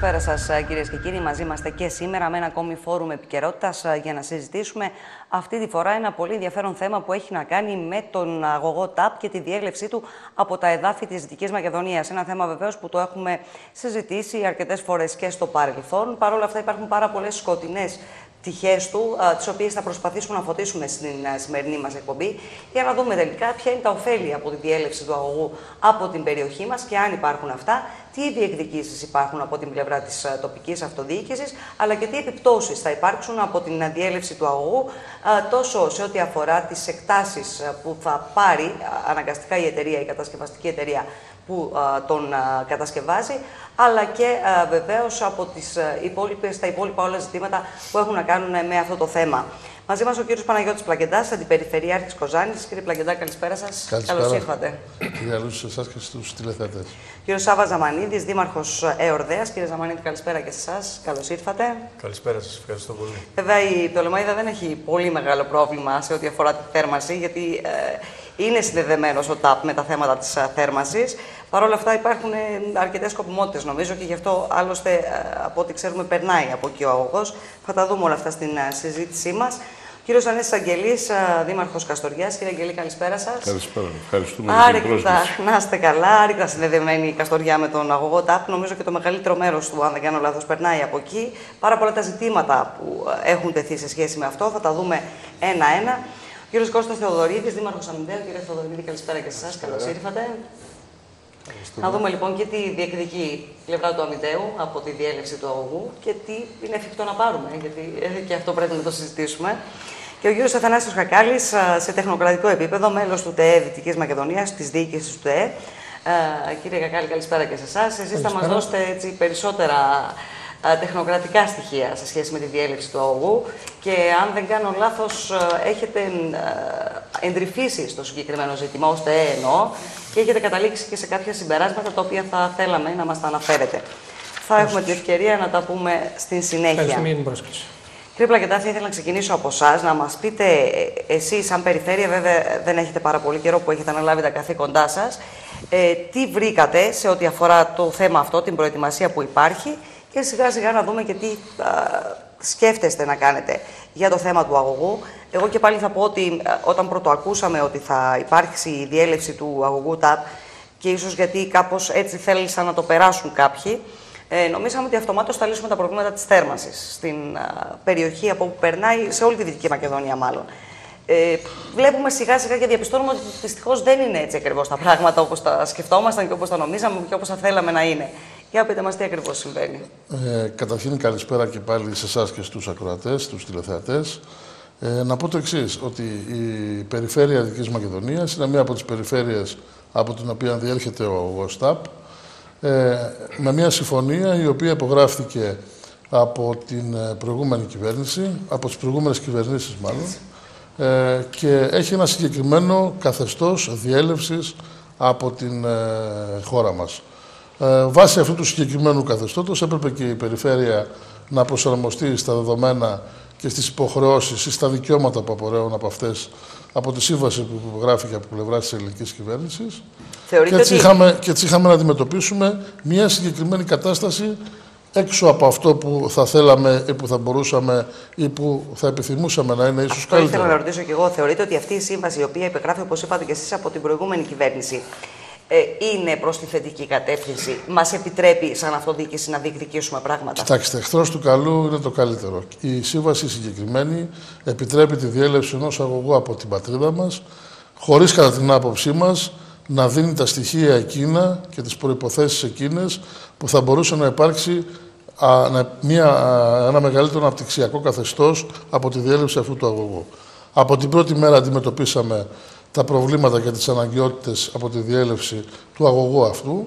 Καλησπέρα σας, κυρίες και κύριοι. Μαζί είμαστε και σήμερα με ένα ακόμη φόρουμ επικαιρότητας για να συζητήσουμε αυτή τη φορά ένα πολύ ενδιαφέρον θέμα που έχει να κάνει με τον αγωγό ΤΑΠ και τη διέλευσή του από τα εδάφη της Δυτικής Μακεδονίας. Ένα θέμα βεβαίως που το έχουμε συζητήσει αρκετές φορές και στο παρελθόν. Παρ' όλα αυτά, υπάρχουν πάρα πολλές σκοτεινές πτυχέ του, τις οποίες θα προσπαθήσουμε να φωτίσουμε στην σημερινή μας εκπομπή, για να δούμε τελικά ποια είναι τα ωφέλη από τη διέλευση του αγωγού από την περιοχή μας και αν υπάρχουν αυτά, τι διεκδικήσεις υπάρχουν από την πλευρά της τοπικής αυτοδιοίκησης, αλλά και τι επιπτώσεις θα υπάρξουν από την διέλευση του αγωγού, τόσο σε ό,τι αφορά τις εκτάσεις που θα πάρει αναγκαστικά η εταιρεία, η κατασκευαστική εταιρεία που τον κατασκευάζει, αλλά και βεβαίως από τις υπόλοιπες, τα υπόλοιπα όλα ζητήματα που έχουν να κάνουν με αυτό το θέμα. Μαζί μας ο κύριος Παναγιώτης Πλακεντά, αντιπεριφερειάρχης Κοζάνη. Κύριε Πλακεντά, καλησπέρα σας. Καλώς ήρθατε. Κύριε Αλού, σε εσάς και στους τηλεθέτε. Κύριος Σάβα Ζαμανίδης, δήμαρχος Εορδέας. Κύριε Ζαμανίδη, καλησπέρα και σε εσάς. Καλώς ήρθατε. Καλησπέρα σας, ευχαριστώ πολύ. Βέβαια, η Πτολεμαίδα δεν έχει πολύ μεγάλο πρόβλημα σε ό,τι αφορά τη θέρμανση, γιατί ε, είναι συνδεδεμένος ο ΤΑΠ με τα θέματα της θέρμανσης. Παρ' όλα αυτά υπάρχουν ε, αρκετές σκοπιμότητες νομίζω και γι' αυτό άλλωστε ε, από ό,τι ξέρουμε περνάει από εκεί ο αγωγός. Θα τα δούμε όλα αυτά στην ε, συζήτησή μας. Κύριος Ανέστη Αγγελής, Δήμαρχος Καστοριάς. Κύριε Αγγελή, καλησπέρα σας. Καλησπέρα. Ευχαριστούμε Άρρηκτα, για την Να είστε καλά. Άρρηκτα συνδεδεμένη η Καστοριά με τον αγωγό ΤΑΠ. Νομίζω και το μεγαλύτερο μέρος του, αν δεν κάνω λάθος, περνάει από εκεί. Πάρα πολλά τα ζητήματα που έχουν τεθεί σε σχέση με αυτό. Θα τα δούμε ένα-ένα. Κύριος Κώστας Θεοδωρίδης, Δήμαρχος Αμυντέου. Κύριε Θεοδωρίδη, καλησπέρα και σε εσάς. Καλώς ήρθατε. Να δούμε λοιπόν και τι διεκδικεί η πλευρά του αμυντέου από τη διέλευση του αγωγού και τι είναι εφικτό να πάρουμε, γιατί ε, και αυτό πρέπει να το συζητήσουμε. Και ο κύριος Αθανάσιος Χακάλης, σε τεχνοκρατικό επίπεδο, μέλος του ΤΕΕ Δυτικής Μακεδονίας, της διοίκησης του ΤΕΕ. Κύριε Κακάλη, καλησπέρα και σε εσάς. Εσείς θα μας δώσετε έτσι, περισσότερα τεχνοκρατικά στοιχεία σε σχέση με τη διέλευση του αγωγού και αν δεν κάνω λάθος έχετε εντρυφήσει στο συγκεκριμένο ζήτημα, ώστε εννοώ, και έχετε καταλήξει και σε κάποια συμπεράσματα τα οποία θα θέλαμε να μας τα αναφέρετε. Θα έχουμε την ευκαιρία να τα πούμε στην συνέχεια. Ευχαριστούμε για την πρόσκληση. Κύριε Πλακετά, θα ήθελα να ξεκινήσω από εσάς, να μας πείτε ε, εσείς, σαν περιφέρεια, βέβαια δεν έχετε πάρα πολύ καιρό που έχετε αναλάβει τα καθήκοντά σας, ε, τι βρήκατε σε ό,τι αφορά το θέμα αυτό, την προετοιμασία που υπάρχει και σιγά σιγά να δούμε και τι σκέφτεστε να κάνετε για το θέμα του αγωγού. Εγώ και πάλι θα πω ότι όταν πρωτοακούσαμε ότι θα υπάρξει η διέλευση του αγωγού ΤΑΠ και ίσως γιατί κάπως έτσι θέλησαν να το περάσουν κάποιοι, ε, νομίζαμε ότι αυτομάτως θα λύσουμε τα προβλήματα της θέρμανσης στην περιοχή από όπου περνάει, σε όλη τη Δυτική Μακεδονία μάλλον. Ε, βλέπουμε σιγά σιγά και διαπιστώνουμε ότι δυστυχώς δεν είναι έτσι ακριβώς τα πράγματα όπως τα σκεφτόμασταν και όπως τα νομίζαμε και όπως θα θέλαμε να είναι. Για πείτε μας τι ακριβώς συμβαίνει. Ε, καταρχήν καλησπέρα και πάλι σε εσάς και στους ακροατές, στους τηλεθεατές. Ε, να πω το εξής ότι η περιφέρεια Δυτικής Μακεδονίας είναι μία από τις περιφέρειες από την οποία διέρχεται ο ΓΟΣΤΑΠ ε, με μια συμφωνία η οποία υπογράφηκε από την ε, προηγούμενη κυβέρνηση, από τις προηγούμενες κυβερνήσεις μάλλον, ε, και έχει ένα συγκεκριμένο καθεστώς διέλευσης από την ε, χώρα μας. Ε, βάσει αυτού του συγκεκριμένου καθεστώτος έπρεπε και η περιφέρεια να προσαρμοστεί στα δεδομένα και στις υποχρεώσεις ή στα δικαιώματα που απορρέουν από αυτές από τη σύμβαση που υπογράφηκε από πλευρά της ελληνικής κυβέρνησης. Και, έτσι είχαμε, και έτσι είχαμε να αντιμετωπίσουμε μια συγκεκριμένη κατάσταση έξω από αυτό που θα θέλαμε ή που θα μπορούσαμε ή που θα επιθυμούσαμε να είναι ίσως καλύτερο. Αυτό ήθελα να ρωτήσω και εγώ. Θεωρείτε ότι αυτή η σύμβαση, η οποία υπεγράφει, όπως είπατε και εσείς, από την προηγούμενη κυβέρνηση, ε, είναι προς τη θετική κατεύθυνση, μας επιτρέπει σαν αυτοδιοίκηση να διεκδικήσουμε πράγματα. Κοιτάξτε, εχθρός του καλού είναι το καλύτερο. Η σύμβαση συγκεκριμένη επιτρέπει τη διέλευση ενός αγωγού από την πατρίδα μας, χωρίς κατά την άποψή μας να δίνει τα στοιχεία εκείνα και τις προϋποθέσεις εκείνες που θα μπορούσε να υπάρξει μια, ένα μεγαλύτερο αναπτυξιακό καθεστώς από τη διέλευση αυτού του αγωγού. Από την πρώτη μέρα αντιμετωπίσαμε τα προβλήματα και τις αναγκαιότητες από τη διέλευση του αγωγού αυτού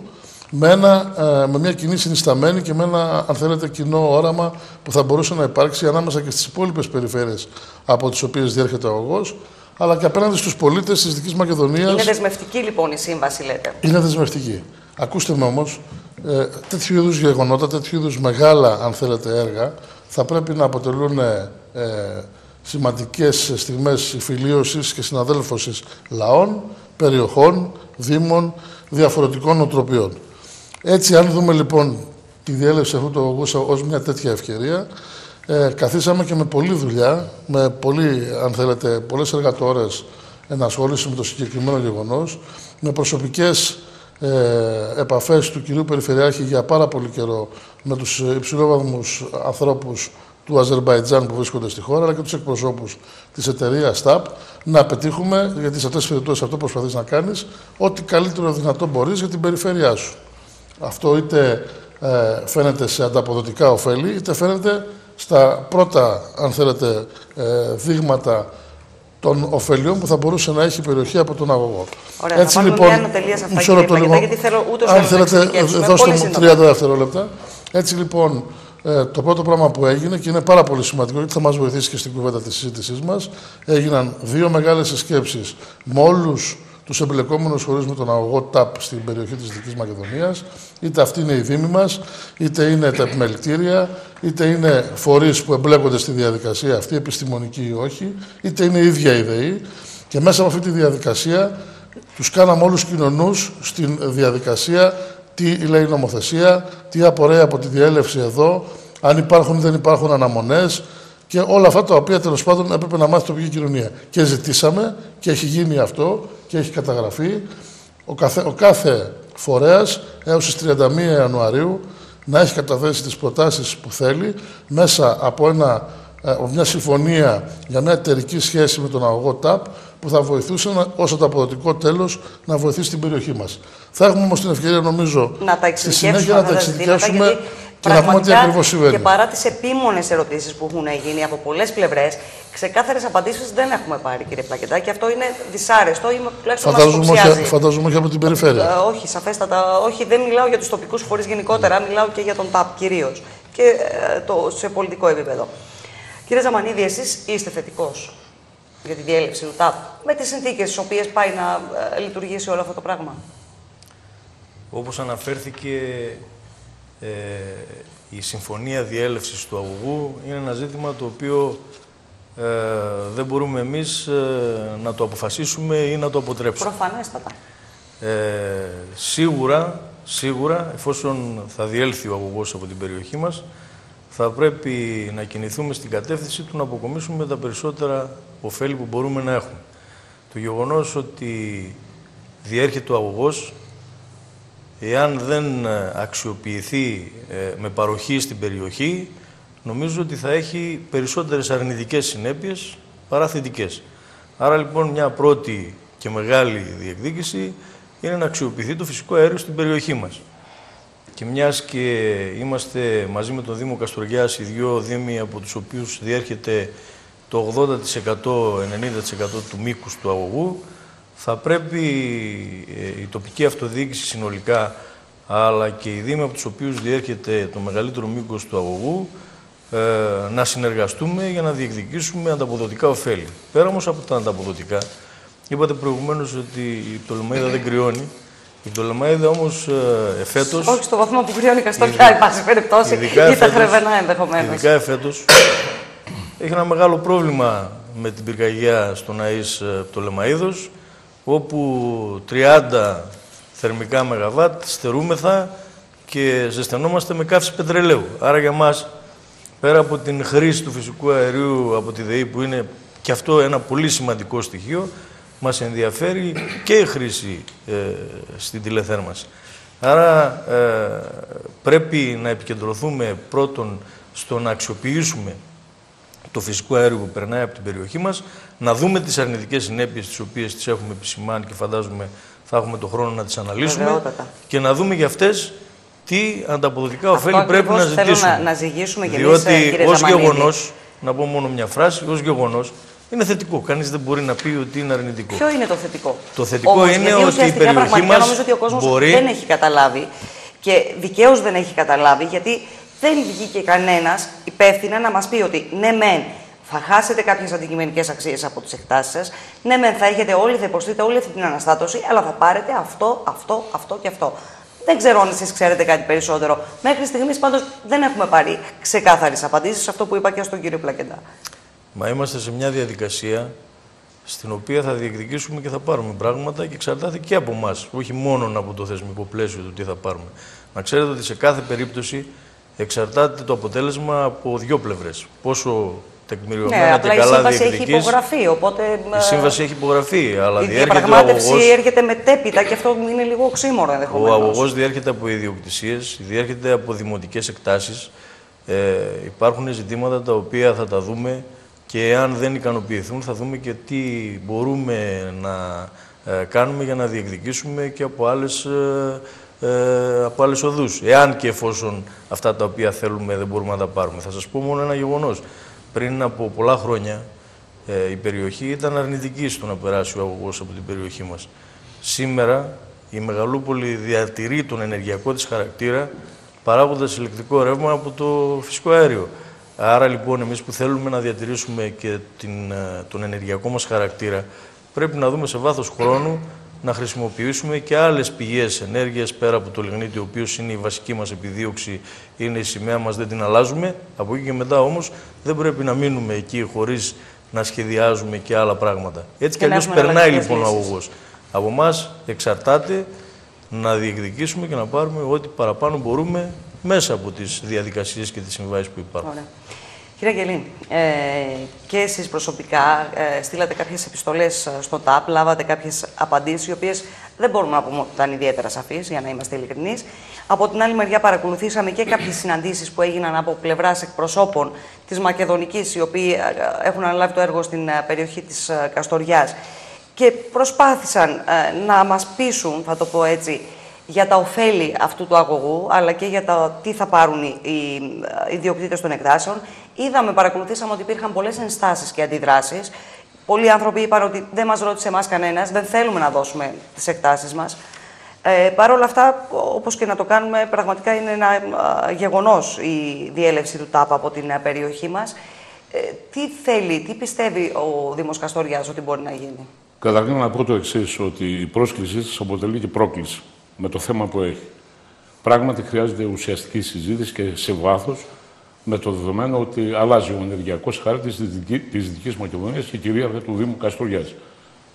με, ένα, ε, με μια κοινή συνισταμένη και με ένα, αν θέλετε, κοινό όραμα που θα μπορούσε να υπάρξει ανάμεσα και στις υπόλοιπες περιφέρειες από τις οποίες διέρχεται ο αγωγός, αλλά και απέναντι στους πολίτες της Δικής Μακεδονίας. Είναι δεσμευτική λοιπόν η σύμβαση, λέτε. Είναι δεσμευτική. Ακούστε με όμως, ε, τέτοιου είδους γεγονότα, τέτοιου είδους μεγάλα, αν θέλετε, έργα, θα πρέπει να αποτελούν ε, σημαντικές στιγμές συμφιλίωσης και συναδέλφωσης λαών, περιοχών, δήμων, διαφορετικών οτροπιών. Έτσι, αν δούμε λοιπόν τη διέλευση αυτού του αγωγού ως μια τέτοια ευκαιρία. Ε, καθίσαμε και με πολλή δουλειά, με πολύ, αν θέλετε, πολλές εργατόρες ενασχόλησης με το συγκεκριμένο γεγονός, με προσωπικές ε, επαφές του κυρίου Περιφερειάρχη για πάρα πολύ καιρό με τους υψηλόβαθμους ανθρώπους του Αζερμπαϊτζάν που βρίσκονται στη χώρα, αλλά και τους εκπροσώπους της εταιρείας STAP, να πετύχουμε, γιατί σε αυτές τις περιπτώσεις αυτό προσπαθείς να κάνεις, ό,τι καλύτερο δυνατό μπορείς για την περιφέρειά σου. Αυτό είτε ε, φαίνεται σε ανταποδοτικά ωφέλη, είτε φαίνεται στα πρώτα, αν θέλετε, ε, δείγματα των ωφελιών που θα μπορούσε να έχει η περιοχή από τον αγωγό. Ωραία, Έτσι, θα λοιπόν, μια τελεία σε αυτά, κύριε Πλαγετά, γιατί θέλω ούτως αν θέλετε, δώστε μου 30 δευτερόλεπτα. Έτσι λοιπόν, ε, το πρώτο πράγμα που έγινε και είναι πάρα πολύ σημαντικό γιατί θα μας βοηθήσει και στην κουβέντα της συζήτησής μας, έγιναν δύο μεγάλες συσκέψεις με όλους τους εμπλεκόμενους φορείς με τον αγωγό ΤΑΠ στην περιοχή της Δυτικής Μακεδονίας. Είτε αυτή είναι η Δήμη μας, είτε είναι τα επιμελητήρια, είτε είναι φορείς που εμπλέκονται στη διαδικασία αυτή, επιστημονική ή όχι, είτε είναι η ίδια η ΔΕΗ. Και μέσα από αυτή τη διαδικασία τους κάναμε όλους κοινωνούς στην διαδικασία τι λέει η νομοθεσία, τι απορρέει από τη διέλευση εδώ, αν υπάρχουν ή δεν υπάρχουν αναμονές και όλα αυτά τα οποία τέλος πάντων έπρεπε να μάθει η τοπική κοινωνία. Και ζητήσαμε και έχει γίνει αυτό και έχει καταγραφεί ο κάθε, ο κάθε φορέας έως τις 31 Ιανουαρίου να έχει καταθέσει τις προτάσεις που θέλει μέσα από ένα, ε, μια συμφωνία για μια εταιρική σχέση με τον αγωγό ΤΑΠ που θα βοηθούσε ως ανταποδοτικό τέλος να βοηθήσει την περιοχή μας. Θα έχουμε όμως την ευκαιρία, νομίζω, να τα στη συνέχεια να τα εξειδικεύσουμε και να πούμε τι ακριβώς συμβαίνει. Και παρά τις επίμονες ερωτήσεις που έχουν γίνει από πολλές πλευρές, ξεκάθαρες απαντήσεις δεν έχουμε πάρει, κύριε Πλακετά, και αυτό είναι δυσάρεστο ή τουλάχιστον φαντάζομαι, όχι, φαντάζομαι όχι από την περιφέρεια. Ε, όχι, σαφέστατα. Όχι, δεν μιλάω για τους τοπικούς φορείς γενικότερα, μιλάω και για τον ΤΑΠ κυρίως. Και ε, το, σε πολιτικό επίπεδο. Κύριε Ζαμανίδη, εσείς είστε θετικός για τη διέλευση του ΤΑΠ, με τις συνθήκες στις οποίες πάει να ε, λειτουργήσει όλο αυτό το πράγμα. Όπως αναφέρθηκε, ε, η συμφωνία διέλευσης του αγωγού είναι ένα ζήτημα το οποίο ε, δεν μπορούμε εμείς να το αποφασίσουμε ή να το αποτρέψουμε. Προφανέστατα. Ε, σίγουρα, σίγουρα, εφόσον θα διέλθει ο αγωγός από την περιοχή μας, θα πρέπει να κινηθούμε στην κατεύθυνση του να αποκομίσουμε τα περισσότερα ωφέλη που μπορούμε να έχουμε. Το γεγονός ότι διέρχεται ο αγωγός, εάν δεν αξιοποιηθεί ε, με παροχή στην περιοχή, νομίζω ότι θα έχει περισσότερες αρνητικές συνέπειες παρά θετικές. Άρα λοιπόν μια πρώτη και μεγάλη διεκδίκηση είναι να αξιοποιηθεί το φυσικό αέριο στην περιοχή μας. Και μιας και είμαστε μαζί με τον Δήμο Καστοριάς οι δύο δήμοι από τους οποίους διέρχεται το 80%, 90% του μήκους του αγωγού, θα πρέπει ε, η τοπική αυτοδιοίκηση συνολικά, αλλά και οι δήμοι από τους οποίους διέρχεται το μεγαλύτερο μήκος του αγωγού, ε, να συνεργαστούμε για να διεκδικήσουμε ανταποδοτικά ωφέλη. Πέρα όμως από τα ανταποδοτικά, είπατε προηγουμένως ότι η Πτολεμαίδα δεν κρυώνει, η Πτολεμαίδα όμως ε, εφέτος. Όχι στο βαθμό που κρυώνει η Καστοριά, εν πάση περιπτώσει, ή τα χρεβενά ενδεχομένως. Ειδικά εφέτος έχει ένα μεγάλο πρόβλημα με την πυρκαγιά στον ΑΕΣ ε, Πτολεμαίδος, όπου 30 θερμικά ΜΒ στερούμεθα και ζεσθενόμαστε με καύση πετρελαίου. Άρα για μας, πέρα από την χρήση του φυσικού αερίου από τη ΔΕΗ, που είναι και αυτό ένα πολύ σημαντικό στοιχείο, μας ενδιαφέρει και η χρήση ε, στην τηλεθέρμανση. Άρα ε, πρέπει να επικεντρωθούμε πρώτον στο να αξιοποιήσουμε το φυσικό αέριο που περνάει από την περιοχή μας, να δούμε τις αρνητικές συνέπειες τις οποίες τις έχουμε επισημάνει και φαντάζομαι θα έχουμε το χρόνο να τις αναλύσουμε και να δούμε για αυτές τι ανταποδοτικά ωφέλη πρέπει να ζητήσουμε. Θέλω να, να ζυγίσουμε και Διότι εμείς, κύριε ως γεγονός, να πω μόνο μια φράση, ως γεγονός είναι θετικό. Κανείς δεν μπορεί να πει ότι είναι αρνητικό. Ποιο είναι το θετικό; Το θετικό Όμως, είναι ότι η περιοχή μας. Νομίζω ότι ο κόσμος μπορεί... δεν έχει καταλάβει και δικαίως δεν έχει καταλάβει γιατί δεν βγήκε κανένας υπεύθυνα να μας πει ότι ναι, μεν θα χάσετε κάποιες αντικειμενικές αξίες από τις εκτάσεις σας. Ναι, μεν θα έχετε όλοι, θα υποστείτε όλη αυτή την αναστάτωση, αλλά θα πάρετε αυτό, αυτό, αυτό και αυτό. Δεν ξέρω αν εσείς ξέρετε κάτι περισσότερο. Μέχρι στιγμής πάντως δεν έχουμε πάρει ξεκάθαρες απαντήσεις σε αυτό που είπα και στον κύριο Πλακεντά. Μα είμαστε σε μια διαδικασία στην οποία θα διεκδικήσουμε και θα πάρουμε πράγματα και εξαρτάται και από εμάς, όχι μόνο από το θεσμικό πλαίσιο του τι θα πάρουμε. Να ξέρετε ότι σε κάθε περίπτωση εξαρτάται το αποτέλεσμα από δύο πλευρές. Πόσο τεκμηριωμένα ναι, και καλά η σύμβαση έχει υπογραφεί, οπότε... Η σύμβαση έχει υπογραφεί, αλλά η διέρχεται διαπραγμάτευση ο αγωγός... έρχεται μετέπειτα και αυτό είναι λίγο οξύμορο ενδεχομένως. Ο αγωγός διέρχεται από ιδιοκτησίες, διέρχεται από δημοτικές εκτάσεις. Ε, υπάρχουν ζητήματα τα οποία θα τα δούμε και αν δεν ικανοποιηθούν θα δούμε και τι μπορούμε να ε, κάνουμε για να διεκδικήσουμε και από άλλες, ε, ε, από άλλες οδούς. Εάν και εφόσον αυτά τα οποία θέλουμε δεν μπορούμε να τα πάρουμε. Θα σας πω μόνο ένα γεγονός. Πριν από πολλά χρόνια ε, η περιοχή ήταν αρνητική στο να περάσει ο αγωγός από την περιοχή μας. Σήμερα η Μεγαλούπολη διατηρεί τον ενεργειακό της χαρακτήρα παράγοντας ηλεκτρικό ρεύμα από το φυσικό αέριο. Άρα λοιπόν εμείς που θέλουμε να διατηρήσουμε και την, ε, τον ενεργειακό μας χαρακτήρα πρέπει να δούμε σε βάθος χρόνου να χρησιμοποιήσουμε και άλλες πηγές ενέργειας πέρα από το λιγνίτη, ο οποίος είναι η βασική μας επιδίωξη, είναι η σημαία μας, δεν την αλλάζουμε. Από εκεί και μετά όμως δεν πρέπει να μείνουμε εκεί χωρίς να σχεδιάζουμε και άλλα πράγματα. Έτσι κι αλλιώς περνάει λοιπόν ο αγωγός. Από εμάς εξαρτάται να διεκδικήσουμε και να πάρουμε ό,τι παραπάνω μπορούμε μέσα από τις διαδικασίες και τις συμβάσεις που υπάρχουν. Ωραία. Κύριε Αγγελή, ε, και εσείς προσωπικά ε, στείλατε κάποιες επιστολές ε, στο ΤΑΠ, λάβατε κάποιες απαντήσεις, οι οποίες δεν μπορούμε να πούμε ότι ήταν ιδιαίτερα σαφείς, για να είμαστε ειλικρινείς. Από την άλλη μεριά παρακολουθήσαμε και κάποιες συναντήσεις που έγιναν από πλευράς εκπροσώπων της Μακεδονικής, οι οποίοι ε, έχουν αναλάβει το έργο στην περιοχή της Καστοριάς και προσπάθησαν να μας πείσουν, θα το πω έτσι, για τα ωφέλη αυτού του αγωγού, αλλά και για το τι θα πάρουν οι ιδιοκτήτες των εκτάσεων. Είδαμε, παρακολουθήσαμε ότι υπήρχαν πολλές ενστάσεις και αντιδράσεις. Πολλοί άνθρωποι είπαν ότι δεν μας ρώτησε εμάς κανένας, δεν θέλουμε να δώσουμε τις εκτάσεις μας. Ε, Παρ' όλα αυτά, όπως και να το κάνουμε, πραγματικά είναι ένα γεγονός η διέλευση του ΤΑΠ από την περιοχή μας. Ε, τι θέλει, τι πιστεύει ο Δήμος Καστοριάς ότι μπορεί να γίνει; Καταρχήν να πω το εξής, ότι η πρόσκλησή σας αποτελεί και πρόκληση με το θέμα που έχει. Πράγματι χρειάζεται ουσιαστική συζήτηση και σε βάθος με το δεδομένο ότι αλλάζει ο ενεργειακός χάρτης της Δυτικής Μακεδονίας και κυρίαρχα του Δήμου Καστοριάς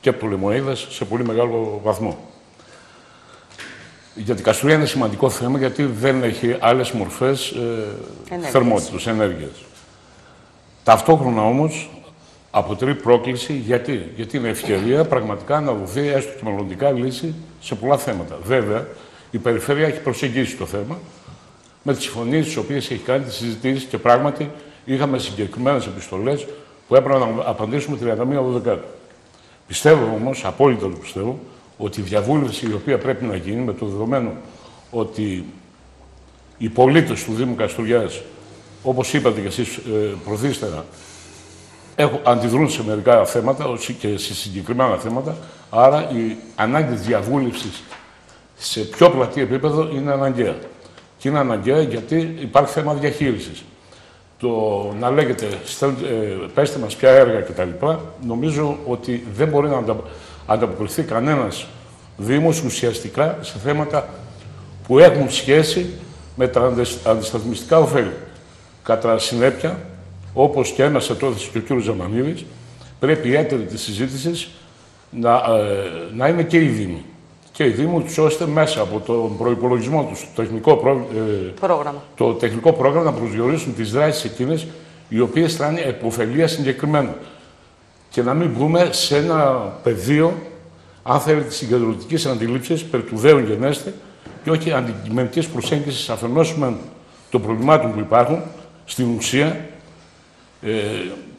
και από το Λεμοίδα σε πολύ μεγάλο βαθμό. Για την Καστοριά είναι σημαντικό θέμα γιατί δεν έχει άλλες μορφές ε, θερμότητας, ενέργειας. Ταυτόχρονα όμως αποτελεί πρόκληση γιατί, γιατί είναι ευκαιρία πραγματικά να δοθεί έστω και μελλοντικά λύση σε πολλά θέματα. Βέβαια, η Περιφέρεια έχει προσεγγίσει το θέμα με τις συμφωνίες τις οποίες έχει κάνει, τις συζητήσεις και πράγματι είχαμε συγκεκριμένες επιστολές που έπρεπε να απαντήσουμε 31 12. Πιστεύω όμως, απόλυτα το πιστεύω, ότι η διαβούλευση η οποία πρέπει να γίνει με το δεδομένο ότι οι πολίτες του Δήμου Καστοριά, όπως είπατε και εσείς ε, προθύστερα, έχουν, αντιδρούν σε μερικά θέματα και σε συγκεκριμένα θέματα. Άρα η ανάγκη διαβούλευσης σε πιο πλατή επίπεδο είναι αναγκαία. Και είναι αναγκαία γιατί υπάρχει θέμα διαχείρισης. Το να λέγεται, ε, πέστε μας ποια έργα κτλ. Νομίζω ότι δεν μπορεί να ανταποκριθεί κανένας Δήμος ουσιαστικά σε θέματα που έχουν σχέση με τα αντισταθμιστικά ωφέλη. Κατά συνέπεια, όπως και έμεσα το έθεσε και ο κ. Ζαμανίδης, πρέπει η έτερη της συζήτησης να, ε, να είναι και οι Δήμοι. Και οι Δήμοι, ώστε μέσα από τον προπολογισμό τους, το τεχνικό, ε, πρόγραμμα. το τεχνικό πρόγραμμα, να προσδιορίσουν τις δράσεις εκείνες οι οποίες θα είναι επωφελία συγκεκριμένα. Και να μην μπούμε σε ένα πεδίο, αν θέλετε, της συγκεντρωτικής αντιλήψης περί του δέον γενέστε και όχι αντικειμενικής προσέγγισης αφενός των προβλημάτων που υπάρχουν στην ουσία ε,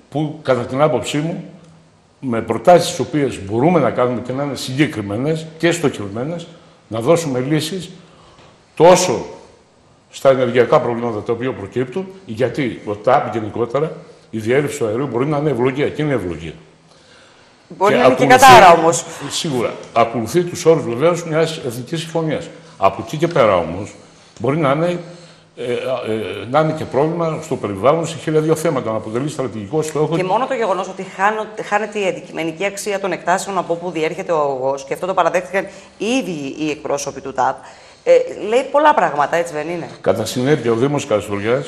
που κατά την άποψή μου με προτάσεις τις οποίες μπορούμε να κάνουμε και να είναι συγκεκριμένες και στοχευμένες να δώσουμε λύσεις τόσο στα ενεργειακά προβλήματα τα οποία προκύπτουν, γιατί ο ΤΑΠ γενικότερα, η διέλευση του αερίου μπορεί να είναι ευλογία και είναι ευλογία. Μπορεί και να είναι και κατάρα όμως. Σίγουρα. Ακολουθεί τους όρους βεβαίως μιας εθνικής συμφωνίας. Από εκεί και πέρα όμως μπορεί να είναι ε, ε, να είναι και πρόβλημα στο περιβάλλον σε χίλια δύο θέματα, να αποτελεί στρατηγικό στόχο. Και μόνο το γεγονός ότι χάνεται η αντικειμενική αξία των εκτάσεων από όπου διέρχεται ο αγωγός, και αυτό το παραδέχτηκαν οι ίδιοι οι εκπρόσωποι του ΤΑΠ, ε, λέει πολλά πράγματα, έτσι δεν είναι; Κατά συνέπεια, ο Δήμος Καστοριά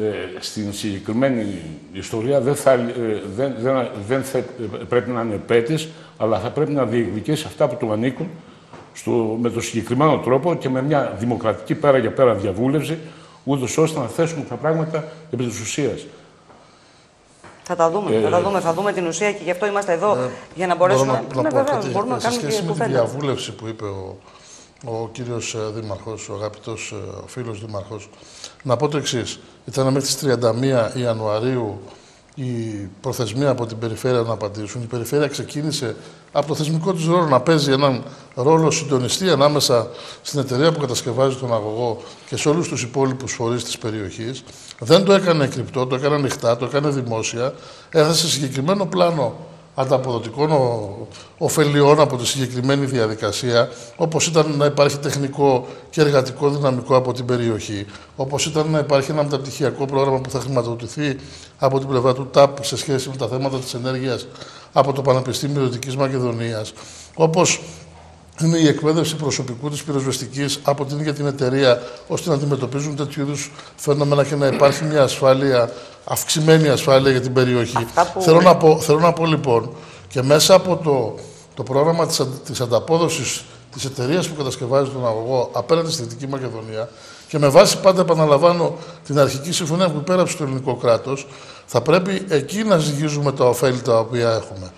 ε, στην συγκεκριμένη ιστορία δεν, θα, ε, δεν, δεν, δεν θα, πρέπει να είναι πέτης, αλλά θα πρέπει να διεκδικήσει αυτά που του ανήκουν στο, με τον συγκεκριμένο τρόπο και με μια δημοκρατική πέρα για πέρα διαβούλευση, ούτως ώστε να θέσουμε τα πράγματα επί της ουσίας. Θα τα δούμε, θα τα ε, δούμε, θα δούμε την ουσία και γι' αυτό είμαστε εδώ, ναι, για να μπορέσουμε να, να, να, να, μπορούμε να κάνουμε και με τη διαβούλευση που είπε ο, ο κύριος ε, Δήμαρχος, ο αγαπητός ε, φίλος Δήμαρχος, να πω το εξής. Ήταν μέχρι τις 31 Ιανουαρίου η προθεσμία από την περιφέρεια να απαντήσουν. Η περιφέρεια ξεκίνησε από το θεσμικό της ρόλο να παίζει έναν ρόλο συντονιστή ανάμεσα στην εταιρεία που κατασκευάζει τον αγωγό και σε όλους τους υπόλοιπους φορείς της περιοχής. Δεν το έκανε κρυπτό, το έκανε ανοιχτά, το έκανε δημόσια. Έθεσε συγκεκριμένο πλάνο ανταποδοτικών ωφελιών από τη συγκεκριμένη διαδικασία, όπως ήταν να υπάρχει τεχνικό και εργατικό δυναμικό από την περιοχή, όπως ήταν να υπάρχει ένα μεταπτυχιακό πρόγραμμα που θα χρηματοδοτηθεί από την πλευρά του ΤΑΠ σε σχέση με τα θέματα της ενέργειας από το Πανεπιστήμιο Δυτικής Μακεδονίας, όπως είναι η εκπαίδευση προσωπικού της πυροσβεστικής από την ίδια την εταιρεία, ώστε να αντιμετωπίζουν τέτοιου είδους φαινόμενα και να υπάρχει μια ασφάλεια, αυξημένη ασφάλεια για την περιοχή. Θέλω, να πω, θέλω να πω λοιπόν και μέσα από το, το πρόγραμμα της, της ανταπόδοσης της εταιρείας που κατασκευάζει τον αγωγό απέναντι στη Δυτική Μακεδονία και με βάση πάντα επαναλαμβάνω την αρχική συμφωνία που υπέραψε το ελληνικό κράτος, θα πρέπει εκεί να ζυγίζουμε τα ωφέλη τα οποία έχουμε.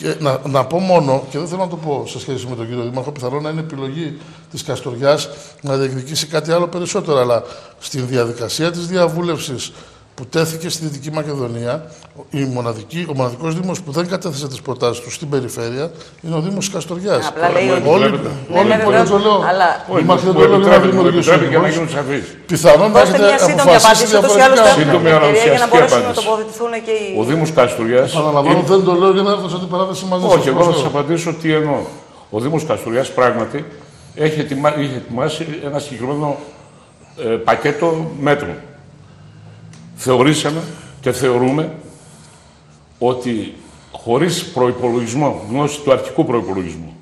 Και να, να πω μόνο, και δεν θέλω να το πω σε σχέση με τον κύριο Δήμαρχο, πιθανό να είναι επιλογή της Καστοριάς να διεκδικήσει κάτι άλλο περισσότερο. Αλλά στην διαδικασία της διαβούλευσης που τέθηκε στη Δυτική Μακεδονία, η μοναδική, ο μοναδικός Δήμος που δεν κατέθεσε τις προτάσεις τους στην περιφέρεια είναι ο Δήμος Καστοριάς. Απλά λέει ότι. Όλοι δεν το λέω. Αλλά. Είμαστε δεν το λέω για να δημιουργήσουμε. Πρέπει να γίνουν σαφείς. Πιθανόν να έχετε αποφασίσει διαφορετικά. Σύντομη για να μπορέσουν να τοποθετηθούν και οι. Ο Δήμος Καστοριά. Επαναλαμβάνω, δεν το λέω για να έρθω σε αντιπαράθεση μαζί σας. Όχι, εγώ θα σας απαντήσω τι εννοώ. Ο Δήμος Καστοριάς πράγματι έχει ετοιμάσει ένα συγκεκριμένο ε, πακέτο μέτρων θεωρήσαμε και θεωρούμε ότι χωρίς προϋπολογισμό, γνώση του αρχικού προϋπολογισμού,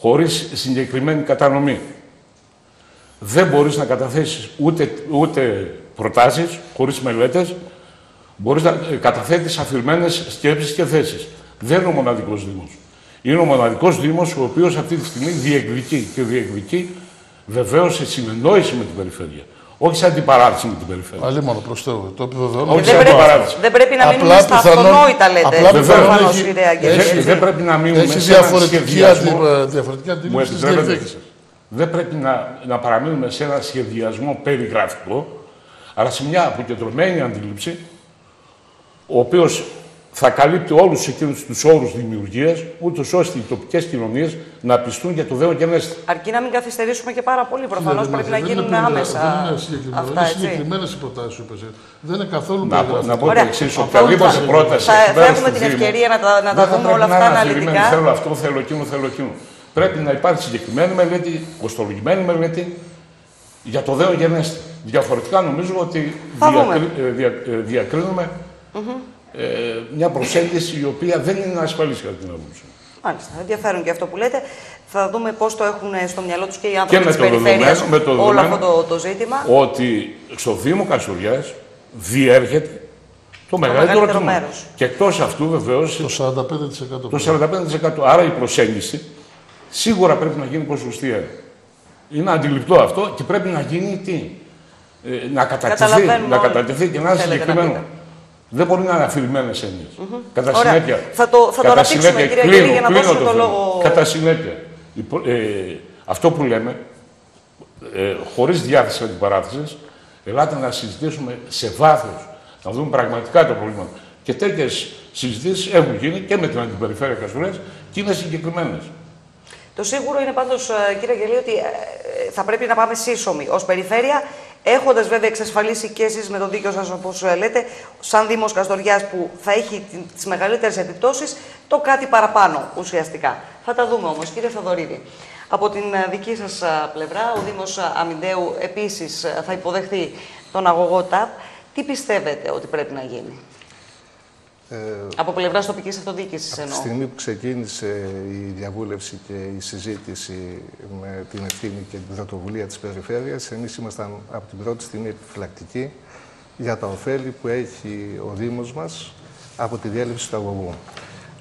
χωρίς συγκεκριμένη κατανομή, δεν μπορείς να καταθέσεις ούτε, ούτε προτάσεις, χωρίς μελέτες, μπορείς να ε, καταθέτεις αφηρημένες σκέψεις και θέσεις. Δεν είναι ο μοναδικός Δήμος. Είναι ο μοναδικός Δήμος ο οποίος αυτή τη στιγμή διεκδικεί και διεκδικεί βεβαίως σε συνεννόηση με την περιφέρεια. Όχι σε αντιπαράθεση με την περιφέρεια. Αλλή μόνο προ Θεού. Το επιβεβαιώνω. Όχι σε αντιπαράθεση. Δεν πρέπει να μείνουμε στα αυτονόητα, λέτε. Απλά προφανώ η Δεν πρέπει να μείνουμε Έχει διαφορετική αντίληψη της διεκδίκηση. Δεν πρέπει να, να παραμείνουμε σε ένα σχεδιασμό περιγραφικό, αλλά σε μια αποκεντρωμένη αντίληψη, ο οποίος θα καλύπτει όλους εκείνους τους όρους δημιουργίας, ούτως ώστε οι τοπικές κοινωνίες να πιστούν για το δέο και μέσα. Αρκεί να μην καθυστερήσουμε και πάρα πολύ. Προφανώς πρέπει να γίνουν άμεσα. Δεν είναι συγκεκριμένε οι προτάσεις που είπε. Δεν είναι καθόλου Να, να πω το εξής: οποιαδήποτε πρόταση. Θα έχουμε την ευκαιρία να τα, να τα δούμε όλα αυτά αναλυτικά. Θέλω αυτό, θέλω εκείνο, θέλω εκείνο. Πρέπει να υπάρχει συγκεκριμένη μελέτη, κοστολογημένη μελέτη για το δέο γενέστη. Διαφορετικά νομίζω ότι ε, ε, διακρίνουμε ε, μια προσέγγιση η οποία δεν είναι ασφαλής κατά την άποψη. Μάλιστα. Ενδιαφέρον και αυτό που λέτε. Θα δούμε πώς το έχουν στο μυαλό τους και οι άνθρωποι της περιφέρειας όλο αυτό το, το ζήτημα. Ότι στο Δήμο Καστοριά διέρχεται το, μεγαλύτερο, μέρος. Και εκτός αυτού βεβαίως. Το 45%. Το 45%. Άρα η προσέγγιση σίγουρα πρέπει να γίνει ποσοστία. Είναι αντιληπτό αυτό και πρέπει να γίνει τι; Ε, να κατατεθεί, να κατατεθεί και να είναι συγκεκριμένο. Δεν μπορεί να είναι αφηρημένες έννοιες. Mm-hmm. Κατά Ωραία. συνέπεια. Θα το, θα το αναπτύξουμε, κύριε Αγγέλη, για να δώσουμε το, το λόγο. Κατά συνέπεια. Ε, αυτό που λέμε, ε, χωρίς διάθεση αντιπαράθεση, ελάτε να συζητήσουμε σε βάθος, να δούμε πραγματικά το πρόβλημα. Και τέτοιες συζητήσεις έχουν γίνει και με την Αντιπεριφέρεια Καστορία και είναι συγκεκριμένες. Το σίγουρο είναι πάντως, ε, κύριε Αγγελή, ότι ε, θα πρέπει να πάμε σύσσωμοι ως περιφέρεια Έχοντας βέβαια εξασφαλίσει και εσείς με το δίκιο σας, όπως λέτε, σαν Δήμος Καστοριάς που θα έχει τις μεγαλύτερες επιπτώσεις, το κάτι παραπάνω ουσιαστικά. Θα τα δούμε όμως, κύριε Θοδωρίδη. Από την ε, δική σας ε, πλευρά, ο Δήμος Αμυντέου επίσης ε, θα υποδεχθεί τον αγωγό ΤΑΠ. Τι πιστεύετε ότι πρέπει να γίνει; Ε, από πλευράς τοπικής αυτοδιοίκησης εννοώ. Από τη στιγμή που ξεκίνησε η διαβούλευση και η συζήτηση με την ευθύνη και την πρωτοβουλία της περιφέρειας, εμείς ήμασταν από την πρώτη στιγμή επιφυλακτικοί για τα ωφέλη που έχει ο Δήμος μας από τη διέλευση του αγωγού.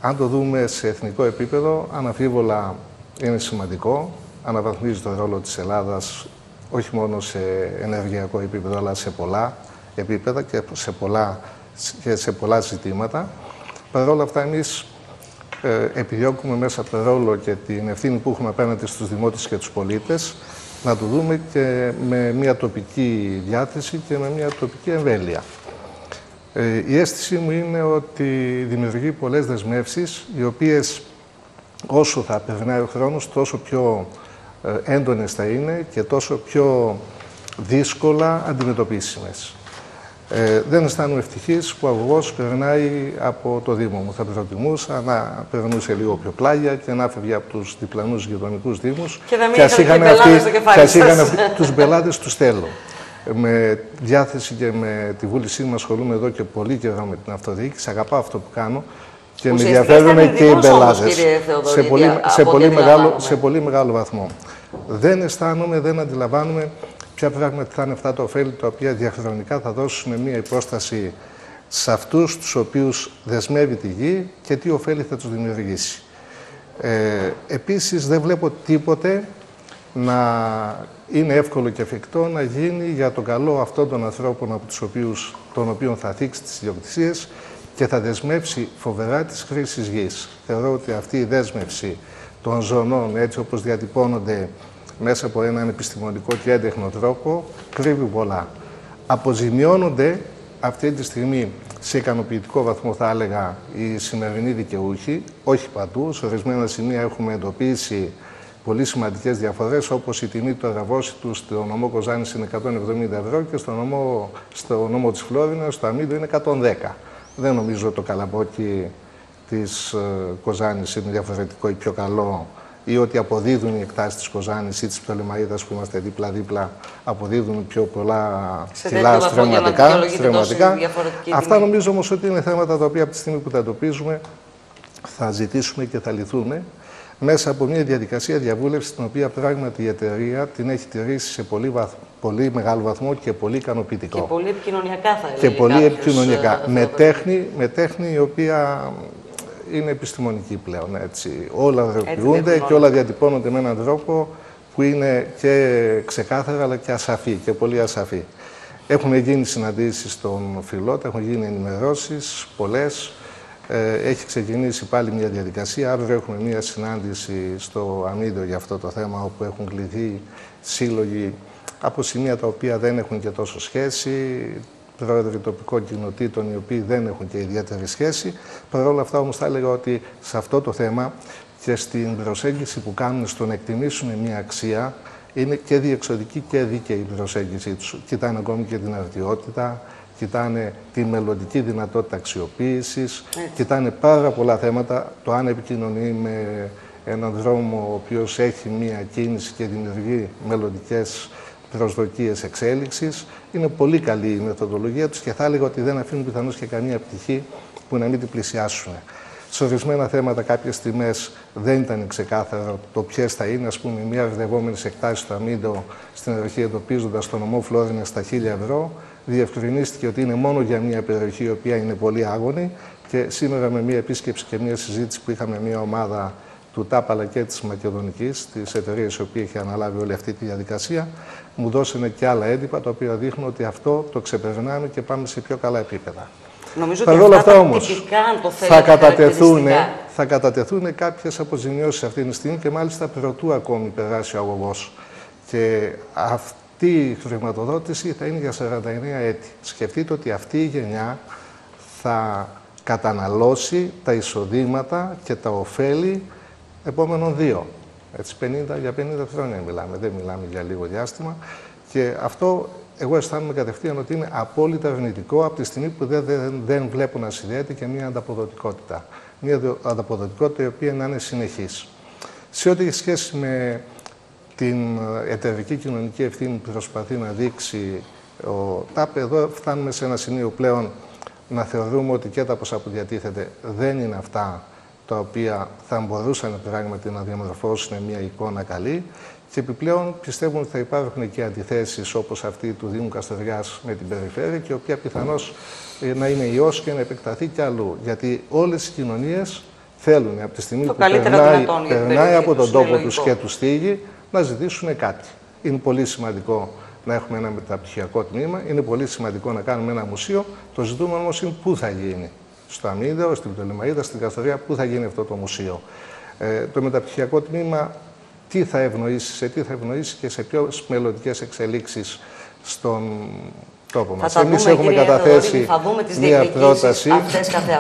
Αν το δούμε σε εθνικό επίπεδο, αναφίβολα είναι σημαντικό, αναβαθμίζει το ρόλο της Ελλάδας όχι μόνο σε ενεργειακό επίπεδο, αλλά σε πολλά επίπεδα και σε πολλά, και σε πολλά ζητήματα. Παρ' όλα αυτά, εμείς ε, επιδιώκουμε μέσα από το ρόλο και την ευθύνη που έχουμε απέναντι στους δημότες και τους πολίτες να το δούμε και με μια τοπική διάθεση και με μια τοπική εμβέλεια. Ε, η αίσθησή μου είναι ότι δημιουργεί πολλές δεσμεύσεις, οι οποίες όσο θα περνάει ο χρόνος, τόσο πιο ε, έντονες θα είναι και τόσο πιο δύσκολα αντιμετωπίσιμες. Ε, δεν αισθάνομαι ευτυχής που ο αγωγός περνάει από το Δήμο μου. Θα προτιμούσα να περνούσε λίγο πιο πλάγια και να φεύγει από τους διπλανούς γειτονικούς Δήμους. Και να μην είχαν αυτοί, στο κεφάλι τους πελάτες τους θέλω. Με διάθεση και με τη βούλησή μου ασχολούμαι εδώ και πολύ καιρό με την αυτοδιοίκηση. Αγαπάω αυτό που κάνω και με ενδιαφέρουν και οι πελάτες. Σε, πολύ, σε, πολύ μεγάλο, σε πολύ μεγάλο βαθμό. Δεν αισθάνομαι, δεν αντιλαμβάνομαι ποια πράγματι θα είναι αυτά τα ωφέλη τα οποία διαχρονικά θα δώσουν μια υπόσταση σε αυτούς τους οποίους δεσμεύει τη γη και τι ωφέλη θα τους δημιουργήσει. Ε, επίσης δεν βλέπω τίποτε να είναι εύκολο και εφικτό να γίνει για τον καλό αυτών των ανθρώπων από τους οποίους, των οποίων θα θίξει τις ιδιοκτησίες και θα δεσμεύσει φοβερά τις χρήσεις γης. Θεωρώ ότι αυτή η δέσμευση των ζωνών, έτσι όπως διατυπώνονται μέσα από έναν επιστημονικό και έντεχνο τρόπο, κρύβει πολλά. Αποζημιώνονται αυτή τη στιγμή σε ικανοποιητικό βαθμό, θα έλεγα, οι σημερινοί δικαιούχοι, όχι παντού. Σε ορισμένα σημεία έχουμε εντοπίσει πολύ σημαντικές διαφορές, όπως η τιμή του αγαβόσιτου στο νομό Κοζάνης είναι 170 ευρώ και στο νομό, στο νομό της Φλόρινας, στο Αμύντο, είναι 110. Δεν νομίζω το καλαμπόκι της ε, Κοζάνης είναι διαφορετικό ή πιο καλό ή ότι αποδίδουν οι εκτάσεις της Κοζάνης ή της Πτολεμαίδα που είμαστε δίπλα-δίπλα, αποδίδουν πιο πολλά κιλά στρεματικά. Αυτά νομίζω όμως ότι είναι θέματα τα οποία από τη στιγμή που τα εντοπίζουμε θα ζητήσουμε και θα λυθούν μέσα από μια διαδικασία διαβούλευσης την οποία πράγματι η εταιρεία την έχει τηρήσει σε πολύ, πολύ μεγάλο βαθμό και πολύ ικανοποιητικό. Και πολύ επικοινωνιακά θα έλεγα. Και πολύ επικοινωνιακά. Με τέχνη, με τέχνη η οποία είναι επιστημονική πλέον. Έτσι. Όλα δροποιούνται και όλα διατυπώνονται με έναν τρόπο που είναι και ξεκάθαρα αλλά και ασαφή και πολύ ασαφή. Έχουν γίνει συναντήσεις στον Φιλότα, έχουν γίνει ενημερώσεις, πολλές. Ε, έχει ξεκινήσει πάλι μια διαδικασία. Αύριο έχουμε μια συνάντηση στο Αμίδιο για αυτό το θέμα, όπου έχουν κληθεί σύλλογοι από σημεία τα οποία δεν έχουν και τόσο σχέση, πρόεδροι τοπικών κοινοτήτων οι οποίοι δεν έχουν και ιδιαίτερη σχέση. Παρ' όλα αυτά όμως θα έλεγα ότι σε αυτό το θέμα και στην προσέγγιση που κάνουν στο να εκτιμήσουν μια αξία είναι και διεξοδική και δίκαιη η προσέγγιση τους. Κοιτάνε ακόμη και την αρτιότητα, κοιτάνε τη μελλοντική δυνατότητα αξιοποίησης, κοιτάνε πάρα πολλά θέματα. Το αν επικοινωνεί με έναν δρόμο ο οποίος έχει μία κίνηση και δημιουργεί μελλοντικές προσδοκίες εξέλιξης. Είναι πολύ καλή η μεθοδολογία τους και θα έλεγα ότι δεν αφήνουν πιθανώς και καμία πτυχή που να μην την πλησιάσουν. Σε ορισμένα θέματα, κάποιες τιμές δεν ήταν ξεκάθαρο το ποιες θα είναι. Α πούμε, μια ρδευόμενη εκτάσεις στο Αμίντο στην αρχή εντοπίζοντας το νομό Φλόρινα στα 1000 ευρώ. Διευκρινίστηκε ότι είναι μόνο για μια περιοχή η οποία είναι πολύ άγωνη. Και σήμερα, με μια επίσκεψη και μια συζήτηση που είχαμε μια ομάδα του ΤΑΠ αλλά και της Μακεδονικής, της εταιρείας η οποία έχει αναλάβει όλη αυτή τη διαδικασία, μου δώσανε και άλλα έντυπα τα οποία δείχνουν ότι αυτό το ξεπερνάμε και πάμε σε πιο καλά επίπεδα. Νομίζω Παρ' όλα αυτά όμως θα κατατεθούν, θα κατατεθούν κάποιες αποζημιώσεις αυτή τη στιγμή και μάλιστα πρωτού ακόμη περάσει ο αγωγός. Και αυτή η χρηματοδότηση θα είναι για 49 έτη. Σκεφτείτε ότι αυτή η γενιά θα καταναλώσει τα εισοδήματα και τα ωφέλη επόμενων δύο. Έτσι, 50, για 50 χρόνια μιλάμε, δεν μιλάμε για λίγο διάστημα. Και αυτό εγώ αισθάνομαι κατευθείαν ότι είναι απόλυτα αρνητικό από τη στιγμή που δεν, δεν, δεν βλέπω να συνδέεται και μια ανταποδοτικότητα. Μια ανταποδοτικότητα η οποία να είναι συνεχής. Σε ό,τι έχει σχέση με την εταιρική κοινωνική ευθύνη που προσπαθεί να δείξει ο ΤΑΠ, εδώ φτάνουμε σε ένα σημείο πλέον να θεωρούμε ότι και τα ποσά που διατίθεται δεν είναι αυτά τα οποία θα μπορούσαν πράγματι να διαμορφώσουν μια εικόνα καλή Και επιπλέον πιστεύουν ότι θα υπάρχουν και αντιθέσεις όπως αυτή του Δήμου Καστοριάς με την περιφέρεια και η οποία πιθανώ ε, να είναι ιός και να επεκταθεί κι αλλού. Γιατί όλες οι κοινωνίες θέλουν από τη στιγμή που περνάει, περνάει από τον τόπο τους και τους στίγει να ζητήσουν κάτι. Είναι πολύ σημαντικό να έχουμε ένα μεταπτυχιακό τμήμα, είναι πολύ σημαντικό να κάνουμε ένα μουσείο. Το ζητούμενο όμως είναι πού θα γίνει. Στο Αμίδεο, στην Πτολεμαίδα, στην Καστοριά, πού θα γίνει αυτό το μουσείο. Ε, το μεταπτυχιακό τμήμα τι θα ευνοήσει, σε τι θα ευνοήσει και σε ποιε μελλοντικές εξελίξεις στον τόπο μας. Εμείς έχουμε καταθέσει μία πρόταση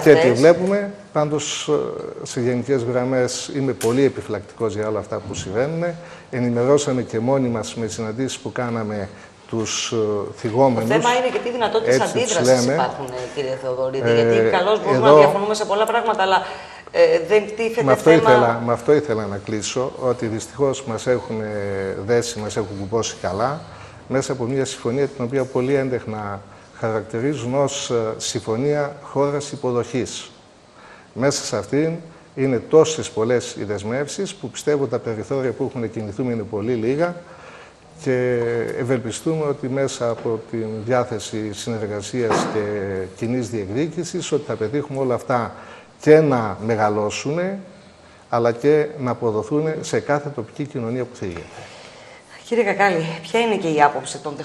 και τη βλέπουμε. Πάντως, σε γενικές γραμμές είμαι πολύ επιφυλακτικός για όλα αυτά που συμβαίνουν. Ενημερώσαμε και μόνοι μας με συναντήσεις που κάναμε τους θυγόμενους. Το θέμα είναι και τι δυνατότητες αντίδρασης υπάρχουν, κύριε Θεοδωρίδη. Ε, γιατί καλώς μπορούμε εδώ... να διαφωνούμε σε πολλά πράγματα, αλλά ε, δεν τίθεται με αυτό, θέμα... ήθελα, με αυτό ήθελα να κλείσω, ότι δυστυχώς μας έχουν δέσει, μας έχουν κουμπώσει καλά μέσα από μια συμφωνία την οποία πολύ έντεχνα χαρακτηρίζουν ως ε, συμφωνία χώρας υποδοχής. Μέσα σε αυτήν είναι τόσες πολλές οι δεσμεύσεις που πιστεύω τα περιθώρια που έχουν κινηθούμε είναι πολύ λίγα και ευελπιστούμε ότι μέσα από τη διάθεση συνεργασίας και κοινής διεκδίκησης ότι θα πετύχουμε όλα αυτά και να μεγαλώσουν αλλά και να αποδοθούν σε κάθε τοπική κοινωνία που θίγεται. Κύριε Κακάλη, ποια είναι και η άποψη των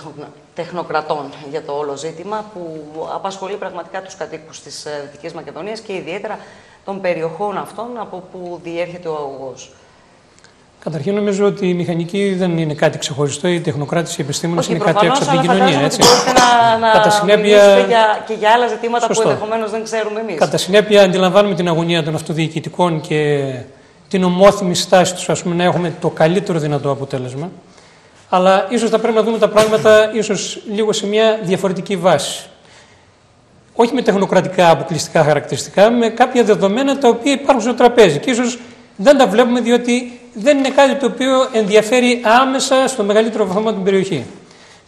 τεχνοκρατών για το όλο ζήτημα που απασχολεί πραγματικά τους κατοίκους της ε, Δυτικής Μακεδονίας και ιδιαίτερα των περιοχών αυτών από που διέρχεται ο αγωγός; Καταρχήν, νομίζω ότι η μηχανική δεν είναι κάτι ξεχωριστό, οι τεχνοκράτες και οι επιστήμονες είναι κάτι έξω από την κοινωνία. Έτσι. να, να Κατά συνέπεια. Για, και για άλλα ζητήματα Σωστό. που ενδεχομένως δεν ξέρουμε εμείς. Κατά συνέπεια, αντιλαμβάνουμε την αγωνία των αυτοδιοικητικών και την ομόθυμη στάση τους, να έχουμε το καλύτερο δυνατό αποτέλεσμα αλλά ίσως θα πρέπει να δούμε τα πράγματα ίσως λίγο σε μια διαφορετική βάση. Όχι με τεχνοκρατικά αποκλειστικά χαρακτηριστικά, με κάποια δεδομένα τα οποία υπάρχουν στο τραπέζι και ίσως δεν τα βλέπουμε διότι δεν είναι κάτι το οποίο ενδιαφέρει άμεσα στο μεγαλύτερο βαθμό την περιοχή.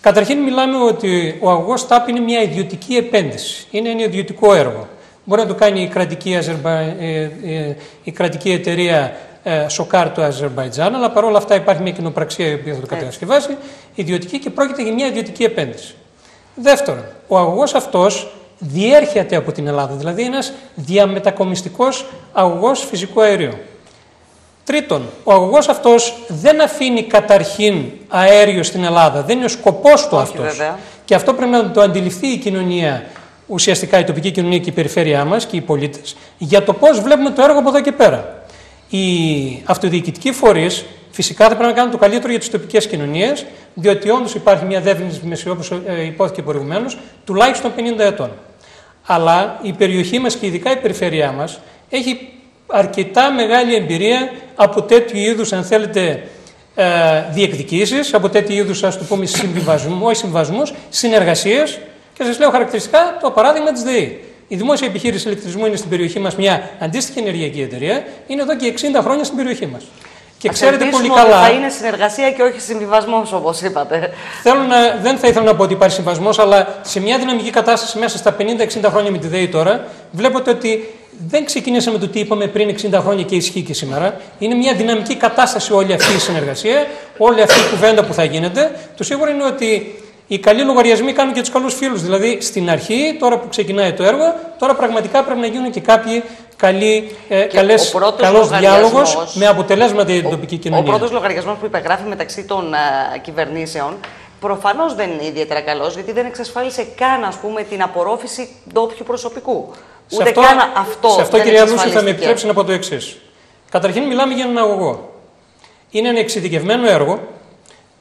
Καταρχήν μιλάμε ότι ο αγωγός ΤΑΠ είναι μια ιδιωτική επένδυση, είναι ένα ιδιωτικό έργο. Μπορεί να το κάνει η κρατική, Αζερμπα... Ε, ε, η κρατική εταιρεία ε, σοκάρ του Αζερβαϊτζάν, αλλά παρόλα αυτά υπάρχει μια κοινοπραξία η οποία θα το κατασκευάσει, ιδιωτική και πρόκειται για μια ιδιωτική επένδυση. Δεύτερον, ο αγωγός αυτός διέρχεται από την Ελλάδα, δηλαδή ένας διαμετακομιστικός αγωγός φυσικού αερίου. Τρίτον, ο αγωγός αυτός δεν αφήνει καταρχήν αέριο στην Ελλάδα, δεν είναι ο σκοπός του αυτός. Και αυτό πρέπει να το αντιληφθεί η κοινωνία, ουσιαστικά η τοπική κοινωνία και η περιφέρειά μας και οι πολίτες, για το πώς βλέπουμε το έργο από εδώ και πέρα οι αυτοδιοικητικοί φορείς φυσικά θα πρέπει να κάνουν το καλύτερο για τις τοπικές κοινωνίες, διότι όντως υπάρχει μια δέσμευση, όπως ε, υπόθηκε προηγουμένως, τουλάχιστον 50 ετών. Αλλά η περιοχή μας και ειδικά η περιφέρειά μας έχει αρκετά μεγάλη εμπειρία από τέτοιου είδους, αν θέλετε, ε, διεκδικήσεις, από τέτοιου είδους, ας το πούμε, συμβιβασμού, όχι συμβασμού, συνεργασίες. Και σας λέω χαρακτηριστικά το παράδειγμα της ΔΕΗ. Η δημόσια επιχείρηση ηλεκτρισμού είναι στην περιοχή μας μια αντίστοιχη ενεργειακή εταιρεία. Είναι εδώ και 60 χρόνια στην περιοχή μας. Και Ας ξέρετε πολύ καλά. Ότι θα είναι συνεργασία και όχι συμβιβασμός, όπως είπατε. Θέλω να, δεν θα ήθελα να πω ότι υπάρχει συμβασμός, αλλά σε μια δυναμική κατάσταση μέσα στα 50-60 χρόνια με τη ΔΕΗ τώρα, βλέπετε ότι δεν ξεκινήσαμε το τι είπαμε πριν 60 χρόνια και ισχύει και σήμερα. Είναι μια δυναμική κατάσταση όλη αυτή η συνεργασία, όλη αυτή η κουβέντα που θα γίνεται. Το σίγουρο είναι ότι οι καλοί λογαριασμοί κάνουν και τους καλούς φίλους. Δηλαδή στην αρχή, τώρα που ξεκινάει το έργο, τώρα πραγματικά πρέπει να γίνουν και κάποιοι καλοί, ε, καλές, καλός διάλογος με αποτελέσματα για την τοπική κοινωνία. Ο πρώτος λογαριασμός που υπεγράφει μεταξύ των uh, κυβερνήσεων προφανώς δεν είναι ιδιαίτερα καλός, γιατί δεν εξασφάλισε καν ας πούμε, την απορρόφηση ντόπιου προσωπικού. Ούτε σε αυτό, καν αυτό Σε αυτό, κυρία Λούση, θα με επιτρέψει να πω το εξής. Καταρχήν, μιλάμε για έναν αγωγό. Είναι ένα εξειδικευμένο έργο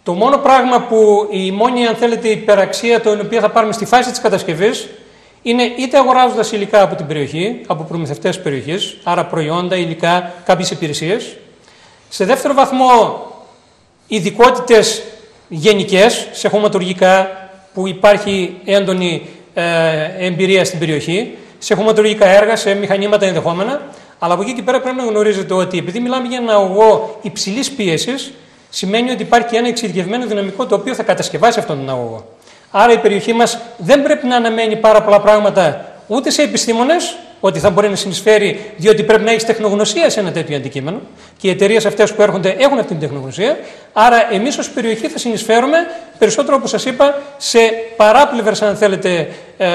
το μόνο πράγμα που η μόνη, αν θέλετε, υπεραξία την οποία θα πάρουμε στη φάση της κατασκευής είναι είτε αγοράζοντας υλικά από την περιοχή, από προμηθευτές περιοχής, άρα προϊόντα, υλικά, κάποιες υπηρεσίες. Σε δεύτερο βαθμό, ειδικότητες γενικές, σε χωματουργικά, που υπάρχει έντονη ε, εμπειρία στην περιοχή, σε χωματουργικά έργα, σε μηχανήματα ενδεχόμενα. Αλλά από εκεί και πέρα πρέπει να γνωρίζετε ότι επειδή μιλάμε για ένα αγωγό υψηλής πίεσης, σημαίνει ότι υπάρχει ένα εξειδικευμένο δυναμικό το οποίο θα κατασκευάσει αυτόν τον αγωγό. Άρα η περιοχή μας δεν πρέπει να αναμένει πάρα πολλά πράγματα ούτε σε επιστήμονες, ότι θα μπορεί να συνεισφέρει, διότι πρέπει να έχεις τεχνογνωσία σε ένα τέτοιο αντικείμενο και οι εταιρείες αυτές που έρχονται έχουν αυτή την τεχνογνωσία. Άρα, εμείς ως περιοχή θα συνεισφέρουμε περισσότερο, όπως σας είπα, σε παράπλευρες, αν θέλετε, ε,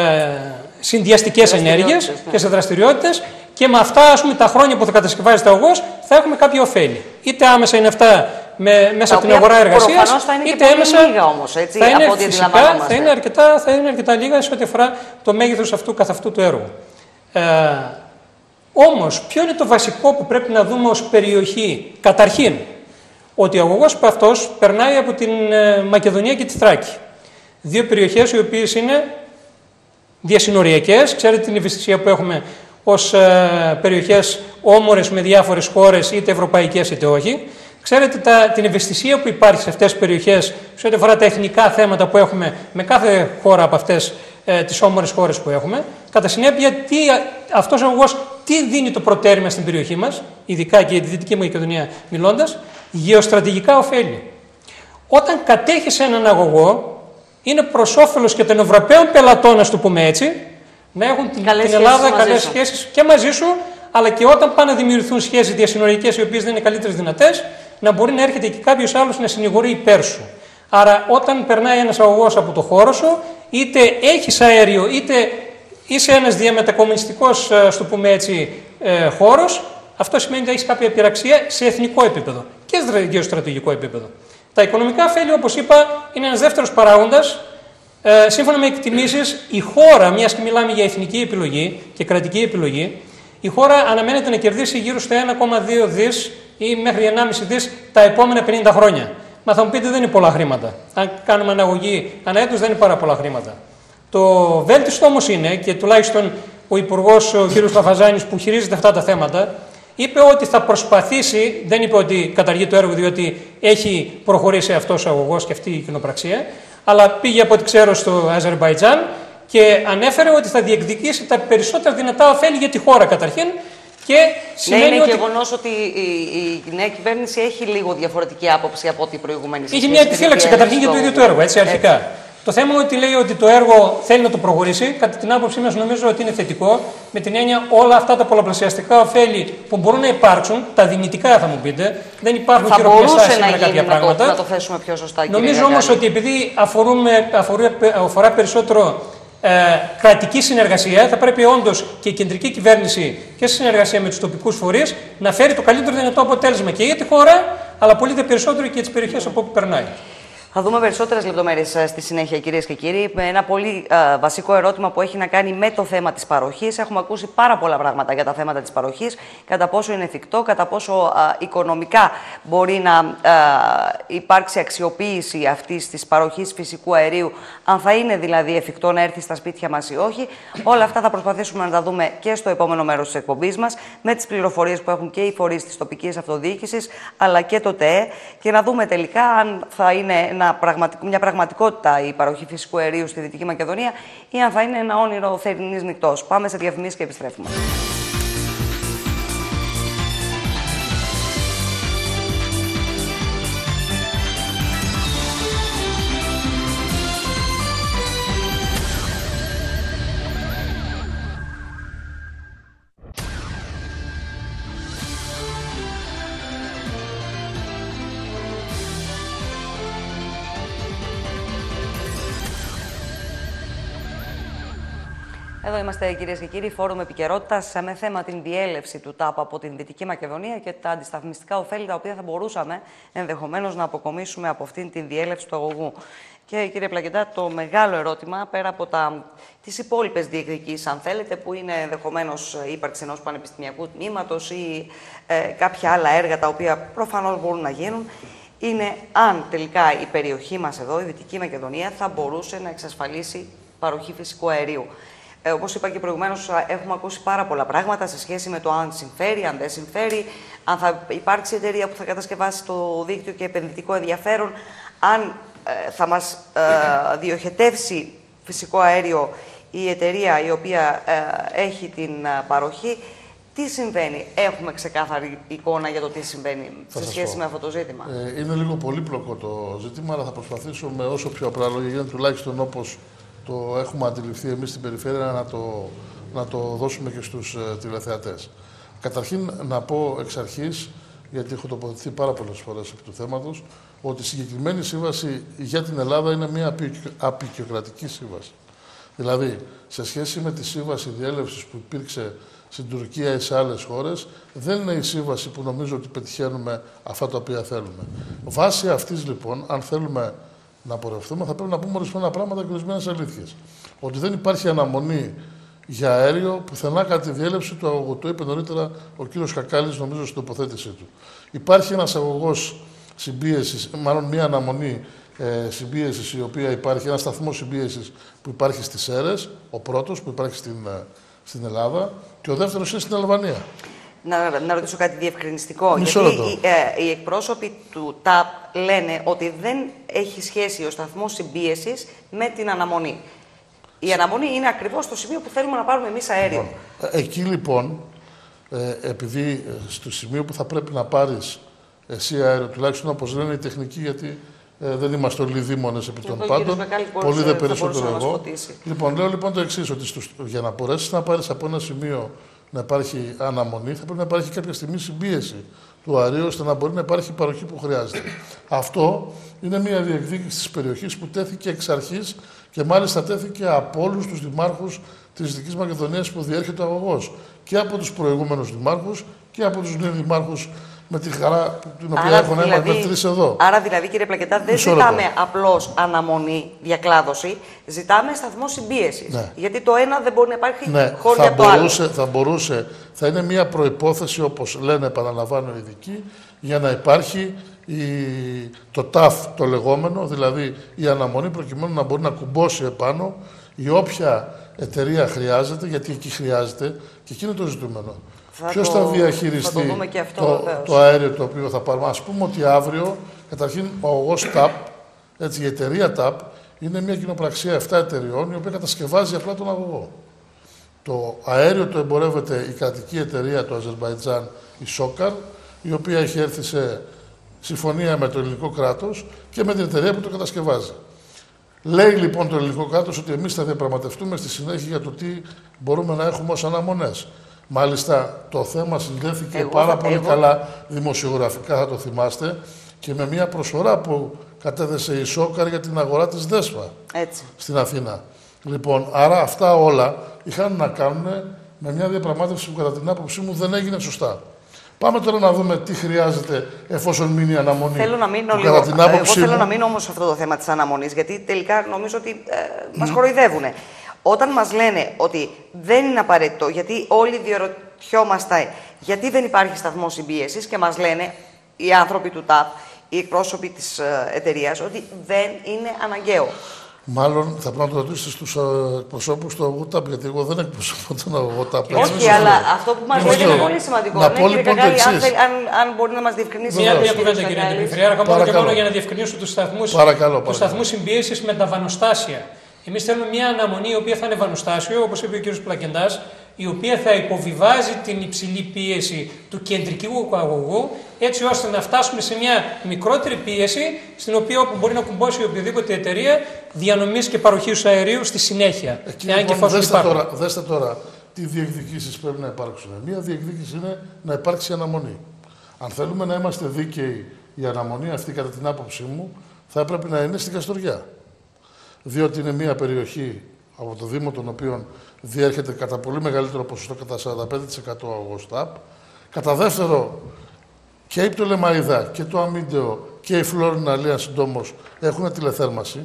συνδυαστικές ενέργειες ναι. και σε δραστηριότητες και με αυτά, ας πούμε, τα χρόνια που θα κατασκευάζεται ο ΟΓΟΣ, θα έχουμε κάποιο ωφέλη. Είτε άμεσα είναι αυτά με, μέσα από την αγορά εργασίας, είτε έμεσα. Λίγα όμως, έτσι, θα είναι, από ό,τι φυσικά, θα είναι, αρκετά, θα είναι αρκετά λίγα σε ό,τι αφορά το μέγεθος αυτού καθ' αυτού του έργου. Ε, Όμως, ποιο είναι το βασικό που πρέπει να δούμε ως περιοχή, καταρχήν, ότι ο αγωγό αυτός περνάει από την ε, Μακεδονία και τη Θράκη. Δύο περιοχές οι οποίες είναι διασυνοριακές. Ξέρετε την ευαισθησία που έχουμε ως ε, περιοχές όμορες με διάφορες χώρες, είτε ευρωπαϊκές είτε όχι. Ξέρετε τα, την ευαισθησία που υπάρχει σε αυτές τις περιοχές σε ό,τι αφορά τα εθνικά θέματα που έχουμε με κάθε χώρα από αυτές ε, τις όμορες χώρες που έχουμε. Κατά συνέπεια, τι, αυτός ο αγωγός τι δίνει το προτέρημα στην περιοχή μας, ειδικά και για τη Δυτική Μακεδονία μιλώντας, γεωστρατηγικά ωφέλη. Όταν κατέχεις έναν αγωγό, είναι προς όφελος και των Ευρωπαίων πελατών, ας το πούμε έτσι, να έχουν την, την Ελλάδα καλές σχέσεις και μαζί σου, αλλά και όταν πάνε να δημιουργηθούν σχέσεις διασυνοριακές οι οποίες δεν είναι καλύτερες δυνατές, να μπορεί να έρχεται και κάποιος άλλος να συνηγορεί υπέρ σου. Άρα, όταν περνάει ένας αγωγός από το χώρο σου, είτε έχεις αέριο, είτε είσαι ένας διαμετακομμουνιστικό, ας το πούμε έτσι, ε, χώρος, αυτό σημαίνει ότι έχεις κάποια επιραξία σε εθνικό επίπεδο και σε γεωστρατηγικό επίπεδο. Τα οικονομικά ωφέλη, όπως είπα, είναι ένας δεύτερος παράγοντας. Ε, σύμφωνα με εκτιμήσεις, η χώρα, μιας και μιλάμε για εθνική επιλογή και κρατική επιλογή, η χώρα αναμένεται να κερδίσει γύρω στο 1,2 δις ή μέχρι 1,5 δις τα επόμενα 50 χρόνια. Μα θα μου πείτε δεν είναι πολλά χρήματα. Αν κάνουμε αναγωγή ανά έτος, δεν είναι πάρα πολλά χρήματα. Το βέλτιστο όμως είναι και τουλάχιστον ο Υπουργός, ο κ. Λαφαζάνη, που χειρίζεται αυτά τα θέματα, είπε ότι θα προσπαθήσει, δεν είπε ότι καταργεί το έργο διότι έχει προχωρήσει αυτός ο αγωγός και αυτή η κοινοπραξία, αλλά πήγε από ό,τι ξέρω στο Αζερβαϊτζάν και ανέφερε ότι θα διεκδικήσει τα περισσότερα δυνατά ωφέλη για τη χώρα καταρχήν και σημαίνει ναι, είναι ότι... γεγονός ότι η, η νέα κυβέρνηση έχει λίγο διαφορετική άποψη από ό,τι η προηγούμενη Είχε μια επιφύλαξη καταρχήν για το ίδιο το έργο, έτσι, αρχικά. Το θέμα είναι ότι λέει ότι το έργο θέλει να το προχωρήσει. Κατά την άποψή μας, νομίζω ότι είναι θετικό. Με την έννοια όλα αυτά τα πολλαπλασιαστικά ωφέλη που μπορούν να υπάρξουν, τα δυνητικά θα μου πείτε, δεν υπάρχουν χειροπιαστά σήμερα κάποια πράγματα. Να το θέσουμε πιο σωστά, Νομίζω όμως ότι επειδή αφορούμε, αφορά περισσότερο ε, κρατική συνεργασία, θα πρέπει όντως και η κεντρική κυβέρνηση και σε συνεργασία με τους τοπικούς φορείς να φέρει το καλύτερο δυνατό αποτέλεσμα και για τη χώρα, αλλά πολύ περισσότερο και για τις περιοχές από όπου περνάει. Θα δούμε περισσότερες λεπτομέρειες ε, στη συνέχεια, κυρίες και κύριοι. Με ένα πολύ ε, βασικό ερώτημα που έχει να κάνει με το θέμα της παροχής. Έχουμε ακούσει πάρα πολλά πράγματα για τα θέματα της παροχής. Κατά πόσο είναι εφικτό, κατά πόσο οικονομικά μπορεί να υπάρξει αξιοποίηση αυτής της παροχής φυσικού αερίου, αν θα είναι δηλαδή εφικτό να έρθει στα σπίτια μας ή όχι. Όλα αυτά θα προσπαθήσουμε να τα δούμε και στο επόμενο μέρος της εκπομπής μας, με τις πληροφορίες που έχουν και οι φορείς της τοπικής αυτοδιοίκησης, αλλά και το ΤΕΕ, και να δούμε τελικά αν θα είναι μια πραγματικότητα η παροχή φυσικού αερίου στη Δυτική Μακεδονία ή αν θα είναι ένα όνειρο θερινής νυχτός. Πάμε σε διαφημίσεις και επιστρέφουμε. Είμαστε κυρίες και κύριοι, Φόρουμ Επικαιρότητας με θέμα την διέλευση του ΤΑΠ από την Δυτική Μακεδονία και τα αντισταθμιστικά ωφέλη τα οποία θα μπορούσαμε ενδεχομένως να αποκομίσουμε από αυτήν την διέλευση του αγωγού. Και κύριε Πλακεντά, το μεγάλο ερώτημα, πέρα από τα, τις υπόλοιπες διεκδικήσεις, αν θέλετε, που είναι ενδεχομένως ύπαρξη ενός πανεπιστημιακού τμήματος ή ε, κάποια άλλα έργα τα οποία προφανώς μπορούν να γίνουν, είναι αν τελικά η περιοχή μας εδώ, η Δυτική Μακεδονία, θα μπορούσε να εξασφαλίσει παροχή φυσικού αερίου. Ε, Όπως είπα και προηγουμένως, έχουμε ακούσει πάρα πολλά πράγματα σε σχέση με το αν συμφέρει, αν δεν συμφέρει, αν θα υπάρξει εταιρεία που θα κατασκευάσει το δίκτυο και επενδυτικό ενδιαφέρον, αν ε, θα μας ε, διοχετεύσει φυσικό αέριο η εταιρεία η οποία ε, έχει την παροχή. Τι συμβαίνει, έχουμε ξεκάθαρη εικόνα για το τι συμβαίνει σε σχέση με αυτό το ζήτημα. είναι λίγο πολύπλοκο το ζήτημα, αλλά θα προσπαθήσω με όσο πιο απλά λόγια γίνεται, τουλάχιστον όπως το έχουμε αντιληφθεί εμείς στην περιφέρεια να το να το δώσουμε και στους ε, τηλεθεατές. Καταρχήν να πω εξ αρχής, γιατί έχω τοποθετηθεί πάρα πολλές φορές επί του θέματος, ότι η συγκεκριμένη σύμβαση για την Ελλάδα είναι μια απεικιοκρατική σύμβαση. Δηλαδή, σε σχέση με τη σύμβαση διέλευσης που υπήρξε στην Τουρκία ή σε άλλες χώρες, δεν είναι η σύμβαση που νομίζω ότι πετυχαίνουμε αυτά τα οποία θέλουμε. Βάσει αυτής λοιπόν, αν θέλουμε να πορευτούμε, θα πρέπει να πούμε ορισμένα πράγματα και ορισμένες αλήθειες. Ότι δεν υπάρχει αναμονή για αέριο πουθενά κατά τη διέλευση του αγωγού. Το είπε νωρίτερα ο κύριος Κακάλη, νομίζω, στην τοποθέτησή του. Υπάρχει ένας αγωγός συμπίεσης, μάλλον μια αναμονή ε, συμπίεσης η οποία υπάρχει, ένα σταθμό συμπίεσης που υπάρχει στις ΣΕΡΕΣ, ο πρώτος που υπάρχει στην, ε, στην Ελλάδα, και ο δεύτερος είναι στην Αλβανία. Να, να ρωτήσω κάτι διευκρινιστικό. Μισό γιατί οι, ε, οι εκπρόσωποι του ΤΑΠ λένε ότι δεν έχει σχέση ο σταθμός συμπίεσης με την αναμονή. Η αναμονή είναι ακριβώς στο σημείο που θέλουμε να πάρουμε εμείς αέριο. Λοιπόν, εκεί λοιπόν, ε, επειδή ε, στο σημείο που θα πρέπει να πάρεις εσύ αέριο, τουλάχιστον όπως λένε οι τεχνικοί, γιατί ε, δεν είμαστε όλοι δήμονες επί των πάντων. Πολύ δε περισσότερο εγώ. Λοιπόν, λέω λοιπόν το εξής, ότι στους, για να μπορέσεις να πάρεις από ένα σημείο να υπάρχει αναμονή, θα πρέπει να υπάρχει κάποια στιγμή συμπίεση του αερίου, ώστε να μπορεί να υπάρχει η παροχή που χρειάζεται. Αυτό είναι μια διεκδίκηση της περιοχής που τέθηκε εξ αρχής και μάλιστα τέθηκε από όλους τους δημάρχους της Δυτικής Μακεδονίας που διέρχεται ο αγωγός. Και από τους προηγούμενους δημάρχους και από τους νέους δημάρχους με τη χαρά την οποία άρα έχω δηλαδή, να είμαι εδώ. Άρα δηλαδή κύριε Πλακετά δεν Μισό ζητάμε απλώς αναμονή, διακλάδωση, ζητάμε σταθμό συμπίεσης. Ναι. Γιατί το ένα δεν μπορεί να υπάρχει ναι. χώρια το άλλο. Θα μπορούσε, θα είναι μια προπόθεση όπως λένε επαναλαμβάνω οι ειδικοί για να υπάρχει η, το ΤΑΦ το λεγόμενο, δηλαδή η αναμονή προκειμένου να μπορεί να κουμπώσει επάνω η όποια εταιρεία χρειάζεται, γιατί εκεί χρειάζεται και εκεί είναι το ζητούμενο. Ποιος θα διαχειριστεί το, το, αέριο το οποίο θα πάρουμε; Α πούμε ότι αύριο, καταρχήν, ο ΟΓΟ TAP, έτσι, η εταιρεία TAP, είναι μια κοινοπραξία 7 εταιριών η οποία κατασκευάζει απλά τον αγωγό. Το αέριο το εμπορεύεται η κρατική εταιρεία του Αζερβαϊτζάν, η Σόκαρ, η οποία έχει έρθει σε συμφωνία με το ελληνικό κράτος και με την εταιρεία που το κατασκευάζει. Λέει λοιπόν το ελληνικό κράτος ότι εμείς θα διαπραγματευτούμε στη συνέχεια για το τι μπορούμε να έχουμε ως αναμονές. Μάλιστα το θέμα συνδέθηκε πάρα πολύ καλά δημοσιογραφικά, θα το θυμάστε, και με μια προσφορά που κατέθεσε η Σόκαρ για την αγορά της ΔΕΣΦΑ Έτσι. στην Αθήνα. Λοιπόν, άρα αυτά όλα είχαν να κάνουν με μια διαπραγμάτευση που κατά την άποψή μου δεν έγινε σωστά. Πάμε τώρα να δούμε τι χρειάζεται εφόσον μείνει η αναμονή. Θέλω να μείνω λίγο. Κατά την άποψή Εγώ θέλω να μείνω όμως σε αυτό το θέμα της αναμονής, γιατί τελικά νομίζω ότι ε, μας κοροϊδεύουν. Όταν μας λένε ότι δεν είναι απαραίτητο, γιατί όλοι διερωτιόμαστε γιατί δεν υπάρχει σταθμός συμπίεσης και μας λένε οι άνθρωποι του ΤΑΠ, οι εκπρόσωποι της ε, εταιρείας ότι δεν είναι αναγκαίο. Μάλλον θα πρέπει να το ρωτήσετε στους ε, εκπροσώπους του ΟΓΟΤΑΠ, γιατί εγώ δεν εκπροσωπώ τον ΟΓΟΤΑΠ. Όχι, αλλά αυτό που μας λέτε είναι πολύ σημαντικό. Να ναι, πω λοιπόν το εξής. Αν, αν μπορεί να μας διευκρινίσει. Μια, μια κουβέντα, κύριε Αντιπριφερειάρα, μόνο και μόνο για να διευκρινίσω τους σταθμούς συμπίεσης με τα βανοστάσια. Εμείς θέλουμε μια αναμονή η οποία θα είναι βανοστάσιο, όπως είπε ο κ. Πλακεντάς, η οποία θα υποβιβάζει την υψηλή πίεση του κεντρικού αγωγού, έτσι ώστε να φτάσουμε σε μια μικρότερη πίεση, στην οποία όπου μπορεί να κουμπώσει οποιοδήποτε εταιρεία διανομής και παροχής αερίου στη συνέχεια. Εκεί, εάν λοιπόν, δέστε, τώρα, δέστε τώρα τι διεκδικήσεις πρέπει να υπάρξουν. Μία διεκδίκηση είναι να υπάρξει αναμονή. Αν θέλουμε να είμαστε δίκαιοι, η αναμονή αυτή, κατά την άποψή μου, θα έπρεπε να είναι στην Καστοριά διότι είναι μια περιοχή από το Δήμο των οποίων διέρχεται κατά πολύ μεγαλύτερο ποσοστό, κατά 45% αγωστάπ. Κατά δεύτερο, και η Πτολεμαϊδά και το Αμίντεο και η Φλόρινα Αλία συντόμω έχουν τηλεθέρμανση.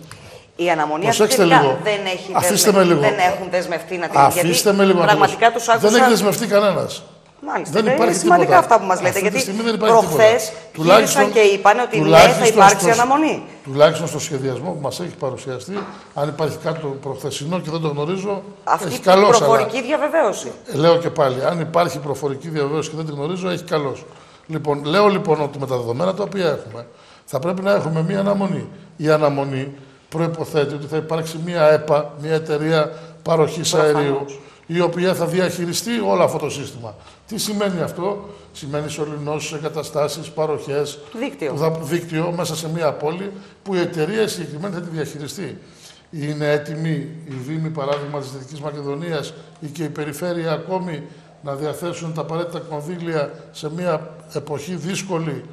Η αναμονή αυτή δεν, έχει δεσμε... δεν έχουν δεσμευτεί να την Αφήστε με λίγο. Πραγματικά τους άκουσα. Δεν έχει δεσμευτεί κανένας. Μάλιστα. Δεν είναι σημαντικά αυτά που μας λέτε. Γιατί προχθές γύρισαν και είπαν ότι ναι, θα υπάρξει στο, αναμονή. Τουλάχιστον στο σχεδιασμό που μας έχει παρουσιαστεί, αν υπάρχει κάτι το προχθεσινό και δεν το γνωρίζω. Αυτή έχει καλώς, προφορική αλλά... διαβεβαίωση. Ε, λέω και πάλι, αν υπάρχει προφορική διαβεβαίωση και δεν την γνωρίζω, έχει καλώ. Λοιπόν, λέω λοιπόν ότι με τα δεδομένα τα οποία έχουμε, θα πρέπει να έχουμε μία αναμονή. Η αναμονή προποθέτει ότι θα υπάρξει μία ΕΠΑ, μία εταιρεία παροχής αερίου η οποία θα διαχειριστεί όλο αυτό το σύστημα. Τι σημαίνει αυτό, σημαίνει σωληνώσεις, εγκαταστάσεις, παροχές. Δίκτυο. Που θα, δίκτυο μέσα σε μια πόλη που η εταιρεία συγκεκριμένη θα τη διαχειριστεί. Είναι έτοιμη η Δήμη, παράδειγμα της Δυτικής Μακεδονίας ή και η Περιφέρεια ακόμη να διαθέσουν τα απαραίτητα κονδύλια σε μια εποχή δύσκολη;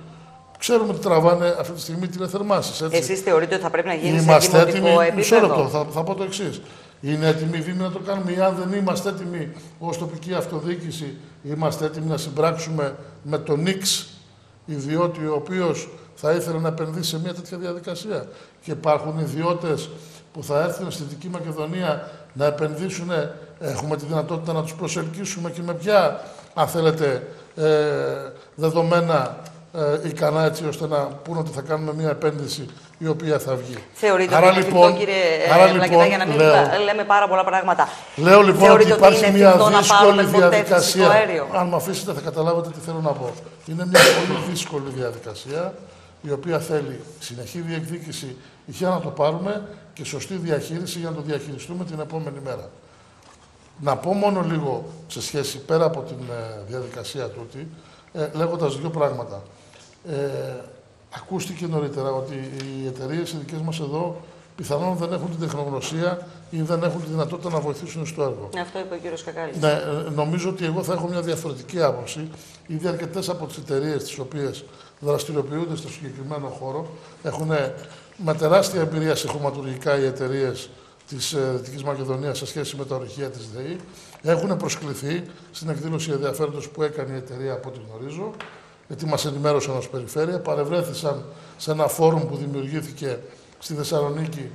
Ξέρουμε ότι τραβάνε αυτή τη στιγμή τηλεθερμάσεις. Εσείς θεωρείτε ότι θα πρέπει να γίνει Είμαστε σε δημοτικό έτοιμοι, επίπεδο; θα, θα πω το εξής. Είναι έτοιμη η Δήμη να το κάνουμε ή αν δεν είμαστε έτοιμοι ως τοπική αυτοδιοίκηση, είμαστε έτοιμοι να συμπράξουμε με τον Νίξ ιδιώτη ο οποίος θα ήθελε να επενδύσει σε μια τέτοια διαδικασία. Και υπάρχουν ιδιώτες που θα έρθουν στη Δυτική Μακεδονία να επενδύσουν, έχουμε τη δυνατότητα να τους προσελκύσουμε και με ποια, αν θέλετε, ε, δεδομένα ε, ικανά έτσι ώστε να πούνε ότι θα κάνουμε μια επένδυση η οποία θα βγει. Θεωρείτε άρα, ότι είναι λοιπόν, εφικτό, κύριε άρα, λοιπόν, για να μην λέω, λέμε πάρα πολλά πράγματα. Λέω λοιπόν Θεωρείτε ότι υπάρχει ότι μια δύσκολη διαδικασία. Αν με αφήσετε θα καταλάβετε τι θέλω να πω. Είναι μια πολύ δύσκολη διαδικασία η οποία θέλει συνεχή διεκδίκηση για να το πάρουμε και σωστή διαχείριση για να το διαχειριστούμε την επόμενη μέρα. Να πω μόνο λίγο σε σχέση πέρα από την ε, διαδικασία τούτη, ε, λέγοντας δύο πράγματα. Ε, ακούστηκε νωρίτερα ότι οι εταιρείες οι δικές μας εδώ πιθανόν δεν έχουν την τεχνογνωσία ή δεν έχουν τη δυνατότητα να βοηθήσουν στο έργο. Ναι, αυτό είπε ο κύριος Κακάλης. Ναι, ε, νομίζω ότι εγώ θα έχω μια διαφορετική άποψη. Ήδη αρκετές από τις εταιρείες τις οποίες δραστηριοποιούνται στο συγκεκριμένο χώρο έχουν με τεράστια εμπειρία σε χωματουργικά οι εταιρείες της ε, Δυτικής Μακεδονίας σε σχέση με τα ορυχεία της ΔΕΗ. Έχουν προσκληθεί στην εκδήλωση ενδιαφέροντος που έκανε η εταιρεία, από ό,τι γνωρίζω, γιατί μας ενημέρωσαν ως περιφέρεια. Παρευρέθησαν σε ένα φόρουμ που δημιουργήθηκε στη Θεσσαλονίκη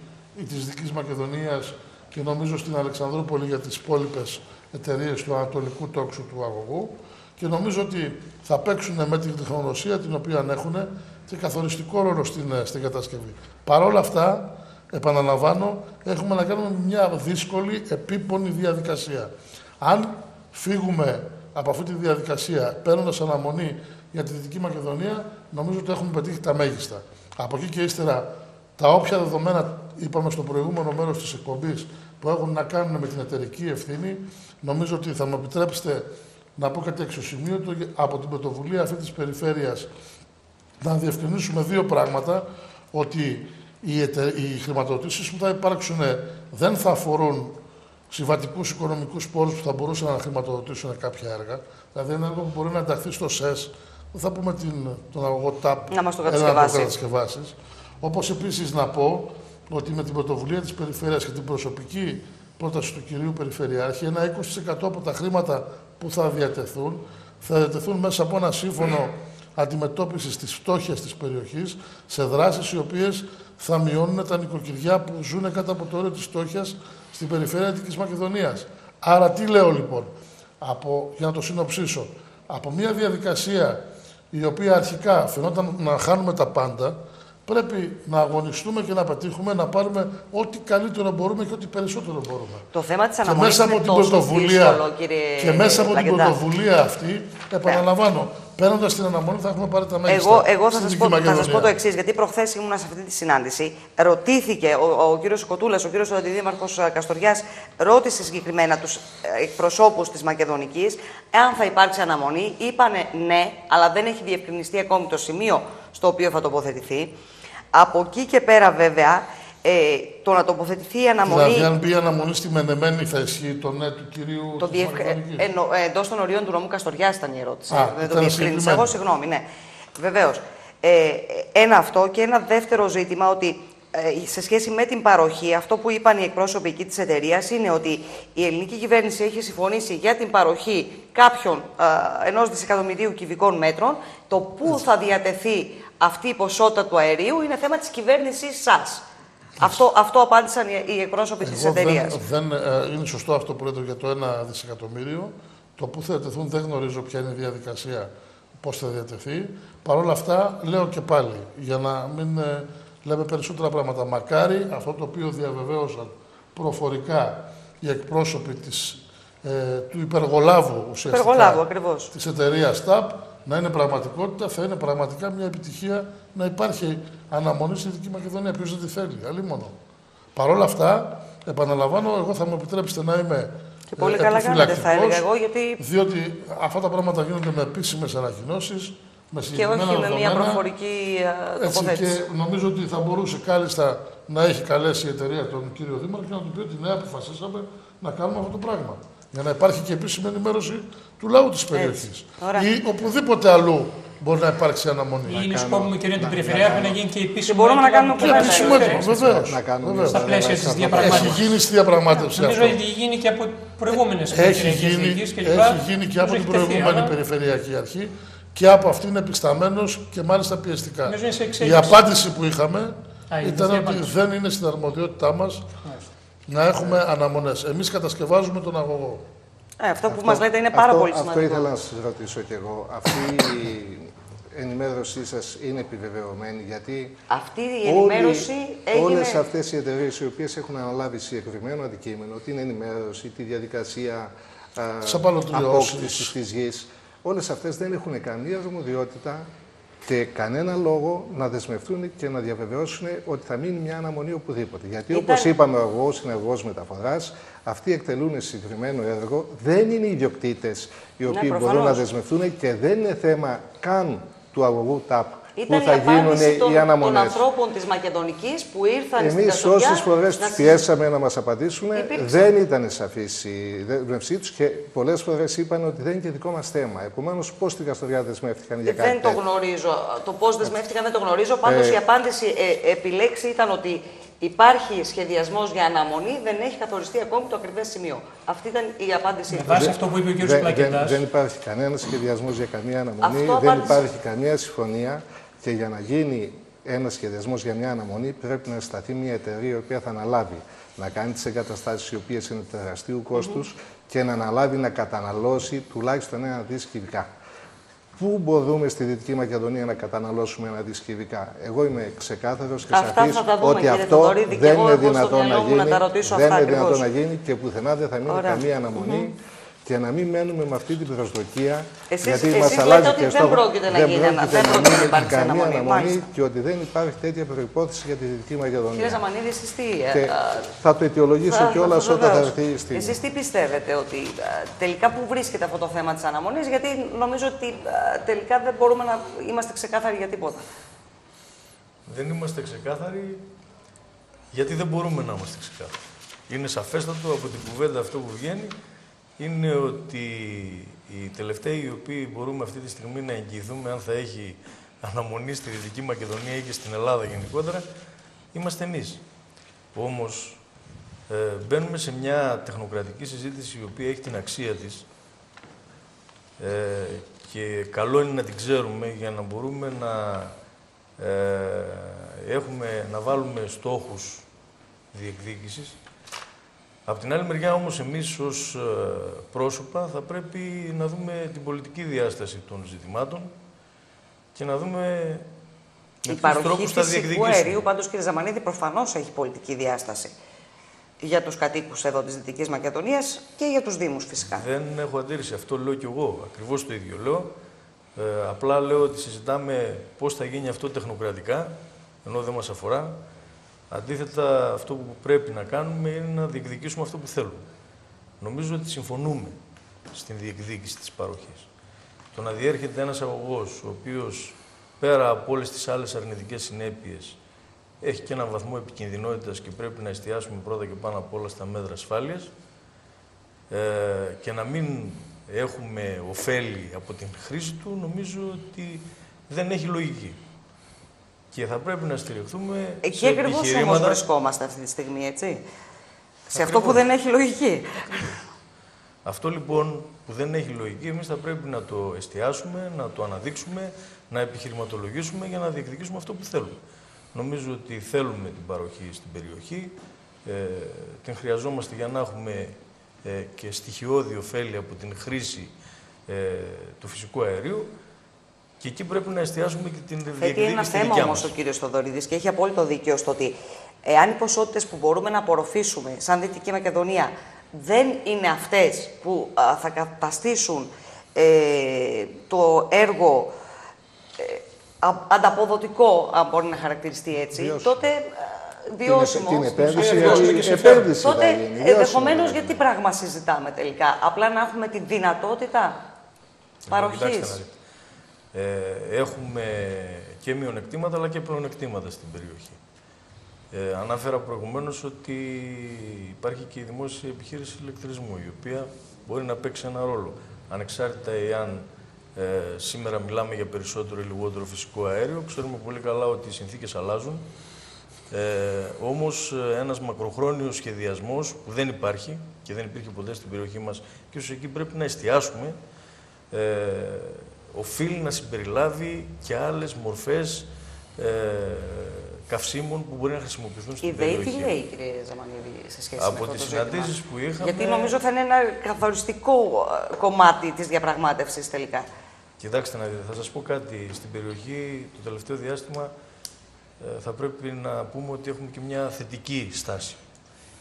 της Δυτική Μακεδονίας και νομίζω στην Αλεξανδρούπολη για τις υπόλοιπες εταιρείες του Ανατολικού Τόξου του Αγωγού. Και νομίζω ότι θα παίξουν με την τεχνολογία την οποία έχουν και καθοριστικό ρόλο στην, ε, στην κατασκευή. Παρ' όλα αυτά, επαναλαμβάνω, έχουμε να κάνουμε μια δύσκολη, επίπονη διαδικασία. Αν φύγουμε από αυτή τη διαδικασία παίρνοντας αναμονή για τη Δυτική Μακεδονία, νομίζω ότι έχουμε πετύχει τα μέγιστα. Από εκεί και ύστερα, τα όποια δεδομένα, είπαμε στο προηγούμενο μέρος της εκπομπής, που έχουν να κάνουν με την εταιρική ευθύνη, νομίζω ότι θα μου επιτρέψετε να πω κάτι εξωσημείωτο από την πρωτοβουλία αυτή της περιφέρειας να διευκρινίσουμε δύο πράγματα, ότι οι, ετε, οι χρηματοδοτήσεις που θα υπάρξουν δεν θα αφορούν συμβατικούς οικονομικούς πόρους που θα μπορούσαν να χρηματοδοτήσουν κάποια έργα. Δηλαδή, ένα έργο που μπορεί να ενταχθεί στο ΣΕΣ, δεν θα πούμε την, τον αγωγό ΤΑΠ, να μας το κατασκευάσεις. Όπως επίσης να πω ότι με την πρωτοβουλία της Περιφέρειας και την προσωπική πρόταση του κυρίου Περιφερειάρχη, ένα 20% από τα χρήματα που θα διατεθούν θα διατεθούν μέσα από ένα σύμφωνο αντιμετώπισης της φτώχειας της περιοχής σε δράσεις οι οποίες θα μειώνουν τα νοικοκυριά που ζουν κάτω από το όριο της φτώχειας στην περιφέρεια τη Μακεδονίας. Άρα, τι λέω λοιπόν, από, για να το συνοψίσω, από μια διαδικασία η οποία αρχικά φαινόταν να χάνουμε τα πάντα, πρέπει να αγωνιστούμε και να πετύχουμε να πάρουμε ό,τι καλύτερο μπορούμε και ό,τι περισσότερο μπορούμε. Το θέμα της αναμονής είναι τόσο δύσκολο, κύριε Και μέσα από την πρωτοβουλία αυτή, επαναλαμβάνω, Παίρνοντας την αναμονή, θα έχουμε πάρει τα μέγιστα. Εγώ, εγώ θα σας πω, σας πω το εξής, γιατί προχθές ήμουν σε αυτή τη συνάντηση. Ρωτήθηκε ο, ο κύριος Κοτούλας, ο κύριος Αντιδήμαρχος Καστοριάς, ρώτησε συγκεκριμένα τους ε, εκπροσώπους της Μακεδονικής, εάν θα υπάρξει αναμονή. Είπανε ναι, αλλά δεν έχει διευκρινιστεί ακόμη το σημείο στο οποίο θα τοποθετηθεί. Από εκεί και πέρα, βέβαια, ε, το να τοποθετηθεί η αναμονή. Δηλαδή, αν μπει η αναμονή στη μενεμένη, θα ισχύει το ναι του κυρίου. Το διευ... ε, ε, Εντός των ορίων του νομού Καστοριά ήταν η ερώτηση. Α, δεν το διευκρίνησα. Εγώ, συγγνώμη, ναι. Βεβαίως. Ε, ένα αυτό και ένα δεύτερο ζήτημα ότι ε, σε σχέση με την παροχή, αυτό που είπαν οι εκπρόσωποι εκεί της εταιρείας είναι ότι η ελληνική κυβέρνηση έχει συμφωνήσει για την παροχή κάποιων ε, ενός δισεκατομμυρίου κυβικών μέτρων. Το πού θα διατεθεί αυτή η ποσότητα του αερίου είναι θέμα της κυβέρνησης σας. Αυτό, αυτό απάντησαν οι εκπρόσωποι της εταιρεία. Δεν, δεν, ε, είναι σωστό αυτό που λέτε για το 1 δισεκατομμύριο. Το που θα διατεθούν δεν γνωρίζω ποια είναι η διαδικασία, πώς θα διατεθεί. Παρ' όλα αυτά, λέω και πάλι, για να μην ε, λέμε περισσότερα πράγματα. Μακάρι αυτό το οποίο διαβεβαίωσαν προφορικά οι εκπρόσωποι της, ε, του υπεργολάβου ουσιαστικά της εταιρείας TAP να είναι πραγματικότητα, θα είναι πραγματικά μια επιτυχία να υπάρχει αναμονή στη Δυτική Μακεδονία. Ποιος δεν τη θέλει, αλλή μόνο. Παρ' όλα αυτά, επαναλαμβάνω, εγώ θα μου επιτρέψετε να είμαι. Και πολύ καλά κάνετε, θα έλεγα εγώ, γιατί. Διότι αυτά τα πράγματα γίνονται με επίσημες ανακοινώσεις, με Και όχι με μια προφορική τοποθέτηση. Και νομίζω ότι θα μπορούσε κάλλιστα να έχει καλέσει η εταιρεία τον κύριο Δήμαρχο και να του πει ότι ναι, αποφασίσαμε να κάνουμε αυτό το πράγμα. Για να υπάρχει και επίσημη ενημέρωση του λαού της περιοχής. Ή οπουδήποτε αλλού μπορεί να υπάρξει αναμονή. Ή είναι σκόπιμο κυρία την Περιφερειάρχη να γίνει και επίσημο. μπορούμε να κάνουμε και επίσημο έτοιμο, βεβαίως. Στα πλαίσια της διαπραγμάτευσης. Έχει γίνει στη διαπραγμάτευση. Νομίζω ότι έχει γίνει και από προηγούμενε Έχει γίνει, έχει γίνει και από την προηγούμενη Περιφερειακή Αρχή και από αυτήν επισταμένος και μάλιστα πιεστικά. Η απάντηση που είχαμε ήταν ότι δεν είναι στην αρμοδιότητά μας να έχουμε αναμονές. Εμείς κατασκευάζουμε τον αγωγό. Ε, αυτό που αυτό, μας λέτε είναι πάρα αυτό, πολύ σημαντικό. Αυτό ήθελα να σας ρωτήσω κι εγώ. Αυτή η ενημέρωσή σας είναι επιβεβαιωμένη, γιατί. Αυτή η ενημέρωση έγινε. Όλες αυτές οι εταιρείες οι οποίες έχουν αναλάβει συγκεκριμένο αντικείμενο, την ενημέρωση, τη διαδικασία απόκτησης της γης, όλες αυτές δεν έχουν καμία αρμοδιότητα και κανένα λόγο να δεσμευτούν και να διαβεβαιώσουν ότι θα μείνει μια αναμονή οπουδήποτε. Γιατί Ήταν... όπως είπαμε, ο αγωγό συνεργός μεταφοράς, αυτοί εκτελούν συγκεκριμένο έργο, δεν είναι ιδιοκτήτες οι ναι, οποίοι μπορούν να δεσμευτούν και δεν είναι θέμα καν του αγωγού ΤΑΠ ήταν που θα γίνουν των, οι αναμονές. των ανθρώπων της Μακεδονικής που ήρθαν Εμείς στην Εμείς όσες φορές τους πιέσαμε να μας απαντήσουν, δεν ήταν σαφής η δέσμευσή τους και πολλές φορές είπαν ότι δεν είναι και δικό μας θέμα. Επομένως, πώς στην Καστοριά δεσμεύτηκαν για κάτι Δεν το γνωρίζω. Το πώς δεσμεύτηκαν δεν το γνωρίζω. Πάντως ε... η απάντηση ε, επιλέξει ήταν ότι Υπάρχει σχεδιασμός για αναμονή, δεν έχει καθοριστεί ακόμη το ακριβές σημείο. Αυτή ήταν η απάντησή τους. Με βάση αυτό που είπε ο κ. Πλακεντά. Δεν, δεν υπάρχει κανένα σχεδιασμός για καμία αναμονή, δεν υπάρχει καμία συμφωνία. Και για να γίνει ένας σχεδιασμός για μια αναμονή, πρέπει να σταθεί μια εταιρεία η οποία θα αναλάβει να κάνει τις εγκαταστάσεις οι οποίες είναι τεραστίου κόστους και να αναλάβει να καταναλώσει τουλάχιστον ένα δις κυβικά. Πού μπορούμε στη Δυτική Μακεδονία να καταναλώσουμε ένα δις Εγώ είμαι ξεκάθαρος και σαφής ότι αυτό δεν είναι δυνατόν να γίνει. Δεν είναι δυνατόν να γίνει και πουθενά δεν θα μείνει καμία αναμονή και να μην μένουμε με αυτή την προσδοκία. Εσείς, γιατί μας αλλάζει και στο. Δεν πρόκειται να γίνει ένα δεν πρόκειται να υπάρξει καμία αναμονή και ότι δεν υπάρχει τέτοια προπόθεση για τη Δυτική Μακεδονία. Κύριε Ζαμανίδη, εσείς τι. Και θα το αιτιολογήσω κιόλας όταν θα έρθει η στιγμή. Εσείς τι πιστεύετε, ότι τελικά πού βρίσκεται αυτό το θέμα της αναμονής, γιατί νομίζω ότι τελικά δεν μπορούμε να είμαστε ξεκάθαροι για τίποτα. Δεν είμαστε ξεκάθαροι γιατί δεν μπορούμε να είμαστε ξεκάθαροι. Είναι σαφέστατο από την κουβέντα αυτό που βγαίνει είναι ότι οι τελευταίοι οι οποίοι μπορούμε αυτή τη στιγμή να εγγυηθούμε αν θα έχει αναμονή στη Δυτική Μακεδονία ή και στην Ελλάδα γενικότερα, είμαστε εμείς. Όμως ε, μπαίνουμε σε μια τεχνοκρατική συζήτηση η οποία έχει την αξία της ε, και καλό είναι να την ξέρουμε για να μπορούμε να, ε, έχουμε, να βάλουμε στόχους διεκδίκησης Απ' την άλλη μεριά όμως εμείς ως ε, πρόσωπα θα πρέπει να δούμε την πολιτική διάσταση των ζητημάτων και να δούμε η παροχή φυσικού αερίου, πάντως κύριε Ζαμανίδη, προφανώς έχει πολιτική διάσταση για τους κατοίκους εδώ της Δυτικής Μακεδονίας και για τους Δήμους φυσικά. Δεν έχω αντίρρηση. Αυτό λέω κι εγώ. Ακριβώς το ίδιο λέω. Ε, απλά λέω ότι συζητάμε πώς θα γίνει αυτό τεχνοκρατικά, ενώ δεν μας αφορά. Αντίθετα, αυτό που πρέπει να κάνουμε είναι να διεκδικήσουμε αυτό που θέλουμε. Νομίζω ότι συμφωνούμε στην διεκδίκηση της παροχής. Το να διέρχεται ένας αγωγός, ο οποίος πέρα από όλες τις άλλες αρνητικές συνέπειες, έχει και έναν βαθμό επικινδυνότητας και πρέπει να εστιάσουμε πρώτα και πάνω απ' όλα στα μέτρα ασφάλειας ε, και να μην έχουμε ωφέλη από την χρήση του, νομίζω ότι δεν έχει λογική. Και θα πρέπει να στηριχθούμε Εκεί σε ακριβώς όμως βρισκόμαστε αυτή τη στιγμή, έτσι. Σε αυτό που δεν έχει λογική. Αυτό λοιπόν που δεν έχει λογική, εμείς θα πρέπει να το εστιάσουμε, να το αναδείξουμε, να επιχειρηματολογήσουμε για να διεκδικήσουμε αυτό που θέλουμε. Νομίζω ότι θέλουμε την παροχή στην περιοχή, ε, την χρειαζόμαστε για να έχουμε ε, και στοιχειώδη ωφέλη από την χρήση ε, του φυσικού αερίου και εκεί πρέπει να εστιάσουμε και την διεκδίκηση Είναι ένα θέμα όμως ο κύριος Θοδωρίδης και έχει απόλυτο δίκιο στο ότι εάν οι ποσότητες που μπορούμε να απορροφήσουμε σαν Δυτική Μακεδονία δεν είναι αυτές που θα καταστήσουν ε, το έργο ε, ανταποδοτικό, αν μπορεί να χαρακτηριστεί έτσι, τότε βιώσιμο. Την, επένδυση, επένδυση τότε ενδεχομένως γιατί πράγμα συζητάμε τελικά; Απλά να έχουμε τη δυνατότητα παροχής. Ε, έχουμε και μειονεκτήματα αλλά και πλεονεκτήματα στην περιοχή. Ε, ανάφερα προηγουμένως ότι υπάρχει και η δημόσια επιχείρηση ηλεκτρισμού, η οποία μπορεί να παίξει ένα ρόλο. Ανεξάρτητα εάν ε, σήμερα μιλάμε για περισσότερο ή λιγότερο φυσικό αέριο, ξέρουμε πολύ καλά ότι οι συνθήκες αλλάζουν. Ε, όμως ένας μακροχρόνιος σχεδιασμός που δεν υπάρχει και δεν υπήρχε ποτέ στην περιοχή μας και ίσως εκεί πρέπει να εστιάσουμε, ε, οφείλει να συμπεριλάβει και άλλες μορφές ε, καυσίμων που μπορεί να χρησιμοποιηθούν στην η περιοχή. Η ΔΕΗ τι λέει, κύριε Ζαμανίδη, σε σχέση Από με αυτό το συναντήσεις που είχαμε... Γιατί νομίζω θα είναι ένα καθοριστικό ε, κομμάτι της διαπραγμάτευσης τελικά. Κοιτάξτε να δείτε, θα σας πω κάτι. Στην περιοχή το τελευταίο διάστημα ε, θα πρέπει να πούμε ότι έχουμε και μια θετική στάση.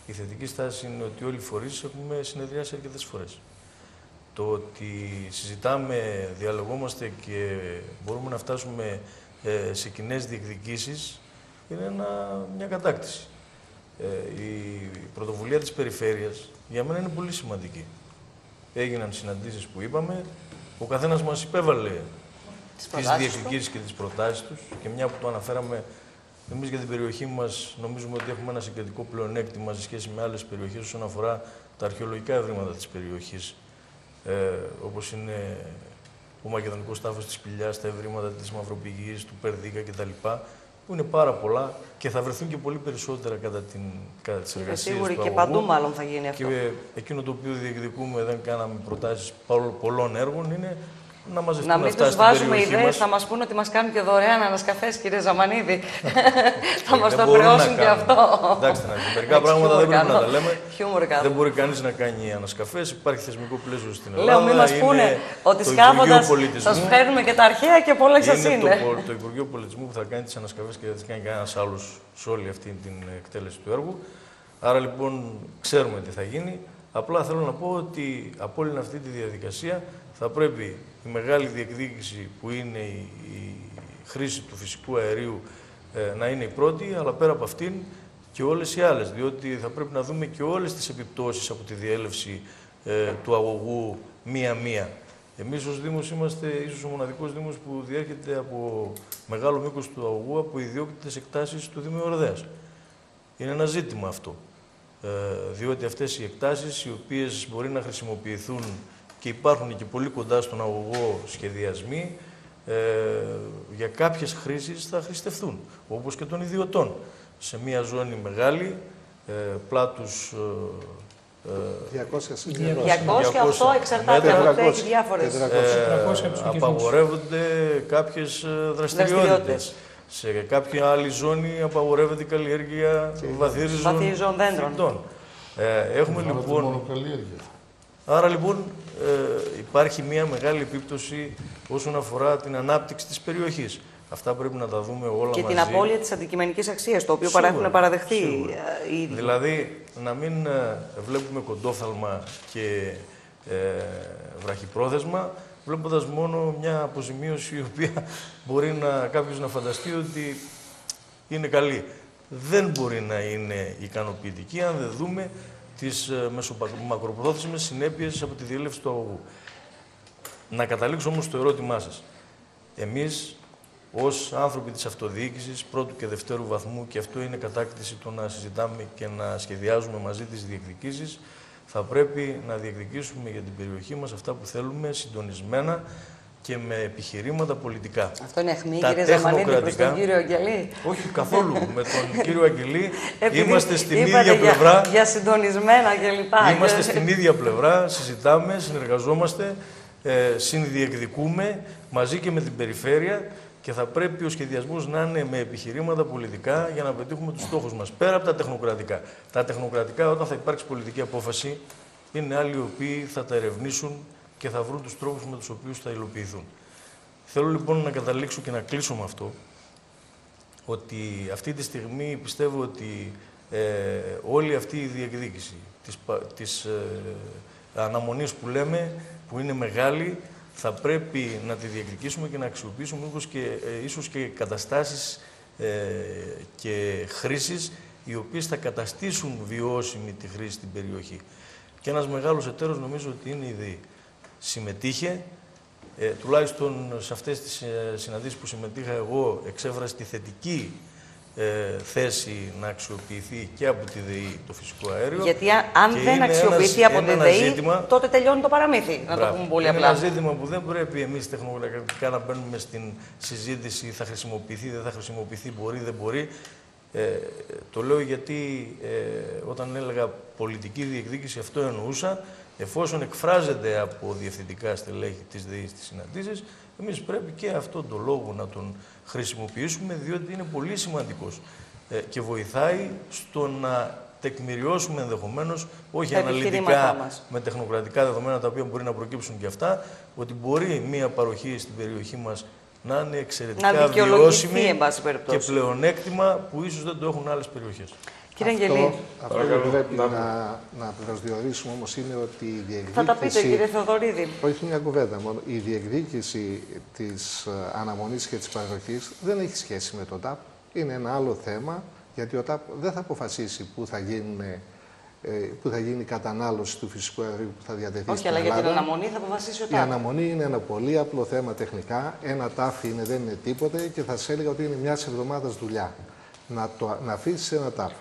Η θετική στάση είναι ότι όλοι οι φορείς έχουμε συνεδριάσει αρκετές φορές. Το ότι συζητάμε, διαλογόμαστε και μπορούμε να φτάσουμε ε, σε κοινές διεκδικήσεις είναι ένα, μια κατάκτηση. Ε, η πρωτοβουλία της περιφέρειας για μένα είναι πολύ σημαντική. Έγιναν συναντήσεις που είπαμε, ο καθένας μας υπέβαλε τις, τις διεκδικήσεις και τις προτάσεις τους και μια που το αναφέραμε εμείς για την περιοχή μας νομίζουμε ότι έχουμε ένα συγκεντρικό πλεονέκτημα σε σχέση με άλλες περιοχές όσον αφορά τα αρχαιολογικά ευρήματα της περιοχής, ε, όπως είναι ο Μακεδονικός τάφος της Πηλιάς, τα ευρήματα της Μαυροπηγής, του Περδίκα κτλ που είναι πάρα πολλά και θα βρεθούν και πολύ περισσότερα κατά, την, κατά τις εργασίες σίγουροι του και παντού μάλλον θα γίνει αυτό. Και εκείνο το οποίο διεκδικούμε, δεν κάναμε προτάσεις πολλών έργων, είναι να μαζευτούν Να μην αυτά τους βάζουμε ιδέες, θα μας πούνε ότι μας κάνουν και δωρεάν ανασκαφές, κύριε Ζαμανίδη. θα μας το χρεώσουν και αυτό. Εντάξει, να μερικά πράγματα δεν πρέπει να τα λέμε. Δεν μπορεί κανείς να κάνει ανασκαφές. Υπάρχει θεσμικό πλαίσιο στην Ελλάδα. Λέω, μην μα πούνε ότι σκάβοντας σας φέρνουμε και τα αρχαία και πολλά σας είναι. Είναι το, το Υπουργείο Πολιτισμού που θα κάνει τις ανασκαφές και δεν θα κάνει κανένας άλλος σε όλη αυτή την εκτέλεση του έργου. Άρα λοιπόν ξέρουμε τι θα γίνει. Απλά θέλω να πω ότι από όλη αυτή τη διαδικασία θα πρέπει η μεγάλη διεκδίκηση που είναι η, χρήση του φυσικού αερίου ε, να είναι η πρώτη, αλλά πέρα από αυτήν και όλες οι άλλες, διότι θα πρέπει να δούμε και όλες τις επιπτώσεις από τη διέλευση ε, του αγωγού μία-μία. Εμείς ως Δήμος είμαστε ίσως ο μοναδικός Δήμος που διέρχεται από μεγάλο μήκος του αγωγού από ιδιόκτητες εκτάσεις του Δήμου Ορδέας. Είναι ένα ζήτημα αυτό, ε, διότι αυτές οι εκτάσεις οι οποίες μπορεί να χρησιμοποιηθούν και υπάρχουν και πολύ κοντά στον αγωγό σχεδιασμοί, ε, για κάποιες χρήσεις θα χρηστευτούν, όπως και των ιδιωτών. Σε μια ζώνη μεγάλη, ε, πλάτους... Ε, 200, 200 και αυτό εξαρτάται από έχει διάφορες. Ε, απαγορεύονται κάποιες ε, δραστηριότητες. Σε κάποια άλλη ζώνη απαγορεύεται η καλλιέργεια βαθύριζων δέντρων. Ε, έχουμε λοιπόν... Άρα λοιπόν ε, υπάρχει μια μεγάλη επίπτωση όσον αφορά την ανάπτυξη της περιοχής. Αυτά πρέπει να τα δούμε όλα και μαζί. Και την απώλεια της αντικειμενικής αξίας, το οποίο σίγουρα, έχουν παραδεχθεί ε, οι ίδιοι. Δηλαδή, να μην ε, βλέπουμε κοντόφθαλμα και ε, βραχυπρόθεσμα, βλέποντας μόνο μια αποζημίωση η οποία μπορεί να, κάποιος να φανταστεί ότι είναι καλή. Δεν μπορεί να είναι ικανοποιητική αν δεν δούμε τις ε, μακροπρόθεσμες συνέπειες από τη διέλευση του αγωγού. Να καταλήξω όμως στο ερώτημά σας. Εμείς, ως άνθρωποι της αυτοδιοίκησης πρώτου και δευτέρου βαθμού, και αυτό είναι κατάκτηση το να συζητάμε και να σχεδιάζουμε μαζί τις διεκδικήσεις, θα πρέπει να διεκδικήσουμε για την περιοχή μας αυτά που θέλουμε συντονισμένα και με επιχειρήματα πολιτικά. Αυτό είναι αιχμή, κύριε Ζαμανίδη, προς τον κύριο Αγγελή. Όχι καθόλου. με τον κύριο Αγγελή είμαστε στην ίδια πλευρά. Για, συντονισμένα κλπ. Είμαστε στην ίδια πλευρά, συζητάμε, συνεργαζόμαστε, ε, συνδιεκδικούμε μαζί και με την περιφέρεια και θα πρέπει ο σχεδιασμός να είναι με επιχειρήματα πολιτικά για να πετύχουμε τους στόχους μας, πέρα από τα τεχνοκρατικά. Τα τεχνοκρατικά, όταν θα υπάρξει πολιτική απόφαση, είναι άλλοι οι οποίοι θα τα ερευνήσουν και θα βρουν τους τρόπους με τους οποίους θα υλοποιηθούν. Θέλω λοιπόν να καταλήξω και να κλείσω με αυτό, ότι αυτή τη στιγμή πιστεύω ότι ε, όλη αυτή η διεκδίκηση της, της ε, αναμονής που λέμε, που είναι μεγάλη, θα πρέπει να τη διεκδικήσουμε και να αξιοποιήσουμε ίσως και, ε, ίσως και καταστάσεις ε, και χρήσεις οι οποίες θα καταστήσουν βιώσιμη τη χρήση στην περιοχή. Και ένας μεγάλος εταίρος νομίζω ότι είναι η ΔΕΗ συμμετείχε ε, τουλάχιστον σε αυτές τις ε, συναντήσεις που συμμετείχα εγώ εξέφρασε τη θετική ε, θέση να αξιοποιηθεί και από τη ΔΕΗ το φυσικό αέριο. Γιατί αν δεν αξιοποιηθεί από τη ΔΕΗ, ζήτημα, τότε τελειώνει το παραμύθι. Να το πούμε πολύ απλά. Είναι ένα ζήτημα που δεν πρέπει εμείς τεχνοκρατικά να μπαίνουμε στην συζήτηση θα χρησιμοποιηθεί, δεν θα χρησιμοποιηθεί, μπορεί, δεν μπορεί. Ε, το λέω γιατί ε, όταν έλεγα πολιτική διεκδίκηση αυτό εννοούσα εφόσον εκφράζεται από διευθυντικά στελέχη της ΔΕΗ στις συναντήσεις, εμείς πρέπει και αυτόν τον λόγο να τον χρησιμοποιήσουμε, διότι είναι πολύ σημαντικός ε, και βοηθάει στο να τεκμηριώσουμε ενδεχομένως, όχι αναλυτικά με τεχνοκρατικά δεδομένα τα οποία μπορεί να προκύψουν και αυτά, ότι μπορεί μία παροχή στην περιοχή μας να είναι εξαιρετικά να βιώσιμη και πλεονέκτημα που ίσως δεν το έχουν άλλες περιοχές. Κύριε Αγγελή. Αυτό, που πρέπει να, να προσδιορίσουμε όμως είναι ότι η διεκδίκηση... Θα τα πείτε κύριε Θεοδωρίδη. Όχι μια κουβέντα μόνο. Η διεκδίκηση της ε, αναμονής και της παροχής δεν έχει σχέση με το ΤΑΠ. Είναι ένα άλλο θέμα, γιατί ο ΤΑΠ δεν θα αποφασίσει πού θα γίνουν ε, που θα γίνει η κατανάλωση του φυσικού αερίου που θα διατεθεί Όχι, αλλά για την αναμονή θα αποφασίσει ο ΤΑΦ. Η αναμονή είναι ένα πολύ απλό θέμα τεχνικά. Ένα τάφι είναι, δεν είναι τίποτε και θα σας έλεγα ότι είναι μιας εβδομάδας δουλειά. Να, το, να αφήσεις ένα τάφι.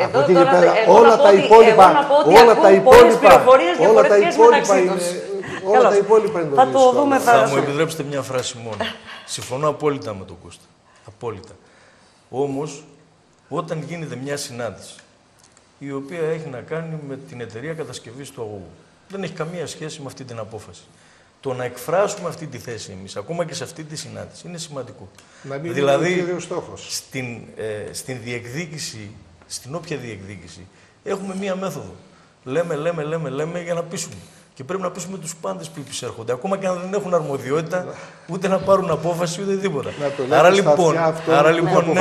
Εδώ, Από τώρα, πέρα, όλα τα υπόλοιπα, όλα τα υπόλοιπα, όλα τα υπόλοιπα είναι, όλα τα υπόλοιπα είναι θα το δούμε. Θα, θα μου επιτρέψετε μια φράση μόνο. Συμφωνώ απόλυτα με τον Κώστα. Απόλυτα. Όμως, όταν γίνεται μια συνάντηση η οποία έχει να κάνει με την εταιρεία κατασκευής του αγωγού. Δεν έχει καμία σχέση με αυτή την απόφαση. Το να εκφράσουμε αυτή τη θέση εμείς, ακόμα και σε αυτή τη συνάντηση, είναι σημαντικό. Να μην δηλαδή, είναι στόχος. Στην, ε, στην διεκδίκηση, στην όποια διεκδίκηση, έχουμε μία μέθοδο. Λέμε, λέμε, λέμε, λέμε για να πείσουμε. Και πρέπει να πείσουμε τους πάντες που υπησέρχονται. Ακόμα και αν δεν έχουν αρμοδιότητα ούτε να πάρουν απόφαση ούτε τίποτα. άρα λοιπόν, άρα λοιπόν, ναι,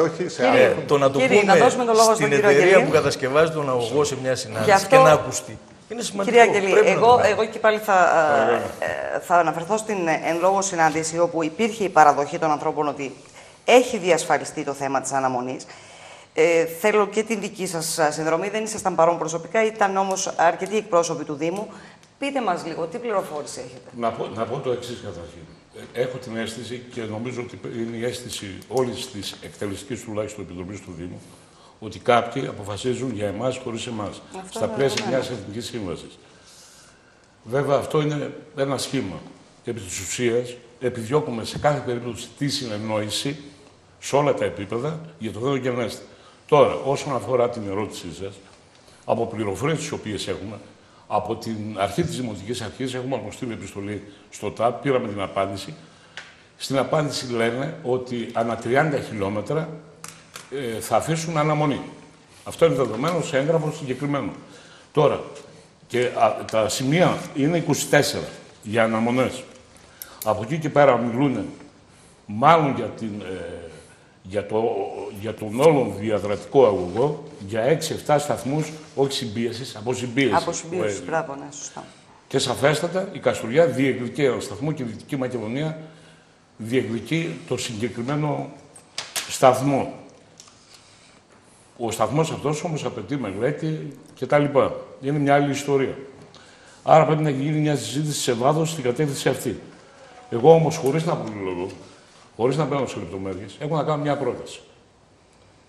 όχι σε ε, το να το κύριε, πούμε να στην εταιρεία που κατασκευάζει τον αγωγό σε μια συνάντηση και, αυτό... και να ακουστεί. Είναι σημαντικό. Κύριε Αγγελή, εγώ, εγώ και πάλι θα, ε, θα αναφερθώ στην εν λόγω συνάντηση όπου υπήρχε η παραδοχή των ανθρώπων ότι έχει διασφαλιστεί το θέμα της αναμονής. Ε, θέλω και την δική σας συνδρομή. Δεν ήσασταν παρόν προσωπικά, ήταν όμως αρκετοί εκπρόσωποι του Δήμου. Πείτε μας λίγο, τι πληροφόρηση έχετε; Να πω, να πω το εξής καταρχήν. Ε, έχω την αίσθηση και νομίζω ότι είναι η αίσθηση όλης της εκτελεστικής τουλάχιστον επιτροπής του Δήμου ότι κάποιοι αποφασίζουν για εμάς χωρίς εμάς. Στα πλαίσια μιας εθνικής σύμβασης. Βέβαια, αυτό είναι ένα σχήμα. Και επί της ουσίας επιδιώκουμε σε κάθε περίπτωση τη συνεννόηση σε όλα τα επίπεδα για το δέο γενέστε. Τώρα, όσον αφορά την ερώτησή σας, από πληροφορίες τις οποίες έχουμε, από την αρχή της Δημοτικής Αρχής έχουμε αποστείλει επιστολή στο ΤΑΠ, πήραμε την απάντηση. Στην απάντηση λένε ότι ανά 30 χιλιόμετρα ε, θα αφήσουν αναμονή. Αυτό είναι δεδομένο σε έγγραφο συγκεκριμένο. Τώρα, και τα σημεία είναι 24 για αναμονές. Από εκεί και πέρα μιλούν μάλλον για την ε, για, το, για τον όλον διαδρατικό αγωγό για 6-7 σταθμούς, όχι συμπίεσης, από συμπίεση. Από συμπίεση, μπράβο, ναι, σωστά. Και σαφέστατα η Καστοριά διεκδικεί ένα σταθμό και η Δυτική Μακεδονία διεκδικεί το συγκεκριμένο σταθμό. Ο σταθμός αυτός όμως απαιτεί μελέτη κτλ. Είναι μια άλλη ιστορία. Άρα πρέπει να γίνει μια συζήτηση σε βάθος στην κατεύθυνση αυτή. Εγώ όμως, χωρίς να λόγο, χωρίς να μπαίνω σε λεπτομέρειες, έχω να κάνω μια πρόταση.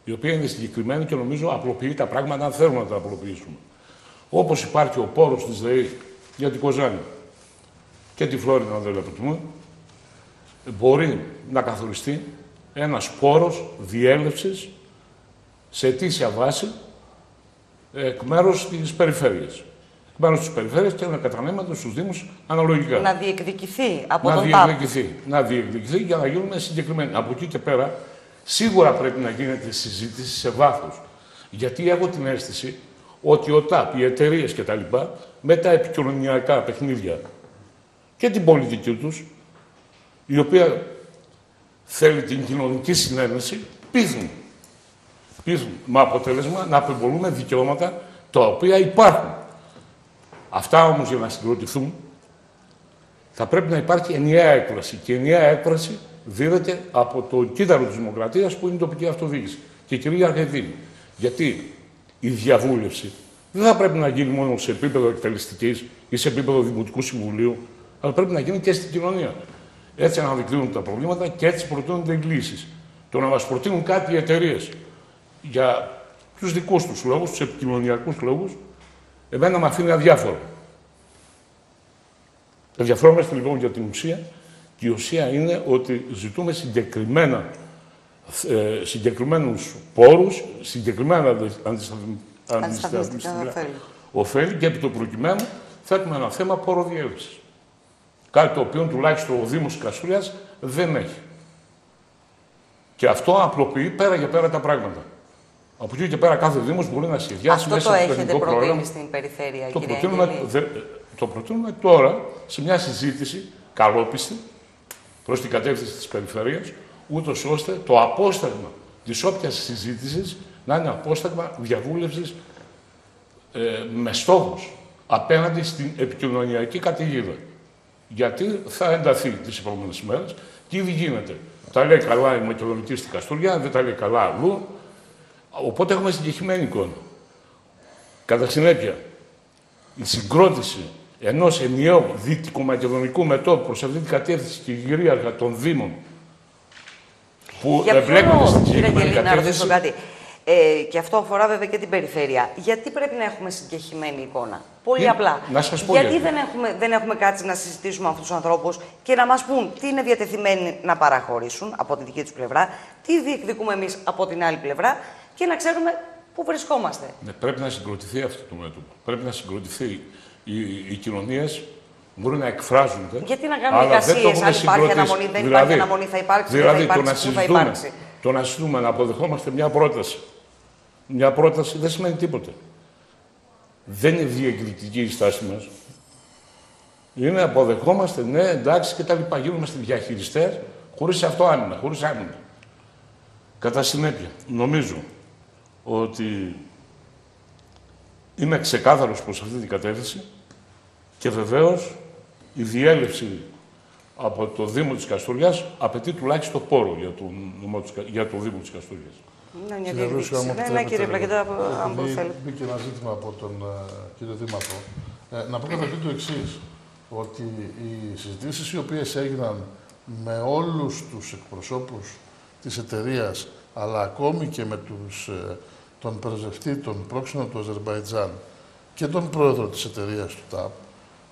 Η οποία είναι συγκεκριμένη και νομίζω απλοποιεί τα πράγματα αν θέλουμε να τα απλοποιήσουμε. Όπως υπάρχει ο πόρος της ΔΕΗ για την Κοζάνη και τη Φλόρινα, αν δεν λεπτομέρειε, μπορεί να καθοριστεί ένας πόρος διέλευσης σε αιτήσια βάση εκ μέρους της περιφέρειας πάνω στις περιφέρειες και να κατανέμονται στους Δήμους αναλογικά. Να διεκδικηθεί από να τον διεκδικηθεί, Να διεκδικηθεί για να γίνουμε συγκεκριμένοι. Από εκεί και πέρα, σίγουρα πρέπει να γίνεται συζήτηση σε βάθος. Γιατί έχω την αίσθηση ότι ο ΤΑΠ, οι εταιρείες κτλ. με τα επικοινωνιακά παιχνίδια και την πολιτική τους, η οποία θέλει την κοινωνική συνένεση, πείθουν. Πείθουν με αποτέλεσμα να απεμπολούμε δικαιώματα τα οποία υπάρχουν. Αυτά όμως για να συγκροτηθούν θα πρέπει να υπάρχει ενιαία έκφραση. Και η ενιαία έκφραση δίδεται από το κύτταρο της Δημοκρατίας που είναι η τοπική αυτοδιοίκηση. Και κυρία Αρχεδίνη, γιατί η διαβούλευση δεν θα πρέπει να γίνει μόνο σε επίπεδο εκτελεστικής ή σε επίπεδο Δημοτικού Συμβουλίου, αλλά πρέπει να γίνει και στην κοινωνία. Έτσι αναδεικνύουν τα προβλήματα και έτσι προτείνονται λύσει. Το να μας προτείνουν κάτι οι εταιρείες για τους δικούς τους λόγους, τους επικοινωνιακούς λόγους, εμένα με αφήνει αδιάφορο. Ενδιαφερόμαστε λοιπόν για την ουσία και η ουσία είναι ότι ζητούμε συγκεκριμένα, ε, συγκεκριμένους πόρους, συγκεκριμένα αντισταθμιστικά ωφέλη και επί το προκειμένου θέτουμε ένα θέμα πόρο διέλευσης. Κάτι το οποίο τουλάχιστον ο Δήμος Καστούριας δεν έχει. Και αυτό απλοποιεί πέρα για πέρα τα πράγματα. Από εκεί και πέρα κάθε Δήμος μπορεί να σχεδιάσει αυτό μέσα το έχετε προτείνει στην περιφέρεια, το προτείνουμε, το προτείνουμε τώρα σε μια συζήτηση καλόπιστη προς την κατεύθυνση της περιφέρειας, ούτως ώστε το απόσταγμα της όποιας συζήτησης να είναι απόσταγμα διαβούλευσης ε, με στόχους απέναντι στην επικοινωνιακή καταιγίδα. Γιατί θα ενταθεί τις επόμενες μέρες και ήδη γίνεται. Τα λέει καλά η Μακεδονική στην Καστοριά, δεν τα λέει καλά αλλού. Οπότε έχουμε συγκεκριμένη εικόνα. Κατά συνέπεια, η συγκρότηση ενός ενιαίου δυτικομακεδονικού μετώπου προς αυτή την κατεύθυνση και κυρίαρχα των Δήμων που εμπλέκονται στην συγκεκριμένη κατεύθυνση. κάτι. Ε, και αυτό αφορά βέβαια και την περιφέρεια. Γιατί πρέπει να έχουμε συγκεκριμένη εικόνα; Πολύ απλά. Να σας πω γιατί, γιατί δεν έχουμε, δεν έχουμε κάτσει να συζητήσουμε με αυτούς τους ανθρώπους και να μας πούν τι είναι διατεθειμένοι να παραχωρήσουν από τη δική τους πλευρά, τι διεκδικούμε εμείς από την άλλη πλευρά και να ξέρουμε πού βρισκόμαστε. Ναι, πρέπει να συγκροτηθεί αυτό το μέτωπο. Πρέπει να συγκροτηθεί οι, οι κοινωνίες μπορούν να εκφράζονται. Γιατί να κάνουμε εικασίες, αν υπάρχει αναμονή, δεν δηλαδή, υπάρχει αναμονή, θα υπάρξει, δηλαδή, δεν θα υπάρξει, το να θα υπάρξει. Το να συζητούμε, να αποδεχόμαστε μια πρόταση. Μια πρόταση δεν σημαίνει τίποτα. Δεν είναι διεκδικητική η στάση μας. Είναι αποδεχόμαστε, ναι, εντάξει και τα λοιπά. Γίνομαστε διαχειριστές χωρίς αυτό άμυνα, χωρίς άμυνα. Κατά συνέπεια, νομίζω ότι είμαι ξεκάθαρος προς αυτή την κατεύθυνση και βεβαίως η διέλευση από το Δήμο της Καστοριάς απαιτεί τουλάχιστον πόρο για το, για το Δήμο της Καστοριάς. Ναι, κύριε ναι, ναι, κύριε Πλακετά, αν θέλετε. Μπήκε ένα ζήτημα από τον uh, κύριο Δήμαρχο. Ε, να πω καταρχήν το εξής ότι οι συζητήσεις οι οποίες έγιναν με όλους τους εκπροσώπους της εταιρείας, αλλά ακόμη και με τους ε, τον πρεσβευτή, τον πρόξενο του Αζερβαϊτζάν και τον πρόεδρο της εταιρείας του ΤΑΠ,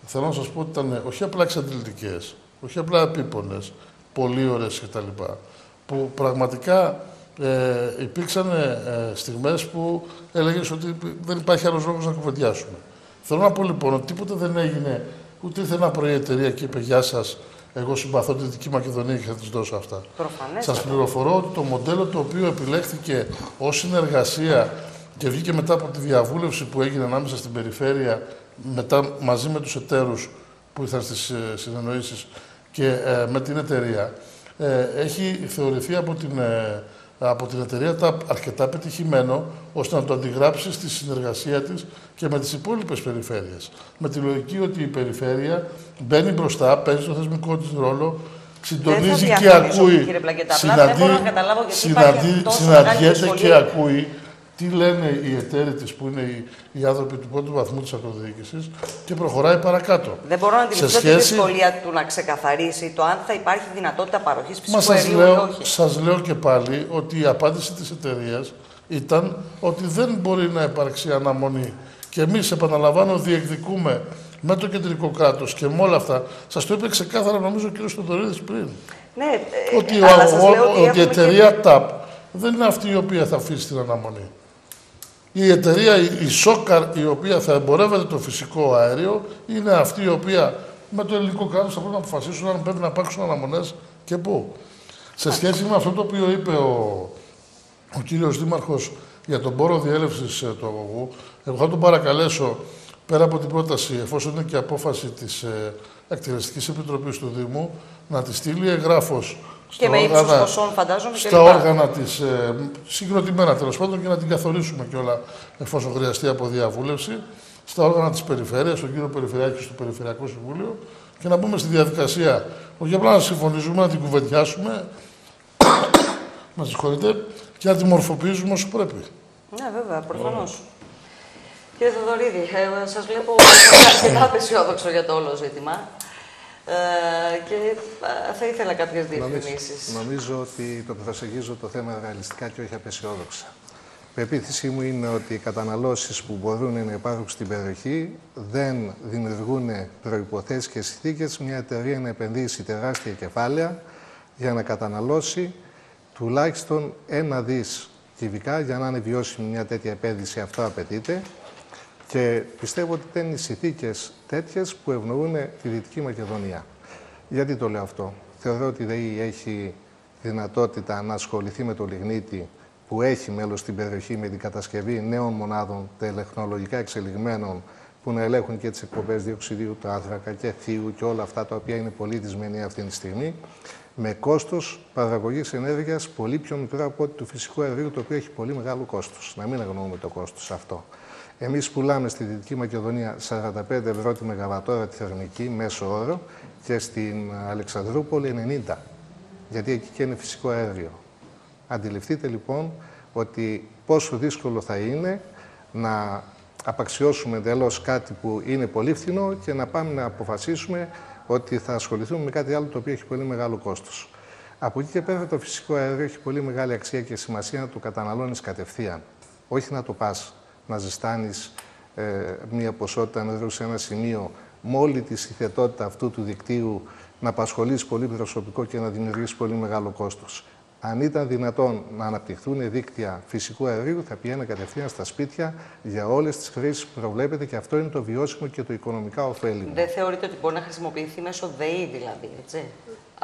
θέλω να σας πω ότι ήταν όχι απλά εξαντλητικές, όχι απλά επίπονες, πολύ ωραίες κτλ. Που πραγματικά ε, υπήρξαν ε, στιγμές που έλεγες ότι δεν υπάρχει άλλος λόγος να κουβεντιάσουμε. Θέλω να πω λοιπόν ότι τίποτα δεν έγινε, ούτε ήρθε ένα πρωί εταιρεία και είπε «Γεια σας, εγώ συμπαθώ τη Δυτική Μακεδονία και θα της δώσω αυτά. Σας πληροφορώ ότι το μοντέλο το οποίο επιλέχθηκε ως συνεργασία και βγήκε μετά από τη διαβούλευση που έγινε ανάμεσα στην περιφέρεια, μετά μαζί με τους εταίρους που ήρθαν στις ε, συνεννοήσεις και ε, με την εταιρεία, ε, έχει θεωρηθεί από την από την εταιρεία τα αρκετά πετυχημένο ώστε να το αντιγράψεις στη συνεργασία της και με τις υπόλοιπες περιφέρειες. Με τη λογική ότι η περιφέρεια μπαίνει μπροστά, παίζει το θεσμικό της ρόλο, συντονίζει και ακούει. Συναντιέται και ακούει τι λένε οι εταίροι της, που είναι οι, οι άνθρωποι του πρώτου βαθμού της αυτοδιοίκηση και προχωράει παρακάτω. Δεν μπορώ να αντιληφθώ σχέση... τη δυσκολία του να ξεκαθαρίσει το αν θα υπάρχει δυνατότητα παροχής φυσικού αερίου λέω, ή όχι. Σας λέω και πάλι ότι η απάντηση της εταιρείας ήταν ότι δεν μπορεί να υπάρξει αναμονή. Και εμείς, επαναλαμβάνω, διεκδικούμε με το κεντρικό κράτος και με όλα αυτά. Σας το είπε ξεκάθαρα, νομίζω, ο κ. Στοδωρίδη πριν. Ναι, ε, ότι, ο, ο, ότι η εταιρεία και... TAP δεν είναι αυτή η οποία θα αφήσει την αναμονή η εταιρεία, η Σόκαρ, η οποία θα εμπορεύεται το φυσικό αέριο, είναι αυτή η οποία με το ελληνικό κράτος θα πρέπει να αποφασίσουν αν πρέπει να υπάρξουν αναμονές και πού. Σε σχέση με αυτό το οποίο είπε ο, ο κύριος Δήμαρχος για τον πόρο διέλευσης ε, του αγωγού, εγώ θα τον παρακαλέσω πέρα από την πρόταση, εφόσον είναι και απόφαση της ε, Εκτελεστικής Επιτροπής του Δήμου, να τη στείλει εγγράφος και με ύψου ποσών, φαντάζομαι. Στα και όργανα της, ε, συγκροτημένα τέλος πάντων, και να την καθορίσουμε κιόλα εφόσον χρειαστεί από διαβούλευση, στα όργανα της περιφέρειας, στον κύριο Περιφερειάκη στο Περιφερειακό Συμβούλιο, και να μπούμε στη διαδικασία. Όχι απλά να συμφωνήσουμε, να την κουβεντιάσουμε, να συγχωρείτε, και να τη μορφοποιήσουμε όσο πρέπει. Ναι, βέβαια, προφανώς. Κύριε Θεοδωρίδη, ε, σας βλέπω αρκετά απεσιόδοξο για το όλο ζήτημα. Ε, και ε, θα ήθελα κάποιες διευκρινήσεις. Νομίζω, νομίζω ότι το προσεγγίζω το θέμα ρεαλιστικά και όχι απεσιόδοξα. Η πεποίθησή μου είναι ότι οι καταναλώσεις που μπορούν να υπάρχουν στην περιοχή δεν δημιουργούν προϋποθέσεις και συνθήκες μια εταιρεία να επενδύσει τεράστια κεφάλαια για να καταναλώσει τουλάχιστον ένα δις κυβικά για να είναι βιώσιμη μια τέτοια επένδυση. Αυτό απαιτείται. Και πιστεύω ότι δεν είναι οι συνθήκες τέτοιες που ευνοούν τη Δυτική Μακεδονία. Γιατί το λέω αυτό; Θεωρώ ότι δεν έχει δυνατότητα να ασχοληθεί με το λιγνίτη που έχει μέλος στην περιοχή με την κατασκευή νέων μονάδων τεχνολογικά εξελιγμένων που να ελέγχουν και τις εκπομπές διοξιδίου του άνθρακα και θείου και όλα αυτά τα οποία είναι πολύ δυσμενή αυτή τη στιγμή, με κόστος παραγωγής ενέργειας πολύ πιο μικρό από ό,τι του φυσικού αερίου, το οποίο έχει πολύ μεγάλο κόστος. Να μην αγνοούμε το κόστος αυτό. Εμείς πουλάμε στη Δυτική Μακεδονία 45 ευρώ τη μεγαβατόρα τη θερμική, μέσο όρο, και στην Αλεξανδρούπολη 90. Γιατί εκεί και είναι φυσικό αέριο. Αντιληφθείτε λοιπόν ότι πόσο δύσκολο θα είναι να απαξιώσουμε εντελώς κάτι που είναι πολύ φθηνό και να πάμε να αποφασίσουμε ότι θα ασχοληθούμε με κάτι άλλο το οποίο έχει πολύ μεγάλο κόστος. Από εκεί και πέρα το φυσικό αέριο έχει πολύ μεγάλη αξία και σημασία να το καταναλώνεις κατευθείαν. Όχι να το πας να ζεστάνεις ε, μία ποσότητα νερού σε ένα σημείο με όλη τη συνθετότητα αυτού του δικτύου να απασχολείς πολύ προσωπικό και να δημιουργήσεις πολύ μεγάλο κόστος. Αν ήταν δυνατόν να αναπτυχθούν δίκτυα φυσικού αερίου, θα πηγαίνει κατευθείαν στα σπίτια για όλες τις χρήσεις που προβλέπετε και αυτό είναι το βιώσιμο και το οικονομικά ωφέλιμο. Δεν θεωρείτε ότι μπορεί να χρησιμοποιηθεί μέσω ΔΕΗ, δηλαδή, έτσι;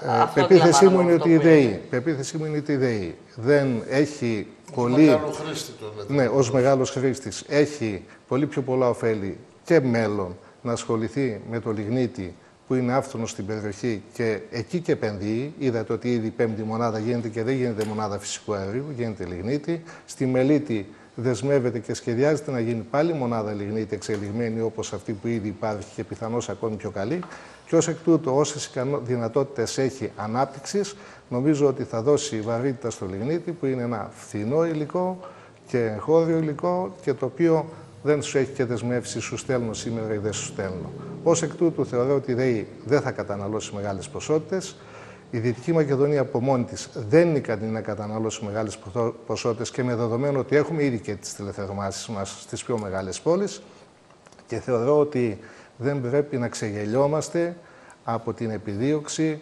Ε, πεποίθησή μου είναι ότι η ΔΕΗ, πεποίθησή μου είναι ότι η ΔΕΗ δεν έχει ως πολύ. Μεγάλο χρήστη το λέτε. Ναι, ως μεγάλος χρήστης έχει πολύ πιο πολλά ωφέλη και μέλλον να ασχοληθεί με το λιγνίτη που είναι άφθονος στην περιοχή και εκεί και επενδύει. Είδατε ότι ήδη η πέμπτη μονάδα γίνεται και δεν γίνεται μονάδα φυσικού αερίου, γίνεται λιγνίτη. Στη Μελίτη δεσμεύεται και σχεδιάζεται να γίνει πάλι μονάδα λιγνίτη εξελιγμένη όπως αυτή που ήδη υπάρχει και πιθανώς ακόμη πιο καλή. Και ως εκ τούτου, όσες δυνατότητες έχει ανάπτυξης, νομίζω ότι θα δώσει βαρύτητα στο λιγνίτη που είναι ένα φθηνό υλικό και εγχώριο υλικό και το οποίο δεν σου έχει και δεσμεύσει, σου στέλνω σήμερα ή δεν σου στέλνω. Ω εκ τούτου, θεωρώ ότι η ΔΕΗ δεν θα καταναλώσει μεγάλες ποσότητες. Η Δυτική Μακεδονία από μόνη της δεν είναι ικανή να καταναλώσει μεγάλες ποσότητες και με δεδομένο ότι έχουμε ήδη και τις τηλεθερμάσεις μας στις πιο μεγάλες πόλεις. Και θεωρώ ότι δεν πρέπει να ξεγελιόμαστε από την επιδίωξη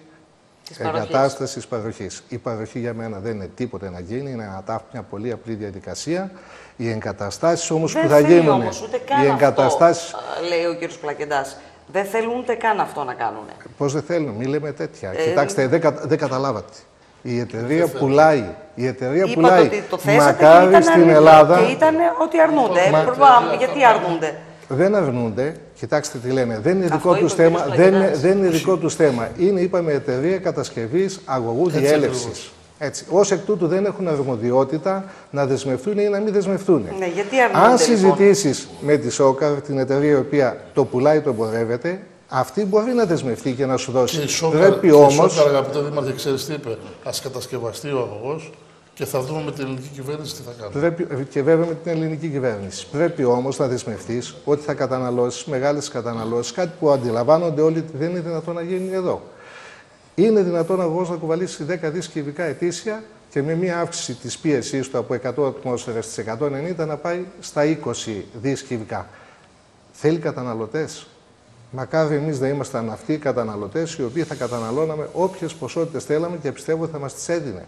εγκατάστασης παροχής. Η παροχή για μένα δεν είναι τίποτε να γίνει, είναι μια πολύ απλή διαδικασία. Οι εγκαταστάσεις όμως που θα γίνουν. Όμως, ούτε καν οι εγκαταστάσεις... αυτό, λέει ο κ. Πλακεντάς. Δεν θέλουν ούτε καν αυτό να κάνουν. Πώς δεν θέλουν, μην λέμε τέτοια. Ε... Κοιτάξτε, δεν, δεν καταλάβατε. Η εταιρεία πουλάει. Η εταιρεία Είπατε πουλάει. Ότι το Μακάρι στην Ελλάδα. Και ήταν ότι αρνούνται. Μα... Γιατί αρνούνται; Δεν αρνούνται. Κοιτάξτε τι λένε. Δεν είναι δικό τους θέμα. Δεν, δεν είναι δικό τους θέμα. Είναι, είπαμε, εταιρεία κατασκευής αγωγού διέλευσης. Έτσι. Ω εκ τούτου δεν έχουν αρμοδιότητα να δεσμευτούν ή να μην δεσμευτούν. Ναι, γιατί Αν συζητήσεις λοιπόν. με τη ΣΟΚΑ, την εταιρεία η οποία το πουλάει, το εμπορεύεται, αυτή μπορεί να δεσμευτεί και να σου δώσει. Και η ΣΟΚΑ, Πρέπει όμω. Η αγαπητέ Δήμαρχε, ξέρεις τι είπε; Α κατασκευαστεί ο αγωγός και θα δούμε με την ελληνική κυβέρνηση τι θα κάνουμε. Πρέπει, και βέβαια με την ελληνική κυβέρνηση. Πρέπει όμως να δεσμευτείς ότι θα καταναλώσεις μεγάλες καταναλώσεις, κάτι που αντιλαμβάνονται όλοι ότι δεν είναι δυνατόν να γίνει εδώ. Είναι δυνατόν αγωγός να κουβαλήσει 10 δις κυβικά ετήσια και με μια αύξηση της πίεσή του από 100 ατμόσφαιρε στις 190 να πάει στα 20 δις κυβικά. Θέλει καταναλωτές; Μακάρι εμείς να ήμασταν αυτοί οι καταναλωτές οι οποίοι θα καταναλώναμε όποιες ποσότητες θέλαμε και πιστεύω ότι θα μας τις έδινε.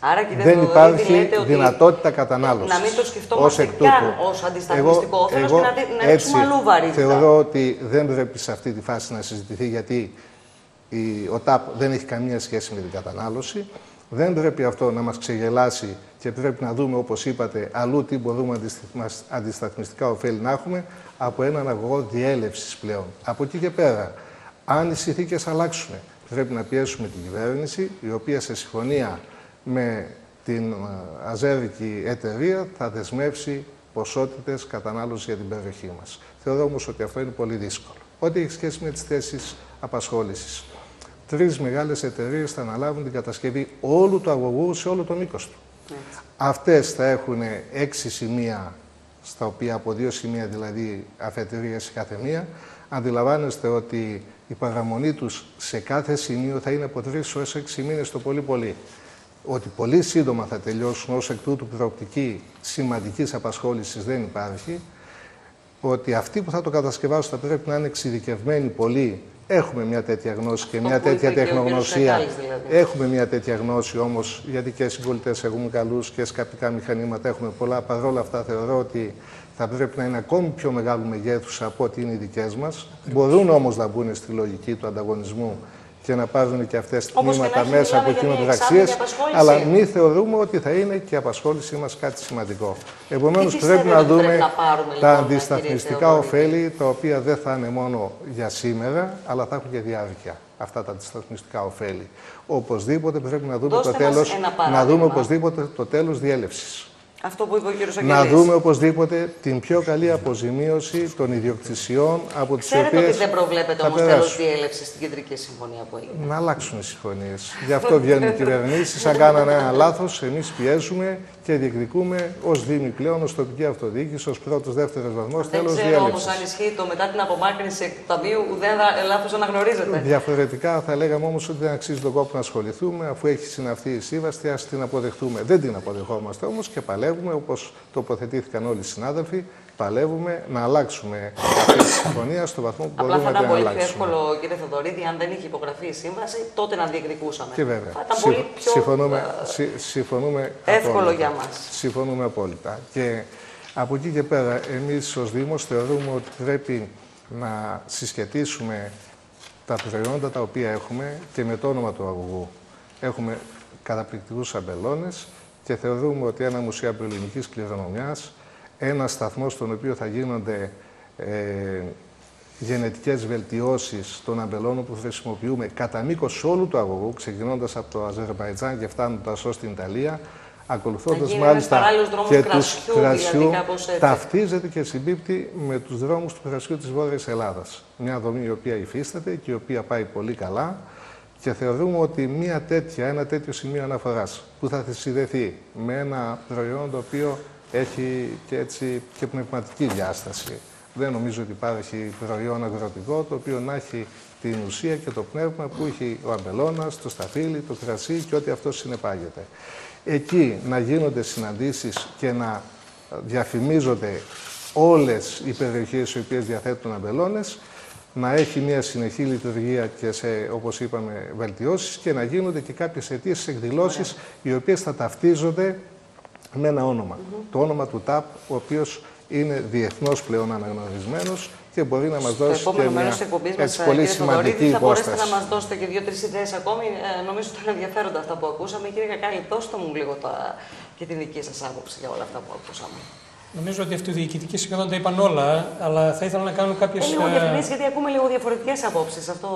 Άρα, κύριε δεν υπάρχει δυνατότητα κατανάλωσης. Να μην το σκεφτόμαστε καν ως αντισταθμιστικό όφελος και να, να ρίξουμε αλλού βαρύτητα. Θεωρώ ότι δεν πρέπει σε αυτή τη φάση να συζητηθεί γιατί η, ο ΤΑΠ δεν έχει καμία σχέση με την κατανάλωση. Δεν πρέπει αυτό να μας ξεγελάσει και πρέπει να δούμε, όπως είπατε, αλλού τι μπορούμε αντισταθμιστικά ωφέλη να έχουμε από έναν αγωγό διέλευσης πλέον. Από εκεί και πέρα, αν οι συνθήκες αλλάξουν, πρέπει να πιέσουμε την κυβέρνηση, η οποία σε συμφωνία με την ε, αζέρικη εταιρεία θα δεσμεύσει ποσότητες κατανάλωσης για την περιοχή μας. Θεωρώ όμως ότι αυτό είναι πολύ δύσκολο. Ό,τι έχει σχέση με τις θέσεις απασχόλησης τρεις μεγάλες εταιρείες θα αναλάβουν την κατασκευή όλου του αγωγού σε όλο τον μήκος του. Αυτές θα έχουν έξι σημεία, στα οποία από δύο σημεία δηλαδή αφετηρία η κάθε μία. Αντιλαμβάνεστε ότι η παραμονή τους σε κάθε σημείο θα είναι από τρεις έως έξι μήνες το πολύ πολύ. Ότι πολύ σύντομα θα τελειώσουν ως εκ τούτου προοπτική σημαντικής απασχόλησης δεν υπάρχει. Ότι αυτοί που θα το κατασκευάσουν θα πρέπει να είναι εξειδικευμένοι πολύ Έχουμε μια τέτοια γνώση και μια τέτοια τεχνογνωσία. Δηλαδή. Έχουμε μια τέτοια γνώση όμως, γιατί και οι συμπολιτές έχουμε καλούς και σκαπτικά μηχανήματα έχουμε πολλά. Παρ' όλα αυτά, θεωρώ ότι θα πρέπει να είναι ακόμη πιο μεγάλου μεγέθους από ό,τι είναι οι δικές μας. Μπορούν όμως να μπουν στη λογική του ανταγωνισμού και να πάρουν και αυτές τι τμήματα μέσα από κοινωνικέ αξίες. Αλλά μην θεωρούμε ότι θα είναι και η απασχόλησή μας κάτι σημαντικό. Επομένως, πρέπει να δούμε να πάρουμε, τα λοιπόν, αντισταθμιστικά ωφέλη, τα οποία δεν θα είναι μόνο για σήμερα, αλλά θα έχουν και διάρκεια αυτά τα αντισταθμιστικά ωφέλη. Οπωσδήποτε πρέπει να δούμε το τέλος, να δούμε οπωσδήποτε το τέλος διέλευσης. Αυτό που είπε ο κ. Να δούμε οπωσδήποτε την πιο καλή αποζημίωση των ιδιοκτησιών από τις οποίε. Ξέρετε ότι δεν προβλέπεται όμως τέλος διέλευση στην κεντρική συμφωνία που έγινε. Να αλλάξουν οι συμφωνίες. Γι' αυτό βγαίνουν οι κυβερνήσεις. Αν κάνανε ένα λάθος, εμείς πιέζουμε και διεκδικούμε ως Δήμη πλέον, ως τοπική αυτοδιοίκηση, ως πρώτος, δεύτερος βαθμός τέλος διέλευση. Δεν ξέρω όμως αν ισχύει το μετά την απομάκρυνση του Ταμείου, ουδέν λάθος αναγνωρίζεται. Διαφορετικά θα λέγαμε όμως ότι δεν αξίζει τον κόπο να ασχοληθούμε, αφού έχει συναυθεί η σύμβαση, ας την αποδεχτούμε. Δεν την αποδεχόμαστε όμως και παλεύουμε, όπως τοποθετήθηκαν όλοι οι συνάδελφοι, παλεύουμε να αλλάξουμε αυτή τη συμφωνία στο βαθμό που μπορούμε να την αλλάξουμε. Απλά θα ήταν πολύ πιο εύκολο, κύριε Θεοδωρίδη, αν δεν είχε υπογραφεί η σύμβαση, τότε να διεκδικούσαμε. Και βέβαια. Θα ήταν πολύ πιο συμφωνούμε, ε, συμφωνούμε εύκολο απόλυτα. για μας. Συμφωνούμε απόλυτα. Και από εκεί και πέρα, εμείς ως Δήμος θεωρούμε ότι πρέπει να συσχετίσουμε τα προϊόντα τα οποία έχουμε και με το όνομα του αγωγού. Έχουμε καταπληκτικούς αμπελώνες και θεωρούμε ότι ένα μουσείο αμπελονικής κληρονομιάς ένα σταθμό στον οποίο θα γίνονται ε, γενετικές βελτιώσεις των αμπελώνων που χρησιμοποιούμε κατά μήκος όλου του αγωγού, ξεκινώντας από το Αζερβαϊτζάν και φτάνοντας ως την Ιταλία, ακολουθώντας μάλιστα και τους κρασιού, δηλαδή, ταυτίζεται και συμπίπτει με τους δρόμους του κρασιού της Βόρειας Ελλάδας. Μια δομή η οποία υφίσταται και η οποία πάει πολύ καλά και θεωρούμε ότι μια τέτοια, ένα τέτοιο σημείο αναφοράς που θα συνδεθεί με ένα προϊόν το οποίο έχει και έτσι και πνευματική διάσταση. Δεν νομίζω ότι υπάρχει προϊόν αγροτικό το οποίο να έχει την ουσία και το πνεύμα που έχει ο αμπελώνας, το σταφύλι, το κρασί και ό,τι αυτό συνεπάγεται. Εκεί να γίνονται συναντήσεις και να διαφημίζονται όλες οι περιοχές οι οποίες διαθέτουν αμπελώνες, να έχει μια συνεχή λειτουργία και σε, όπως είπαμε, βελτιώσεις και να γίνονται και κάποιες αιτήσεις εκδηλώσεις οι οποίες θα ταυτίζονται με ένα όνομα. Το όνομα του ΤΑΠ, ο οποίος είναι διεθνώς πλέον αναγνωρισμένος και μπορεί να μας δώσει και μια έτσι, πολύ σημαντική υπόσταση. Θα μπορέσετε να μας δώσετε και δύο-τρεις ιδέες ακόμη. Ε, νομίζω ότι είναι ενδιαφέροντα αυτά που ακούσαμε. Κύριε Κακάλη, δώστε μου λίγο τα... και την δική σας άποψη για όλα αυτά που ακούσαμε. Νομίζω ότι οι αυτοδιοικητικοί σχεδόν τα είπαν όλα, αλλά θα ήθελα να κάνω κάποιες. Ε, λίγο διευκρινήσει, γιατί ακούμε λίγο διαφορετικές απόψεις. Αυτό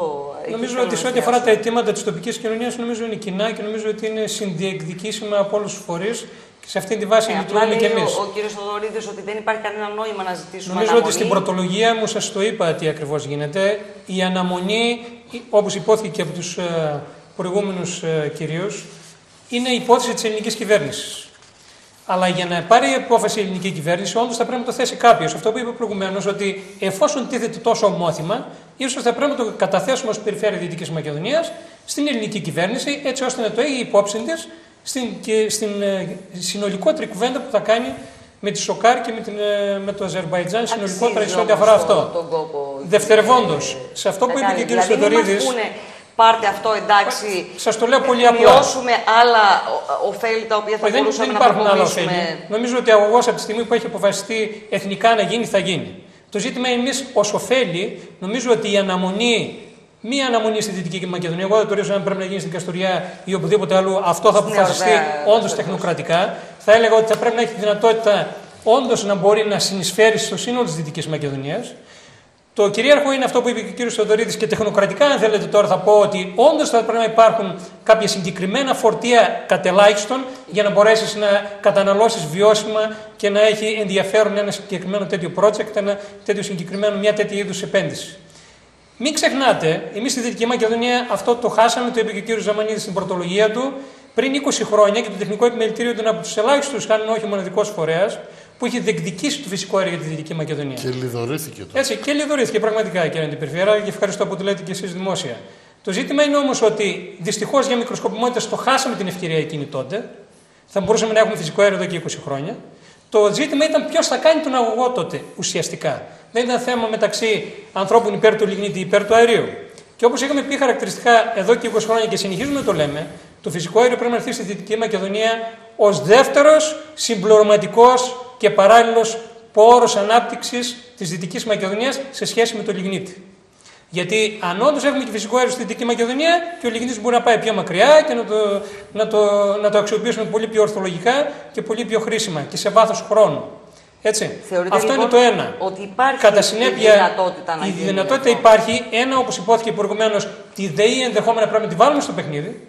νομίζω ότι σε ό,τι αφορά τα αιτήματα της τοπικής κοινωνίας, νομίζω είναι κοινά και νομίζω ότι είναι συνδιεκδικήσιμα από όλους τους φορείς σε αυτή τη βάση ε, λειτουργούμε και εμεί. Ο, ο κύριος Θοδωρίδης ότι δεν υπάρχει κανένα νόημα να ζητήσουμε Νομίζω αναμονή. ότι στην πρωτολογία μου σας το είπα τι ακριβώς γίνεται. Η αναμονή, όπως υπόθηκε και από τους ε, προηγούμενους ε, κυρίως, είναι υπόθεση της ελληνικής κυβέρνησης. Αλλά για να πάρει η απόφαση η ελληνική κυβέρνηση, όντως θα πρέπει να το θέσει κάποιος. Αυτό που είπα προηγουμένως, ότι εφόσον τίθεται τόσο ομόθυμα, ίσως θα πρέπει να το καταθέσουμε ως Περιφέρεια Δυτικής Μακεδονίας στην ελληνική κυβέρνηση, έτσι ώστε να το έχει υπόψη της στην, και στην ε, συνολικότερη κουβέντα που θα κάνει με τη Σοκάρ και με, την, ε, με το Αζερβαϊτζάν συνολικότερα σε ό,τι αφορά αυτό. Δευτερευόντως, σε αυτό που είπε και ο κ. Δηλαδή, Φεδωρίδη. Πάρτε αυτό εντάξει. Σας το λέω πολύ απλά. Μειώσουμε άλλα ωφέλη τα οποία θα δεν, μπορούσαμε δεν υπάρχουν να άλλα ωφέλη. Νομίζω ότι αγωγός από τη στιγμή που έχει αποφασιστεί εθνικά να γίνει, θα γίνει. Το ζήτημα εμείς ως ωφέλη, νομίζω ότι η αναμονή Μία αναμονή στη Δυτική Μακεδονία. Εγώ δεν το ορίζω αν πρέπει να γίνει στην Καστοριά ή οπουδήποτε αλλού. Αυτό θα αποφασιστεί όντως τεχνοκρατικά. Θα έλεγα ότι θα πρέπει να έχει τη δυνατότητα όντως να μπορεί να συνεισφέρει στο σύνολο της Δυτικής Μακεδονίας. Το κυρίαρχο είναι αυτό που είπε και ο κ. Θεοδωρίδης και τεχνοκρατικά, αν θέλετε τώρα, θα πω ότι όντως θα πρέπει να υπάρχουν κάποια συγκεκριμένα φορτία κατελάχιστον για να μπορέσεις να καταναλώσεις βιώσιμα και να έχει ενδιαφέρον ένα συγκεκριμένο τέτοιο project, ένα τέτοιο συγκεκριμένο, μια τέτοια είδους επένδυση. Μην ξεχνάτε, εμείς στη Δυτική Μακεδονία αυτό το χάσαμε, το είπε και ο κ. Ζαμανίδης στην πρωτολογία του, πριν 20 χρόνια και το τεχνικό επιμελητήριο ήταν από τους ελάχιστους, αν όχι μοναδικός φορέας, που έχει διεκδικήσει το φυσικό αέριο για τη Δυτική Μακεδονία. Και λιδωρήθηκε το. Έτσι, και λιδωρήθηκε πραγματικά κύριε Αντιπεριφέρα και ευχαριστώ που το λέτε και εσείς δημόσια. Το ζήτημα είναι όμως ότι δυστυχώς για μικροσκοπιμότητα το χάσαμε την ευκαιρία εκείνη τότε. Θα μπορούσαμε να έχουμε φυσικό αέριο εδώ και 20 χρόνια. Το ζήτημα ήταν ποιος θα κάνει τον αγωγό τότε ουσιαστικά. Δεν ήταν θέμα μεταξύ ανθρώπων υπέρ του λιγνίτη υπέρ του αερίου. Και όπως είχαμε πει χαρακτηριστικά εδώ και 20 χρόνια και συνεχίζουμε να το λέμε, το φυσικό αέριο πρέπει να έρθει στη Δυτική Μακεδονία ως δεύτερος συμπληρωματικός και παράλληλος πόρος ανάπτυξης της Δυτικής Μακεδονίας σε σχέση με το λιγνίτη. Γιατί αν όντως έχουμε και φυσικό αέριο στη Δυτική Μακεδονία, και ο λιγνίτης μπορεί να πάει πιο μακριά και να το, να, το, να το αξιοποιήσουμε πολύ πιο ορθολογικά και πολύ πιο χρήσιμα και σε βάθος χρόνου. Έτσι. Θεωρείτε Αυτό λοιπόν είναι το ένα. Ότι υπάρχει Κατά συνέπεια, η δυνατότητα να η δυνατότητα υπάρχει. Ένα, όπως υπόθηκε προηγουμένως, τη ΔΕΗ ενδεχόμενα πρέπει να τη βάλουμε στο παιχνίδι.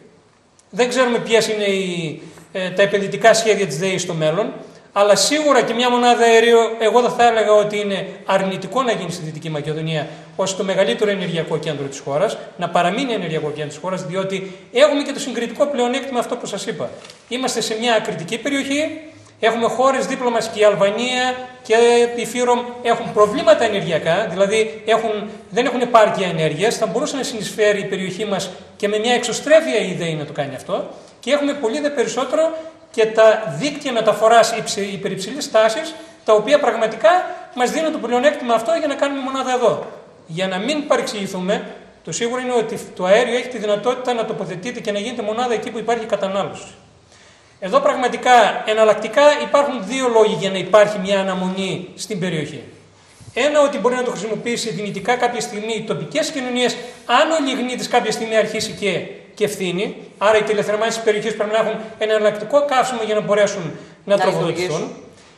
Δεν ξέρουμε ποιες είναι οι, ε, τα επενδυτικά σχέδια της ΔΕΗ στο μέλλον. Αλλά σίγουρα και μια μονάδα αερίου, εγώ δεν θα έλεγα ότι είναι αρνητικό να γίνει στη Δυτική Μακεδονία ως το μεγαλύτερο ενεργειακό κέντρο της χώρας, να παραμείνει ενεργειακό κέντρο της χώρας, διότι έχουμε και το συγκριτικό πλεονέκτημα αυτό που σας είπα. Είμαστε σε μια ακριτική περιοχή, Έχουμε χώρες δίπλα μα και η Αλβανία και η Φύρομ έχουν προβλήματα ενεργειακά, δηλαδή έχουν, δεν έχουν επάρκεια ενέργειας. Θα μπορούσε να συνεισφέρει η περιοχή μας και με μια εξωστρέφεια ιδέα να το κάνει αυτό. Και έχουμε πολύ δε περισσότερο και τα δίκτυα μεταφοράς υπερυψηλής τάσης, τα οποία πραγματικά μας δίνουν το πλεονέκτημα αυτό για να κάνουμε μονάδα εδώ. Για να μην παρεξηγηθούμε, το σίγουρο είναι ότι το αέριο έχει τη δυνατότητα να τοποθετείται και να γίνεται μονάδα εκεί που υπάρχει κατανάλωση. Εδώ πραγματικά εναλλακτικά υπάρχουν δύο λόγοι για να υπάρχει μια αναμονή στην περιοχή. Ένα, ότι μπορεί να το χρησιμοποιήσει δυνητικά κάποια στιγμή οι τοπικές κοινωνίες, αν ο λιγνίτης κάποια στιγμή αρχίσει και, και ευθύνει. Άρα οι τηλεθερμάνσει της περιοχής πρέπει να έχουν ένα εναλλακτικό καύσιμο για να μπορέσουν να, να τροφοδοτηθούν.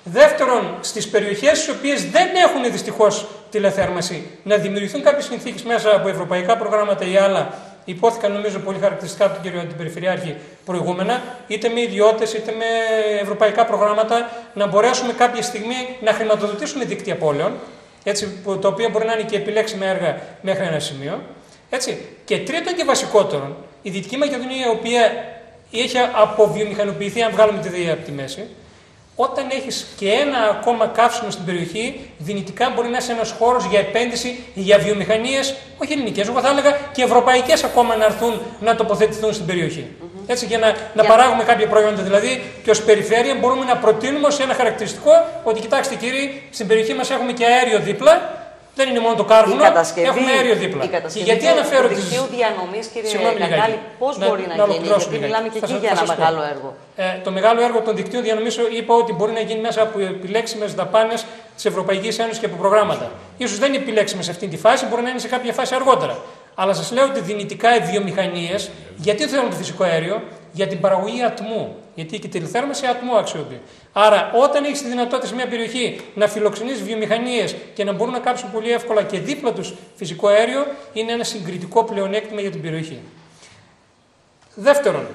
Δεύτερον, στις περιοχές στις οποίες δεν έχουν δυστυχώς τηλεθέρμανση, να δημιουργηθούν κάποιες συνθήκες μέσα από ευρωπαϊκά προγράμματα ή άλλα υπόθηκαν νομίζω πολύ χαρακτηριστικά από τον κύριο Αντιπεριφερειάρχη προηγούμενα, είτε με ιδιώτες είτε με ευρωπαϊκά προγράμματα, να μπορέσουμε κάποια στιγμή να χρηματοδοτήσουμε δίκτυα πόλεων, έτσι, το οποίο μπορεί να είναι και επιλέξιμα έργα μέχρι ένα σημείο. Έτσι. Και τρίτον και βασικότερον, η Δυτική Μακεδονία, η οποία έχει αποβιομηχανοποιηθεί, αν βγάλουμε τη ΔΕΗ από τη μέση, όταν έχεις και ένα ακόμα καύσιμο στην περιοχή, δυνητικά μπορεί να είσαι ένας χώρος για επένδυση για βιομηχανίες, όχι ελληνικές, εγώ θα έλεγα και ευρωπαϊκές ακόμα να έρθουν να τοποθετηθούν στην περιοχή. Mm-hmm. Έτσι, για να, να παράγουμε κάποια προϊόντα. Δηλαδή, και ως περιφέρεια μπορούμε να προτείνουμε ως ένα χαρακτηριστικό ότι, κοιτάξτε κύριοι, στην περιοχή μας έχουμε και αέριο δίπλα, δεν είναι μόνο το κάρβουνο, έχουμε αέριο δίπλα. Η γιατί αναφέρω τη δικτύου διανομής, κύριε Κακάλη, πώς μπορεί να, να γίνει, γιατί μιλάμε και εκεί για ένα μεγάλο έργο. Ε, το μεγάλο έργο των δικτύων διανομή είπα ότι μπορεί να γίνει μέσα από επιλέξιμες δαπάνες της Ευρωπαϊκής Ένωσης και από προγράμματα. σω δεν είναι επιλέξιμες σε αυτή τη φάση, μπορεί να είναι σε κάποια φάση αργότερα. Αλλά σας λέω ότι δυνητικά οι βιομηχανίες, γιατί θέλουν το φυσικό αέριο, για την παραγωγή ατμού. Γιατί και η τηλεθέρμανση ατμού αξιοποιεί. Άρα, όταν έχεις τη δυνατότητα σε μια περιοχή να φιλοξενήσει βιομηχανίες και να μπορούν να κάψουν πολύ εύκολα και δίπλα τους φυσικό αέριο, είναι ένα συγκριτικό πλεονέκτημα για την περιοχή. Δεύτερον,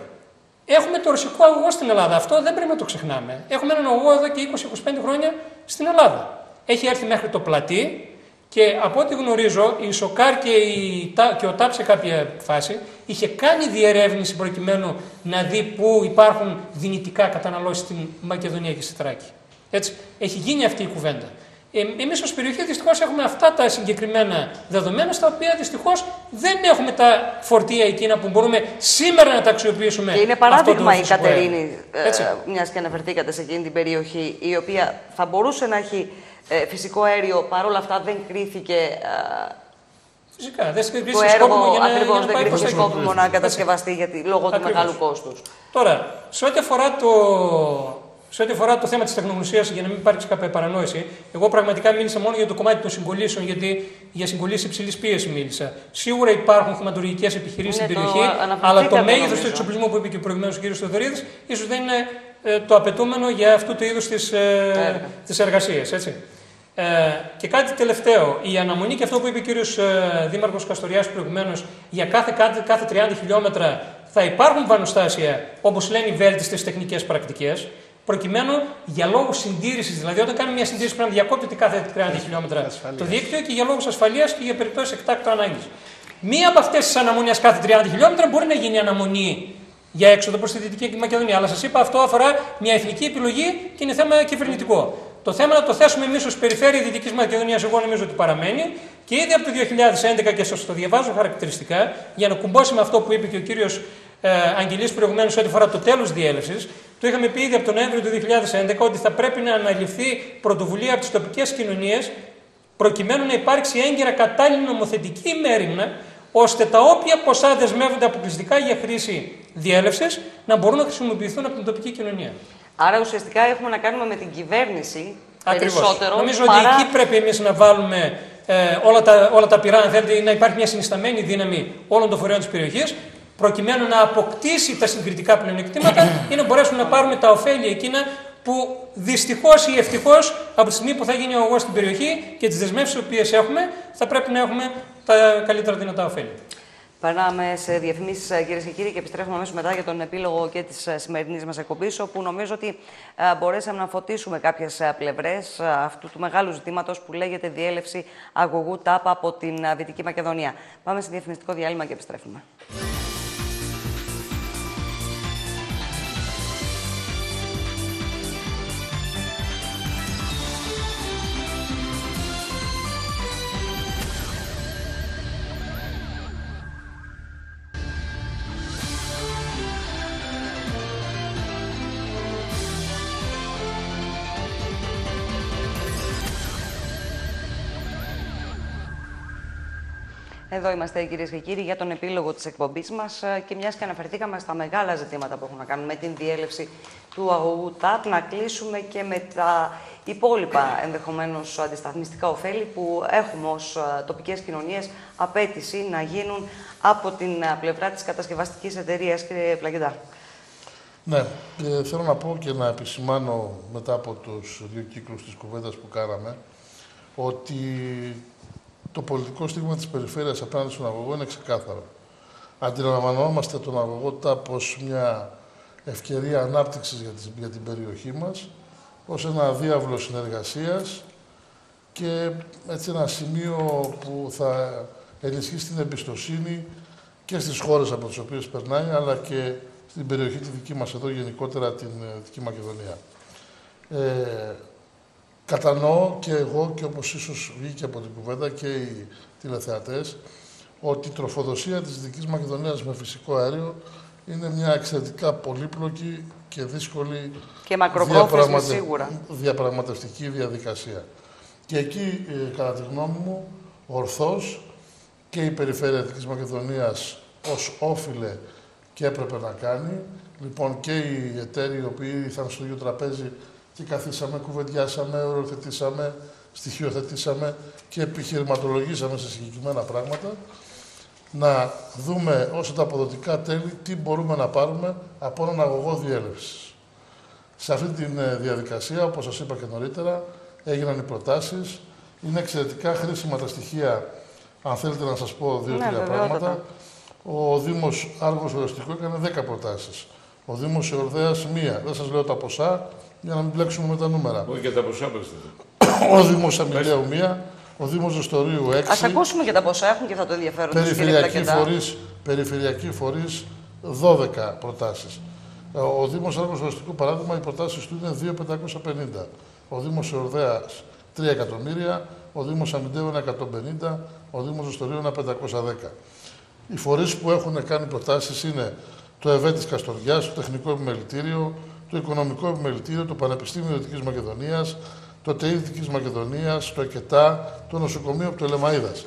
έχουμε το ρωσικό αγωγό στην Ελλάδα. Αυτό δεν πρέπει να το ξεχνάμε. Έχουμε έναν αγωγό εδώ και 20-25 χρόνια στην Ελλάδα. Έχει έρθει μέχρι το πλατή, και από ό,τι γνωρίζω, η Σοκάρ και, η, και ο ΤΑΠ σε κάποια φάση είχε κάνει διερεύνηση προκειμένου να δει πού υπάρχουν δυνητικά καταναλώσεις στην Μακεδονία και στη Θράκη. Έτσι, έχει γίνει αυτή η κουβέντα. Ε, Εμείς ως περιοχή δυστυχώς έχουμε αυτά τα συγκεκριμένα δεδομένα, στα οποία δυστυχώς δεν έχουμε τα φορτία εκείνα που μπορούμε σήμερα να τα αξιοποιήσουμε. Και είναι παράδειγμα η Κατερίνη, ε, μιας και αναφερθήκατε σε εκείνη την περιοχή, η οποία θα μπορούσε να έχει ε, φυσικό αέριο παρόλα αυτά δεν κρίθηκε. Ε, Φυσικά, δεν κρίθηκε το έργο για να, ακριβώς, δεν κρίθηκε σκόπιμο να κατασκευαστεί γιατί, λόγω ακριβώς. του μεγάλου κόστους. Τώρα, σε ό,τι αφορά το, σε ό,τι αφορά το θέμα της τεχνογνωσίας, για να μην υπάρξει κάποια παρανόηση, εγώ πραγματικά μίλησα μόνο για το κομμάτι των συγκολήσεων, γιατί για συγκολήσεις υψηλής πίεσης μίλησα. Σίγουρα υπάρχουν χρηματολογικέ επιχειρήσεις στην περιοχή, αλλά το μέγεθος του εξοπλισμού που είπε και ο προηγουμένω ο κ. Θεοδωρίδης, ίσως δεν είναι ε, το απαιτούμενο για αυτού του είδους τις ε, εργασίες. Ε, και κάτι τελευταίο, η αναμονή και αυτό που είπε ο κύριος ε, Δήμαρχος Καστοριάς προηγουμένως, για κάθε, κάθε 30 χιλιόμετρα θα υπάρχουν βανοστάσια, όπως λένε οι βέλτιστες τεχνικές πρακτικές, προκειμένου για λόγους συντήρησης. Δηλαδή, όταν κάνουμε μια συντήρηση, πρέπει να διακόπτεται κάθε 30 χιλιόμετρα το δίκτυο και για λόγους ασφαλείας και για περιπτώσεις εκτάκτου ανάγκης. Μία από αυτές τις αναμονέ κάθε 30 χιλιόμετρα μπορεί να γίνει αναμονή για έξοδο προς τη Δυτική Μακεδονία. Αλλά σας είπα, αυτό αφορά μια εθνική επιλογή και είναι θέμα κυβερνητικό. Το θέμα να το θέσουμε εμείς ως περιφέρεια Δυτικής Μακεδονίας, εγώ νομίζω ότι παραμένει και ήδη από το 2011 και σας το διαβάζω χαρακτηριστικά για να κουμπώσει με αυτό που είπε και ο κύριος ε, Αγγελής προηγουμένως ό,τι φορά το τέλος διέλευσης. Το είχαμε πει ήδη από τον Νοέμβριο του 2011 ότι θα πρέπει να αναλυθεί πρωτοβουλία από τις τοπικές κοινωνίες προκειμένου να υπάρξει έγκαιρα κατάλληλη νομοθετική μέρημνα ώστε τα όποια ποσά δεσμεύονται αποκλειστικά για χρήση διέλευσης να μπορούν να χρησιμοποιηθούν από την τοπική κοινωνία. Άρα ουσιαστικά έχουμε να κάνουμε με την κυβέρνηση Ακριβώς. περισσότερο. Νομίζω παρά... ότι εκεί πρέπει εμείς να βάλουμε ε, όλα, τα, όλα τα πειρά, αν θέλετε, να υπάρχει μια συνισταμένη δύναμη όλων των φορέων της περιοχής, προκειμένου να αποκτήσει τα συγκριτικά πλεονεκτήματα ή να μπορέσουμε να πάρουμε τα ωφέλη εκείνα που δυστυχώς ή ευτυχώς από τη στιγμή που θα γίνει ο αγώνα στην περιοχή και τις δεσμεύσεις που έχουμε, θα πρέπει να έχουμε τα καλύτερα δυνατά ωφέλη. Περνάμε σε διαφημίσεις, κυρίες και κύριοι, και επιστρέφουμε αμέσως μετά για τον επίλογο και της ε, σημερινής μας εκπομπής, όπου νομίζω ότι ε, μπορέσαμε να φωτίσουμε κάποιες πλευρές ε, αυτού του μεγάλου ζητήματος που λέγεται διέλευση αγωγού ΤΑΠ από την Δυτική Μακεδονία. Πάμε σε διαφημιστικό διάλειμμα και επιστρέφουμε. Εδώ είμαστε κυρίες και κύριοι για τον επίλογο της εκπομπής μας ε, και μιας και αναφερθήκαμε στα μεγάλα ζητήματα που έχουν να κάνουν με την διέλευση του αγωγού ΤΑΠ, να κλείσουμε και με τα υπόλοιπα ενδεχομένως αντισταθμιστικά ωφέλη που έχουμε ως ε, τοπικές κοινωνίες απέτηση να γίνουν από την ε, πλευρά της κατασκευαστικής εταιρείας, κύριε Πλαγεντά. Ναι, θέλω να πω και να επισημάνω μετά από τους δύο κύκλους της κουβέντας που κάναμε ότι το πολιτικό στίγμα της περιφέρειας απέναντι στον αγωγό είναι ξεκάθαρο. Αντιλαμβανόμαστε τον αγωγό ΤΑΠ ως μια ευκαιρία ανάπτυξης για, για την περιοχή μας, ως ένα διάβλο συνεργασίας και έτσι ένα σημείο που θα ενισχύσει την εμπιστοσύνη και στις χώρες από τις οποίες περνάει, αλλά και στην περιοχή τη δική μας εδώ, γενικότερα την ε, Δυτική Μακεδονία. Ε, Κατανοώ και εγώ και όπως ίσως βγήκε από την κουβέντα και οι τηλεθεατές ότι η τροφοδοσία της Δυτικής Μακεδονίας με φυσικό αέριο είναι μια εξαιρετικά πολύπλοκη και δύσκολη και σίγουρα. διαπραγματευτική διαδικασία. Και εκεί, ε, κατά τη γνώμη μου, ορθώς και η Περιφέρεια Δυτικής Μακεδονίας ως όφιλε και έπρεπε να κάνει, λοιπόν και οι εταίροι οι οποίοι ήρθαν στο ίδιο τραπέζι και καθίσαμε, κουβεντιάσαμε, οριοθετήσαμε, στοιχειοθετήσαμε και επιχειρηματολογήσαμε σε συγκεκριμένα πράγματα, να δούμε όσο τα αποδοτικά τέλη τι μπορούμε να πάρουμε από έναν αγωγό διέλευσης. Σε αυτή τη ε, διαδικασία, όπως σας είπα και νωρίτερα, έγιναν οι προτάσεις. Είναι εξαιρετικά χρήσιμα τα στοιχεία, αν θέλετε να σας πω δύο-τρία ναι, πράγματα. Ο Δήμος Άργος Οριστικό έκανε 10 προτάσεις. Ο Δήμος Εορδέας μία. Δεν σας λέω τα ποσά, για να μην μπλέξουμε με τα νούμερα. Όχι και τα ποσά Ο Δήμος Αμιλέου μία, ο Δήμος Ζεστορίου 6. Α ακούσουμε και τα ποσά, έχουν και αυτά το ενδιαφέρον. Περιφερειακοί φορείς περιφερειακοί φορείς 12 προτάσεις. Ο Δήμος Άργο Βαστικού παράδειγμα, οι προτάσεις του είναι 2.550. Ο Δήμος Εορδέας 3 εκατομμύρια, ο Δήμος Αμυντέου 150, ο Δήμος Ζεστορίου 510. Οι φορείς που έχουν κάνει προτάσεις είναι το ΕΒΕ τη Καστοριάς, το Τεχνικό Επιμελητήριο, το Οικονομικό Επιμελητήριο, το Πανεπιστήμιο Δυτικής Μακεδονίας, το ΤΕΙ Δυτικής Μακεδονίας, το ΕΚΕΤΑ, το Νοσοκομείο Πτολεμαΐδας.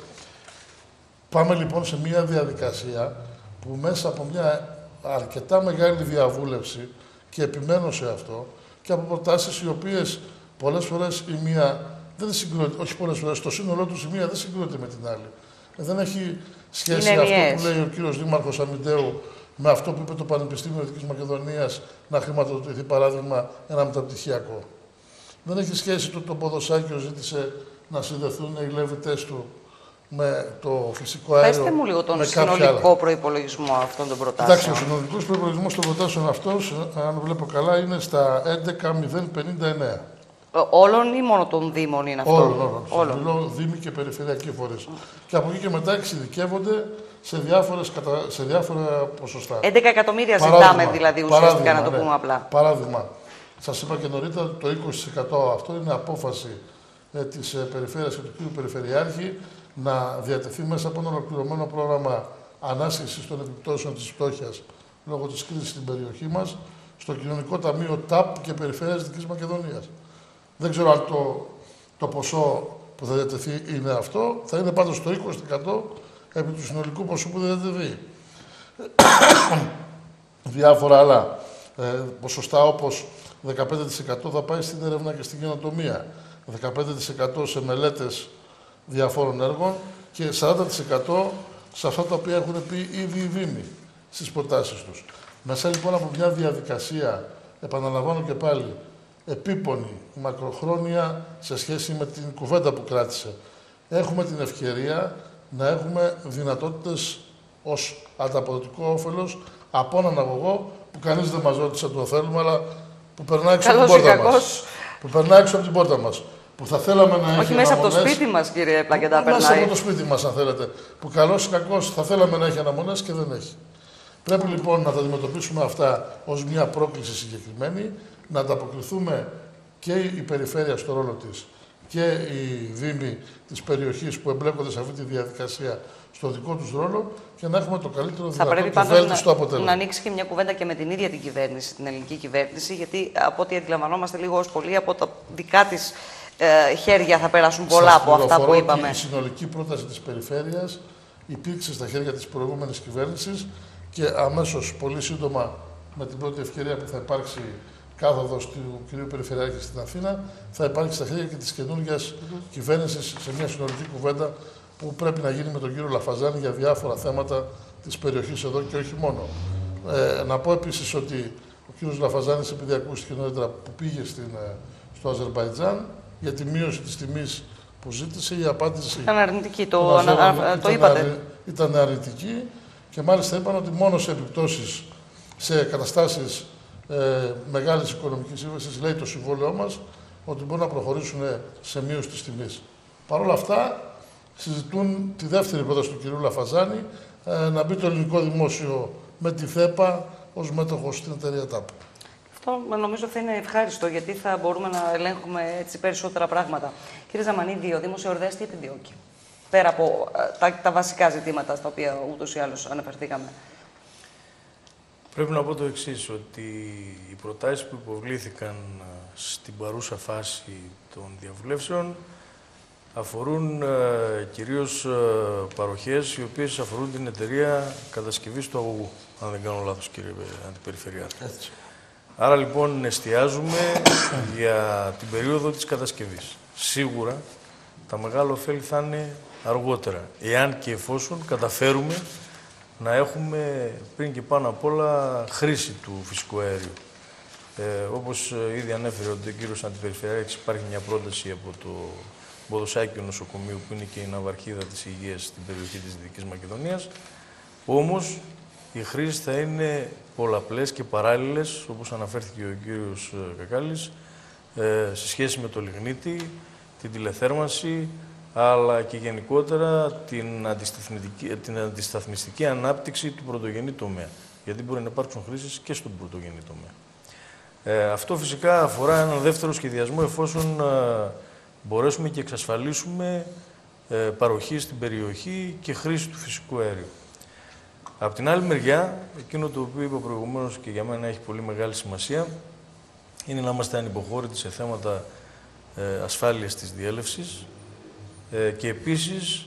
Πάμε λοιπόν σε μια διαδικασία που μέσα από μια αρκετά μεγάλη διαβούλευση και επιμένω σε αυτό και από προτάσεις οι οποίες πολλές φορές η μία δεν συγκρούεται, όχι πολλές φορές, το σύνολό τους η μία δεν συγκρούεται με την άλλη. Δεν έχει σχέση αυτό που λέει ο κύριος Δήμαρχος Αμυντέου με αυτό που είπε το Πανεπιστήμιο Δυτικής Μακεδονίας να χρηματοδοτηθεί παράδειγμα ένα μεταπτυχιακό. Δεν έχει σχέση το, το ποδοσάκιο ζήτησε να συνδεθούν οι λέβητές του με το φυσικό αέριο. Πετε μου λίγο τον συνολικό προπολογισμό αυτών των προτάσεων. Εντάξει, ο συνολικός προπολογισμό των προτάσεων αυτός, αν βλέπω καλά, είναι στα 11.059. Όλων ή μόνο των Δήμων είναι αυτό; Όλων, όλων. όλων. Δήμοι και περιφερειακοί φορεί. Και από εκεί και μετά εξειδικεύονται σε, διάφορες, σε διάφορα ποσοστά. 11 εκατομμύρια ζητάμε δηλαδή ουσιαστικά να το ναι. πούμε απλά. Παράδειγμα, Σας είπα και νωρίτερα το 20% αυτό είναι απόφαση ε, της ε, Περιφέρειας και του κ. Περιφερειάρχη να διατεθεί μέσα από ένα ολοκληρωμένο πρόγραμμα ανάσχεσης των επιπτώσεων της φτώχειας λόγω της κρίσης στην περιοχή μας στο Κοινωνικό Ταμείο ΤΑΠ και Περιφέρειας Δυτικής Μακεδονίας. Δεν ξέρω αν το, το ποσό που θα διατεθεί είναι αυτό. Θα είναι πάντως το 20% επί του συνολικού ποσού που θα διατεθεί. Διάφορα άλλα ε, ποσοστά όπως 15% θα πάει στην έρευνα και στην καινοτομία, 15% σε μελέτες διαφόρων έργων και 40% σε αυτά τα οποία έχουν πει ήδη οι Δήμοι στις προτάσεις τους. Μέσα λοιπόν από μια διαδικασία, επαναλαμβάνω και πάλι, επίπονη, μακροχρόνια σε σχέση με την κουβέντα που κράτησε. Έχουμε την ευκαιρία να έχουμε δυνατότητες ως ανταποδοτικό όφελος από έναν αγωγό που κανείς δεν μας ρώτησε το θέλουμε, αλλά που περνάει έξω από την πόρτα μας. Που περνάει έξω από την πόρτα μας. Που θα θέλαμε να έχει Όχι μέσα από το σπίτι μας, κύριε Πλακεντά, περνάει. Μέσα από το σπίτι μας, αν θέλετε. Που καλός ή κακός θα θέλαμε να έχει αναμονές και δεν έχει. Πρέπει λοιπόν να τα αντιμετωπίσουμε αυτά ως μια πρόκληση συγκεκριμένη, να ανταποκριθούμε και η περιφέρεια στο ρόλο της και οι δήμοι της περιοχής που εμπλέκονται σε αυτή τη διαδικασία στο δικό τους ρόλο και να έχουμε το καλύτερο δυνατό και βέλτιστο αποτέλεσμα. Να ανοίξει και μια κουβέντα και με την ίδια την κυβέρνηση, την ελληνική κυβέρνηση, γιατί από ό,τι αντιλαμβανόμαστε λίγο ως πολύ από τα δικά της ε, χέρια θα περάσουν πολλά από αυτά που είπαμε. Η συνολική πρόταση της περιφέρειας υπήρξε στα χέρια της προηγούμενης κυβέρνησης και αμέσως πολύ σύντομα με την πρώτη ευκαιρία που θα υπάρξει κάθοδο του κ. Περιφερειάρχη στην Αθήνα, θα υπάρξει στα χέρια και της καινούργιας mm κυβέρνησης σε μια συνολική κουβέντα που πρέπει να γίνει με τον κύριο Λαφαζάνη για διάφορα θέματα της περιοχής εδώ και όχι μόνο. Ε, να πω επίσης ότι ο κύριος Λαφαζάνης, επειδή ακούστηκε νωρίτερα που πήγε στην, ε, στο Αζερβαϊτζάν για τη μείωση της τιμής που ζήτησε, η απάντηση. Ήταν αρνητική, το, ανα, το είπατε. Ήταν αρνητική και μάλιστα είπαν ότι μόνο σε επιπτώσεις σε καταστάσεις ε, μεγάλης οικονομικής σύμβασης, λέει το συμβόλαιό μας, ότι μπορούν να προχωρήσουν σε μείωση της τιμής. Παρ' όλα αυτά, συζητούν τη δεύτερη πρόταση του κ. Λαφαζάνη ε, να μπει το ελληνικό δημόσιο με τη ΘΕΠΑ ως μέτοχος στην εταιρεία ΤΑΠ. Αυτό νομίζω θα είναι ευχάριστο γιατί θα μπορούμε να ελέγχουμε έτσι περισσότερα πράγματα. Κύριε Ζαμανίδη, ο Δήμο Εορδέα τι επιδιώκει. Πέρα από ε, τα, τα βασικά ζητήματα στα οποία ούτως ή άλλως αναφερθήκαμε. Πρέπει να πω το εξής ότι οι προτάσεις που υποβλήθηκαν ε, στην παρούσα φάση των διαβουλεύσεων αφορούν ε, κυρίως ε, παροχές οι οποίες αφορούν την εταιρεία κατασκευής του αγωγού, αν δεν κάνω λάθος κύριε Αντιπεριφερειάρχη. Άρα λοιπόν εστιάζουμε για την περίοδο της κατασκευής. Σίγουρα τα μεγάλα ωφέλη θα είναι αργότερα, εάν και εφόσον καταφέρουμε να έχουμε πριν και πάνω απ' όλα χρήση του φυσικού αέριου. Ε, όπως ε, ήδη ανέφερε ο κύριος Αντιπεριφερειάρχης, υπάρχει μια πρόταση από το Μποδοσάκιο Νοσοκομείου, που είναι και η ναυαρχίδα της υγείας στην περιοχή της Δυτικής Μακεδονίας. Όμως, οι χρήσεις θα είναι πολλαπλές και παράλληλες, όπως αναφέρθηκε ο κύριος ε, Κακάλης, ε, σε σχέση με το λιγνίτη, την τηλεθέρμανση, αλλά και γενικότερα την, την αντισταθμιστική ανάπτυξη του πρωτογενή τομέα. Γιατί μπορεί να υπάρξουν χρήσεις και στον πρωτογενή τομέα. Ε, αυτό φυσικά αφορά έναν δεύτερο σχεδιασμό εφόσον ε, μπορέσουμε και εξασφαλίσουμε ε, παροχή στην περιοχή και χρήση του φυσικού αέριου. Από την άλλη μεριά, εκείνο το οποίο είπα προηγουμένως και για μένα έχει πολύ μεγάλη σημασία, είναι να είμαστε ανυποχώρητοι σε θέματα ε, ασφάλειας της διέλευσης ε, και επίσης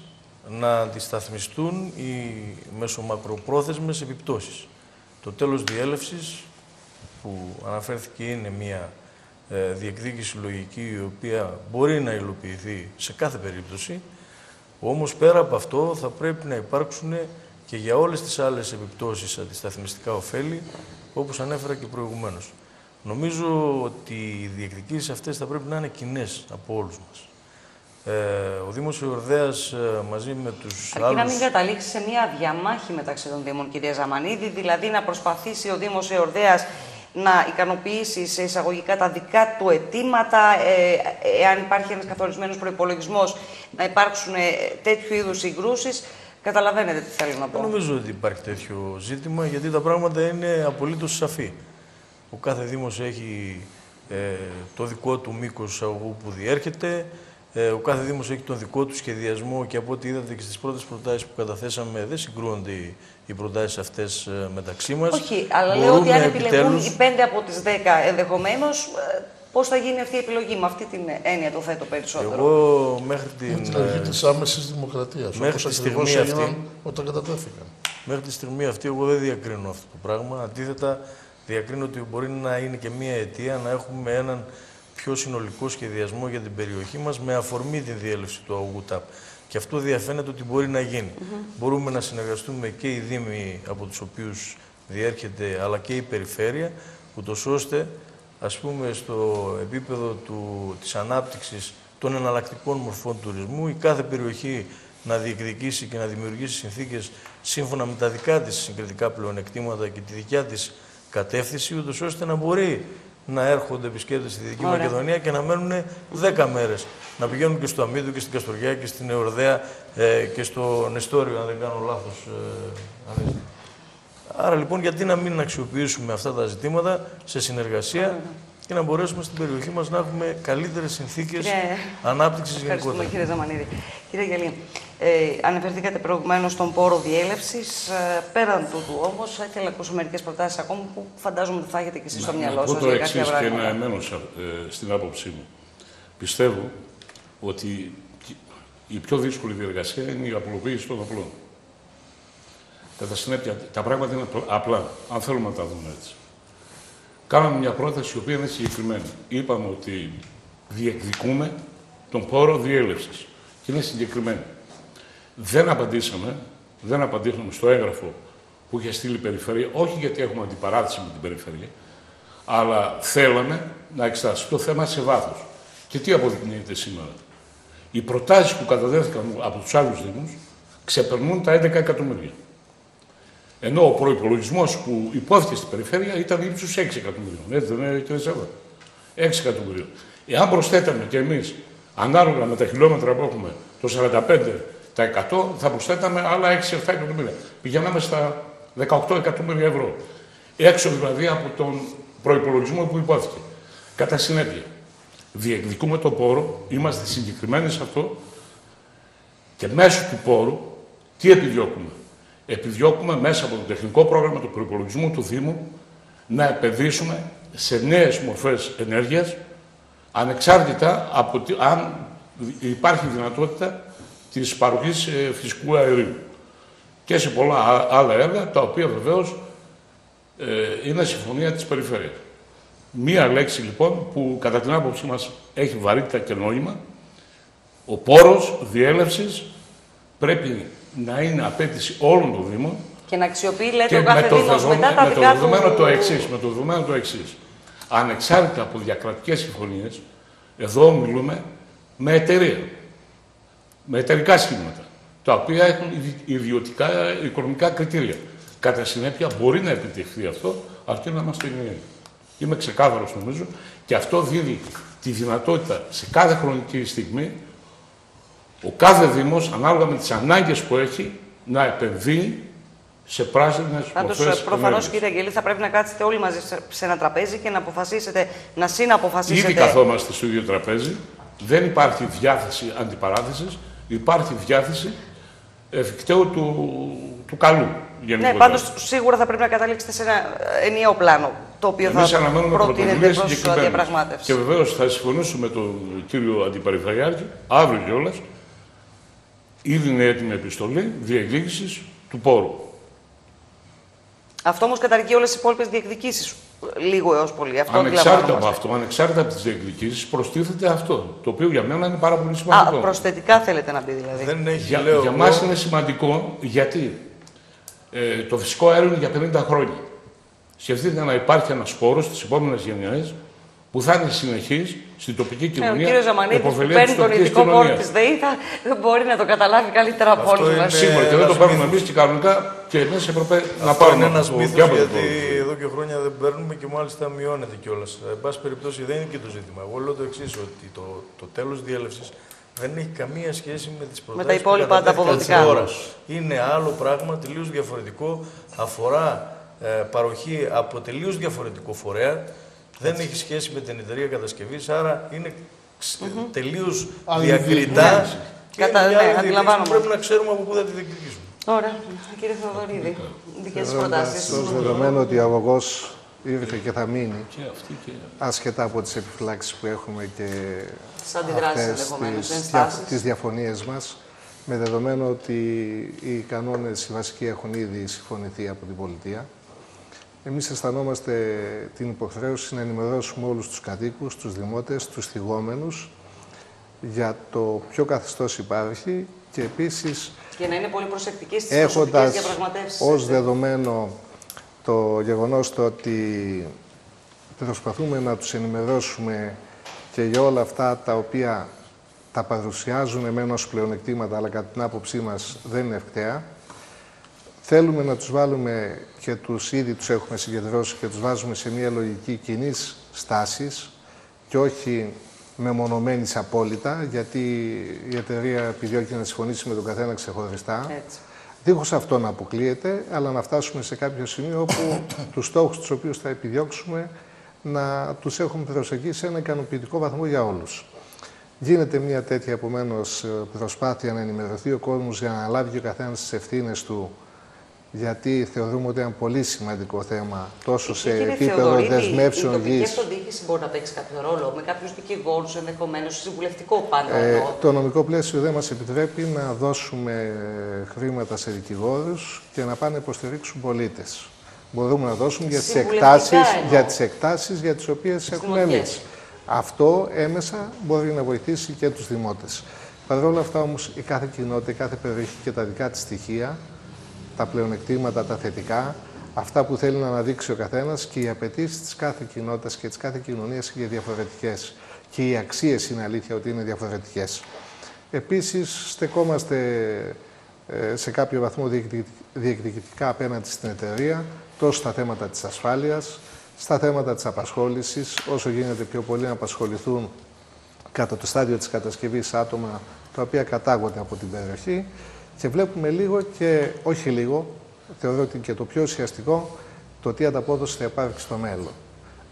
να αντισταθμιστούν οι μεσομακροπρόθεσμες επιπτώσεις. Το τέλος διέλευσης, που αναφέρθηκε είναι μια ε, διεκδίκηση λογική η οποία μπορεί να υλοποιηθεί σε κάθε περίπτωση, όμως πέρα από αυτό θα πρέπει να υπάρξουν και για όλες τις άλλες επιπτώσεις αντισταθμιστικά ωφέλη, όπως ανέφερα και προηγουμένως. Νομίζω ότι οι διεκδικήσεις αυτές θα πρέπει να είναι κοινές από όλους μας. Ε, ο Δήμος Ιορδέας ε, μαζί με τους Αρκεί άλλους... να μην καταλήξει σε μια διαμάχη μεταξύ των Δήμων, κυρία Ζαμανίδη, δηλαδή να προσπαθήσει ο Δήμος Ιορδέας να ικανοποιήσει σε εισαγωγικά τα δικά του αιτήματα, ε, εάν υπάρχει ένας καθορισμένος προϋπολογισμός, να υπάρξουν ε, τέτοιου είδους συγκρούσεις. Καταλαβαίνετε τι θέλω να πω. Δεν νομίζω ότι υπάρχει τέτοιο ζήτημα, γιατί τα πράγματα είναι απολύτως σαφή. Ο κάθε Δήμος έχει το δικό του μήκος αγωγού που διέρχεται. Ε, ο κάθε Δήμος έχει τον δικό του σχεδιασμό και από ό,τι είδατε και στις πρώτες προτάσεις που καταθέσαμε δεν συγκρούονται οι, οι προτάσεις αυτές ε, μεταξύ μας. Όχι, αλλά λέω ότι αν επιλεγούν οι πέντε από τις δέκα ενδεχομένως, ε, Πώς θα γίνει αυτή η επιλογή, με αυτή την έννοια το θέτω περισσότερο. Εγώ μέχρι την. Με την αρχή της άμεσης δημοκρατίας. Μέχρι τη στιγμή αυτή. Όταν κατατέθηκαν. Μέχρι τη στιγμή αυτή, εγώ δεν διακρίνω αυτό το πράγμα. Αντίθετα, διακρίνω ότι μπορεί να είναι και μία αιτία να έχουμε έναν πιο συνολικό σχεδιασμό για την περιοχή μας με αφορμή την διέλευση του αγωγού ΤΑΠ. Και αυτό διαφαίνεται ότι μπορεί να γίνει. Μπορούμε να συνεργαστούμε και οι Δήμοι από τους οποίους διέρχεται, αλλά και η Περιφέρεια, ούτως ώστε, ας πούμε, στο επίπεδο του, της ανάπτυξης των εναλλακτικών μορφών τουρισμού, η κάθε περιοχή να διεκδικήσει και να δημιουργήσει συνθήκες σύμφωνα με τα δικά της συγκριτικά πλεονεκτήματα και τη δικιά της κατεύθυνση, ούτως ώστε να μπορεί να έρχονται επισκέπτες στη Δυτική Μακεδονία και να μένουν 10 μέρες. Να πηγαίνουν και στο Αμίδου και στην Καστοριά και στην Εορδέα ε, και στο Νεστόριο, αν δεν κάνω λάθος. Ε, Άρα λοιπόν, γιατί να μην αξιοποιήσουμε αυτά τα ζητήματα σε συνεργασία και να μπορέσουμε στην περιοχή μας να έχουμε καλύτερες συνθήκες ναι. ανάπτυξης γενικότερα. κύριε Ζαμανίδη. Κύριε Γελή, ε, αναφερθήκατε προηγουμένως στον πόρο διέλευσης. Ε, πέραν τούτου όμως, ήθελα να ακούσω μερικές προτάσεις ακόμα που φαντάζομαι ότι θα έχετε και εσείς στο μυαλό σας. το εξής και να εμένω ε, στην άποψή μου. Πιστεύω ότι η πιο δύσκολη διεργασία είναι η απλοποίηση των απλών. Κατά συνέπεια, τα πράγματα είναι απλά, αν θέλουμε να τα δούμε έτσι. Κάναμε μια πρόταση η οποία είναι συγκεκριμένη. Είπαμε ότι διεκδικούμε τον πόρο διέλευσης. Και είναι συγκεκριμένη. Δεν απαντήσαμε, δεν απαντήσαμε στο έγγραφο που είχε στείλει η Περιφέρεια, όχι γιατί έχουμε αντιπαράθεση με την Περιφέρεια, αλλά θέλαμε να εξετάσει το θέμα σε βάθος. Και τι αποδεικνύεται σήμερα. Οι προτάσεις που καταδέθηκαν από τους άλλους Δήμους ξεπερνούν τα 11 εκατομμύρια. Ενώ ο προπολογισμό που υπόθηκε στην περιφέρεια ήταν ύψους 6 εκατομμυρίων. Έτσι δεν είναι, κύριε Σέβα. 6 εκατομμυρίων. Εάν προσθέταμε και εμείς, ανάλογα με τα χιλιόμετρα που έχουμε, το 45% θα προσθέταμε άλλα 6-7 εκατομμύρια. Πηγαίναμε στα 18 εκατομμύρια ευρώ. Έξω δηλαδή από τον προπολογισμό που υπόθηκε. Κατά συνέπεια, διεκδικούμε το πόρο, είμαστε συγκεκριμένοι σε αυτό και μέσω του πόρου τι επιδιώκουμε επιδιώκουμε μέσα από το τεχνικό πρόγραμμα του προπολογισμού του Δήμου να επενδύσουμε σε νέες μορφές ενέργειας ανεξάρτητα από αν υπάρχει δυνατότητα της παροχής ε, φυσικού αερίου και σε πολλά άλλα έργα, τα οποία βεβαίως ε, είναι συμφωνία της περιφέρειας. Μία λέξη λοιπόν που κατά την άποψή μας έχει βαρύτητα και νόημα, ο πόρος διέλευσης πρέπει να είναι απέτηση όλων των Δήμων. Και να αξιοποιεί, λέτε, ο κάθε Δήμος μετά τα δικά του... Με το εξής, με το δεδομένο το εξής. Ανεξάρτητα από διακρατικές συμφωνίες, εδώ μιλούμε με εταιρεία, με εταιρικά σχήματα, τα οποία έχουν ιδιωτικά οικονομικά κριτήρια. Κατά συνέπεια μπορεί να επιτευχθεί αυτό, αρκεί να είμαστε ενιαίοι. Είμαι ξεκάθαρος νομίζω και αυτό δίνει τη δυνατότητα σε κάθε χρονική στιγμή ο κάθε Δήμος, ανάλογα με τις ανάγκες που έχει, να επενδύει σε πράσινες Πάντως, προφανώς, κύριε Αγγελή, θα πρέπει να κάτσετε όλοι μαζί σε ένα τραπέζι και να αποφασίσετε, να συναποφασίσετε. Ήδη καθόμαστε στο ίδιο τραπέζι. Δεν υπάρχει διάθεση αντιπαράθεσης. Υπάρχει διάθεση εφικταίου του, του καλού. Ναι, πάντως σίγουρα θα πρέπει να καταλήξετε σε ένα ενιαίο πλάνο το οποίο Εμείς θα προτείνετε προς διαπραγμάτευση. Και βεβαίως θα συμφωνήσουμε με τον κύριο Αντιπεριφερειάρχη αύριο κιόλας ήδη είναι έτοιμη επιστολή διεκδίκησης του πόρου. Αυτό όμως καταργεί όλες τις υπόλοιπες διεκδικήσεις. Λίγο έως πολύ. Αυτό ανεξάρτητα από αυτό, ανεξάρτητα από τις διεκδικήσεις, προστίθεται αυτό. Το οποίο για μένα είναι πάρα πολύ σημαντικό. Α, προσθετικά θέλετε να πει δηλαδή. Δεν έχει, για λέω, για μας είναι σημαντικό γιατί ε, το φυσικό αέριο είναι για 50 χρόνια. Σκεφτείτε να υπάρχει ένας πόρο στις επόμενες γενιές που θα είναι συνεχής στην τοπική κοινωνία. Ε, ο κ. Ζαμανίδης που παίρνει τον ειδικό πόρο της ΔΕΗ θα μπορεί να το καταλάβει καλύτερα από όλους μας. Σίγουρα και δεν το παίρνουμε εμείς και κανονικά και εμείς έπρεπε να πάρουμε. Είναι ένα μύθος γιατί εδώ και χρόνια δεν παίρνουμε και μάλιστα μειώνεται κιόλας. Εν πάση περιπτώσει δεν είναι και το ζήτημα. Εγώ λέω το εξής, ότι το, το τέλος διέλευσης δεν έχει καμία σχέση με τις προτάσει με τα υπόλοιπα ανταποδοτικά. Είναι άλλο πράγμα τελείως διαφορετικό. Αφορά ε, παροχή από τελείως διαφορετικό φορέα δεν έχει σχέση με την εταιρεία κατασκευής, άρα είναι mm -hmm. τελείως διακριτά. Ναι. Και Κατα... ναι, πρέπει να ξέρουμε από πού θα τη διεκδικήσουμε. Ωραία. Κύριε Θεοδωρίδη, δικές προτάσεις. Στο δεδομένο ότι ο αγωγός ήρθε και θα μείνει, άσχετα από τις επιφυλάξεις που έχουμε και τις διαφωνίες μας, με δεδομένο ότι οι κανόνες οι βασικοί έχουν ήδη συμφωνηθεί από την πολιτεία. Εμείς αισθανόμαστε την υποχρέωση να ενημερώσουμε όλους τους κατοίκους, τους δημότες, τους θυγόμενους για το ποιο καθεστώς υπάρχει και επίσης... Και να είναι πολύ προσεκτικοί στις έχοντας διαπραγματεύσεις. ως δεδομένο το γεγονός το ότι προσπαθούμε να τους ενημερώσουμε και για όλα αυτά τα οποία τα παρουσιάζουν εμένα ως πλεονεκτήματα, αλλά κατά την άποψή μας δεν είναι ευκταία. Θέλουμε να τους βάλουμε και τους ήδη τους έχουμε συγκεντρώσει και τους βάζουμε σε μια λογική κοινή στάσης και όχι μεμονωμένης απόλυτα, γιατί η εταιρεία επιδιώκει να συμφωνήσει με τον καθένα ξεχωριστά. Έτσι. Δίχως αυτό να αποκλείεται, αλλά να φτάσουμε σε κάποιο σημείο όπου τους στόχους τους οποίους θα επιδιώξουμε να τους έχουμε προσεγγίσει σε ένα ικανοποιητικό βαθμό για όλους. Γίνεται μια τέτοια επομένως προσπάθεια να ενημερωθεί ο κόσμος για να λάβει ο καθένας τις ευθύνες του, γιατί θεωρούμε ότι είναι ένα πολύ σημαντικό θέμα τόσο σε επίπεδο δεσμεύσεων γης. Η αυτοδιοίκηση μπορεί να παίξει κάποιο ρόλο, με κάποιους δικηγόρους ενδεχομένως, συμβουλευτικό πάνω. Ε, το νομικό πλαίσιο δεν μας επιτρέπει να δώσουμε χρήματα σε δικηγόρους και να πάνε να υποστηρίξουν πολίτες. Μπορούμε να δώσουμε για τις εκτάσεις για, τις εκτάσεις για τις οποίες έχουμε εμείς. Αυτό έμεσα μπορεί να βοηθήσει και τους δημότες. Παρ' όλα αυτά όμως η κάθε κοινότητα, η κάθε περιοχή και τα δικά της στοιχεία, τα πλεονεκτήματα, τα θετικά, αυτά που θέλει να αναδείξει ο καθένας και οι απαιτήσεις της κάθε κοινότητας και της κάθε κοινωνίας είναι διαφορετικές. Και οι αξίες είναι αλήθεια ότι είναι διαφορετικές. Επίσης, στεκόμαστε ε, σε κάποιο βαθμό διεκδικητικά απέναντι στην εταιρεία, τόσο στα θέματα της ασφάλειας, στα θέματα της απασχόλησης, όσο γίνεται πιο πολύ να απασχοληθούν κατά το στάδιο της κατασκευής άτομα τα οποία κατάγονται από την περιοχή και βλέπουμε λίγο και όχι λίγο, θεωρώ ότι και το πιο ουσιαστικό, το τι ανταπόδοση θα υπάρξει στο μέλλον.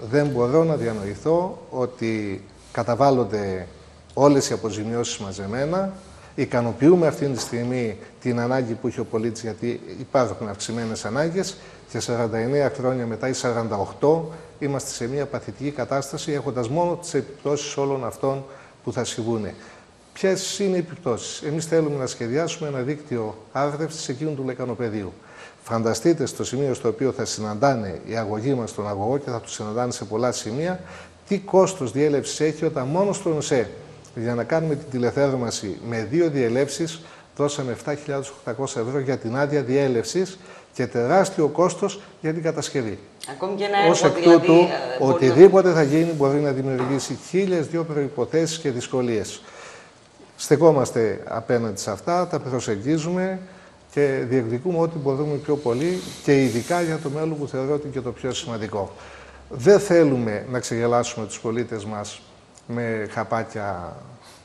Δεν μπορώ να διανοηθώ ότι καταβάλλονται όλες οι αποζημιώσεις μαζεμένα, ικανοποιούμε αυτή τη στιγμή την ανάγκη που έχει ο πολίτης γιατί υπάρχουν αυξημένες ανάγκες και 49 χρόνια μετά ή 48 είμαστε σε μια παθητική κατάσταση έχοντας μόνο τις επιπτώσεις όλων αυτών που θα συμβούν. Ποιες είναι οι επιπτώσεις; Εμείς θέλουμε να σχεδιάσουμε ένα δίκτυο άρδευση εκείνου του λεκανοπεδίου. Φανταστείτε στο σημείο στο οποίο θα συναντάνε οι αγωγοί μας στον αγωγό και θα τους συναντάνε σε πολλά σημεία, τι κόστος διέλευσης έχει όταν μόνο στο ΝΟΣΕ για να κάνουμε την τηλεθέρμανση με δύο διελεύσει δώσαμε 7.800 ευρώ για την άδεια διέλευσης και τεράστιο κόστος για την κατασκευή. Ακόμη και ένα έργο, Ως εκ δηλαδή, τούτου, ε, οτιδήποτε θα γίνει μπορεί να δημιουργήσει χίλιες δύο προϋποθέσεις και δυσκολίες. Στεκόμαστε απέναντι σε αυτά, τα προσεγγίζουμε και διεκδικούμε ό,τι μπορούμε πιο πολύ και ειδικά για το μέλλον που θεωρώ ότι είναι και το πιο σημαντικό. Δεν θέλουμε να ξεγελάσουμε τους πολίτες μας με χαπάκια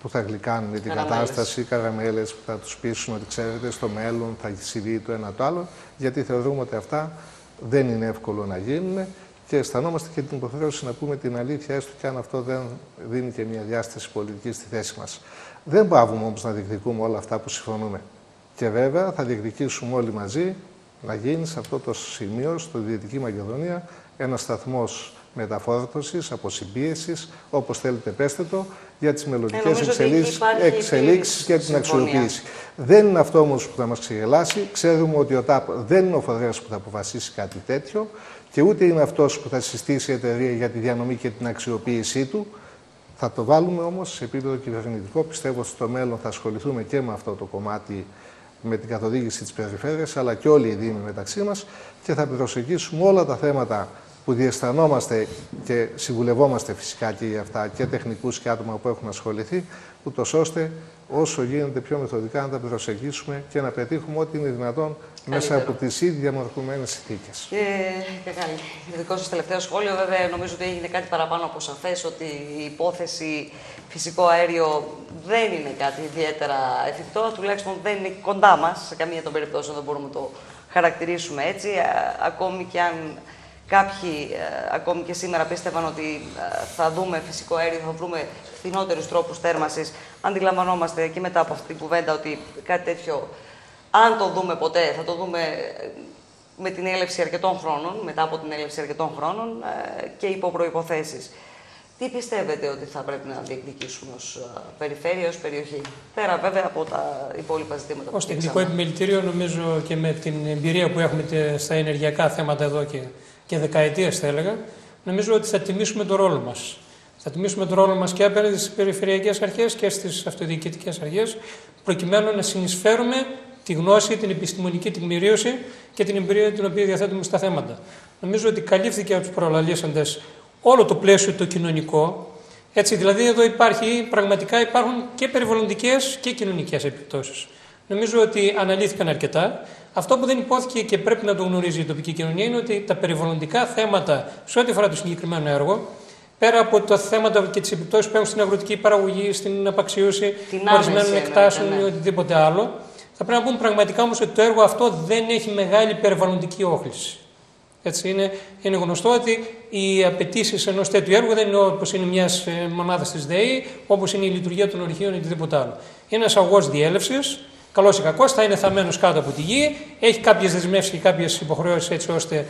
που θα γλυκάνουν την κατάσταση, καραμέλες που θα τους πείσουν ότι ξέρετε στο μέλλον θα συμβεί το ένα το άλλο, γιατί θεωρούμε ότι αυτά δεν είναι εύκολο να γίνουν και αισθανόμαστε και την υποχρέωση να πούμε την αλήθεια, έστω και αν αυτό δεν δίνει και μια διάσταση πολιτική στη θέση μας. Δεν πάβουμε όμως να διεκδικούμε όλα αυτά που συμφωνούμε. Και βέβαια θα διεκδικήσουμε όλοι μαζί να γίνει σε αυτό το σημείο, στο Δυτική Μακεδονία, ένας σταθμός μεταφόρτωσης, αποσυμπίεσης, όπως θέλετε πέστε το, για τις μελλοντικές εξελίξεις, εξελίξεις και την αξιοποίηση. Δεν είναι αυτό όμως που θα μας ξεγελάσει. Ξέρουμε ότι ο ΤΑΠ δεν είναι ο φορέας που θα αποφασίσει κάτι τέτοιο και ούτε είναι αυτός που θα συστήσει η εταιρεία για τη διανομή και την αξιοποίησή του. Θα το βάλουμε όμως σε επίπεδο κυβερνητικό. Πιστεύω ότι στο μέλλον θα ασχοληθούμε και με αυτό το κομμάτι με την καθοδήγηση της περιφέρειας, αλλά και όλοι οι Δήμοι μεταξύ μας και θα προσεγγίσουμε όλα τα θέματα που διαισθανόμαστε και συμβουλευόμαστε φυσικά και για αυτά και τεχνικούς και άτομα που έχουν ασχοληθεί, ούτως ώστε όσο γίνεται πιο μεθοδικά να τα προσεγγίσουμε και να πετύχουμε ό,τι είναι δυνατόν μέσα από τις ήδη διαμορφωμένες συνθήκες. Και, και καλή. Δικό σας τελευταίο σχόλιο, βέβαια, νομίζω ότι έγινε κάτι παραπάνω από σαφές ότι η υπόθεση φυσικό αέριο δεν είναι κάτι ιδιαίτερα εφικτό, τουλάχιστον δεν είναι κοντά μας. Σε καμία των περιπτώσεων δεν μπορούμε να το χαρακτηρίσουμε έτσι, ακόμη και αν Κάποιοι ε, ακόμη και σήμερα πίστευαν ότι ε, θα δούμε φυσικό αέριο, θα βρούμε φθηνότερους τρόπους θέρμανσης. Αντιλαμβανόμαστε και μετά από αυτή την κουβέντα ότι κάτι τέτοιο, αν το δούμε ποτέ, θα το δούμε ε, με την έλευση αρκετών χρόνων, μετά από την έλευση αρκετών χρόνων και υπό προϋποθέσεις. Τι πιστεύετε ότι θα πρέπει να διεκδικήσουμε ως περιφέρεια, ως περιοχή, πέρα βέβαια από τα υπόλοιπα ζητήματα Ως τεχνικό επιμελητήριο νομίζω και με την εμπειρία που έχουμε στα ενεργειακά θέματα εδώ και και δεκαετίες, θα έλεγα, νομίζω ότι θα τιμήσουμε τον ρόλο μας. Θα τιμήσουμε τον ρόλο μας και απέναντι στις περιφερειακές αρχές και στις αυτοδιοικητικές αρχές, προκειμένου να συνεισφέρουμε τη γνώση, την επιστημονική τεκμηρίωση και την εμπειρία την οποία διαθέτουμε στα θέματα. Νομίζω ότι καλύφθηκε από τους προλαλήσαντες όλο το πλαίσιο το κοινωνικό. Έτσι, δηλαδή, εδώ υπάρχει, πραγματικά υπάρχουν και περιβαλλοντικές και κοινωνικές επιπτώσεις. Νομίζω ότι αναλύθηκαν αρκετά. Αυτό που δεν υπόθηκε και πρέπει να το γνωρίζει η τοπική κοινωνία είναι ότι τα περιβαλλοντικά θέματα σε ό,τι αφορά το συγκεκριμένο έργο, πέρα από τα θέματα και τις επιπτώσεις που έχουν στην αγροτική παραγωγή, στην απαξίωση ορισμένων εκτάσεων ναι, ναι. ή οτιδήποτε άλλο, θα πρέπει να πούμε πραγματικά όμως ότι το έργο αυτό δεν έχει μεγάλη περιβαλλοντική όχληση. Έτσι είναι, είναι γνωστό ότι οι απαιτήσεις ενός τέτοιου έργου δεν είναι όπως είναι μιας ε, μονάδας της ΔΕΗ, όπως είναι η λειτουργία των ορυχείων ή οτιδήποτε άλλο. Είναι ένας αγό διέλευσης, καλός ή κακός, θα είναι θαμένο κάτω από τη γη, έχει κάποιες δεσμεύσεις και κάποιες υποχρεώσεις έτσι ώστε ε,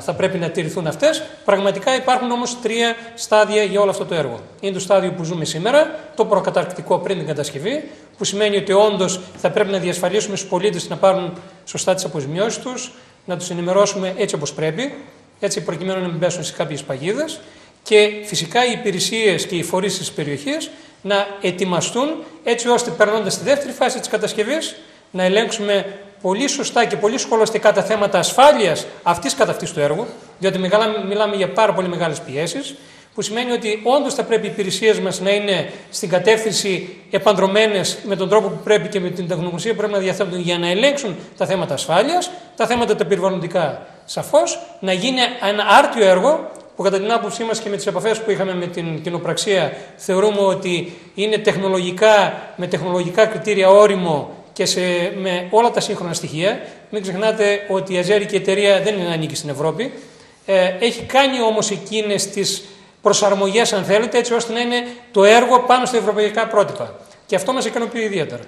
θα πρέπει να τηρηθούν αυτές. Πραγματικά υπάρχουν όμως τρία στάδια για όλο αυτό το έργο. Είναι το στάδιο που ζούμε σήμερα, το προκαταρκτικό πριν την κατασκευή, που σημαίνει ότι όντως θα πρέπει να διασφαλίσουμε στους πολίτες να πάρουν σωστά τις αποζημιώσεις τους, να τους ενημερώσουμε έτσι όπως πρέπει, έτσι προκειμένου να μην πέσουν σε κάποιες παγίδες. Και φυσικά οι υπηρεσίες και οι φορείς της περιοχής να ετοιμαστούν έτσι ώστε περνώντας στη δεύτερη φάση της κατασκευής να ελέγξουμε πολύ σωστά και πολύ σχολαστικά τα θέματα ασφάλειας αυτής καθ' αυτής του έργου, διότι μιλάμε για πάρα πολύ μεγάλες πιέσεις, που σημαίνει ότι όντως θα πρέπει οι υπηρεσίες μας να είναι στην κατεύθυνση επανδρομένες με τον τρόπο που πρέπει και με την τεχνογνωσία που πρέπει να διαθέτουν για να ελέγξουν τα θέματα ασφάλειας, τα θέματα τα περιβαλλοντικά σαφώς, να γίνει ένα άρτιο έργο που κατά την άποψή μας και με τις επαφές που είχαμε με την κοινοπραξία θεωρούμε ότι είναι τεχνολογικά, με τεχνολογικά κριτήρια όριμο και σε, με όλα τα σύγχρονα στοιχεία. Μην ξεχνάτε ότι η αζέρικη εταιρεία δεν είναι ανήκει στην Ευρώπη. Ε, έχει κάνει όμως εκείνες τις προσαρμογές αν θέλετε έτσι ώστε να είναι το έργο πάνω στα ευρωπαϊκά πρότυπα. Και αυτό μας ικανοποιεί ιδιαίτερα.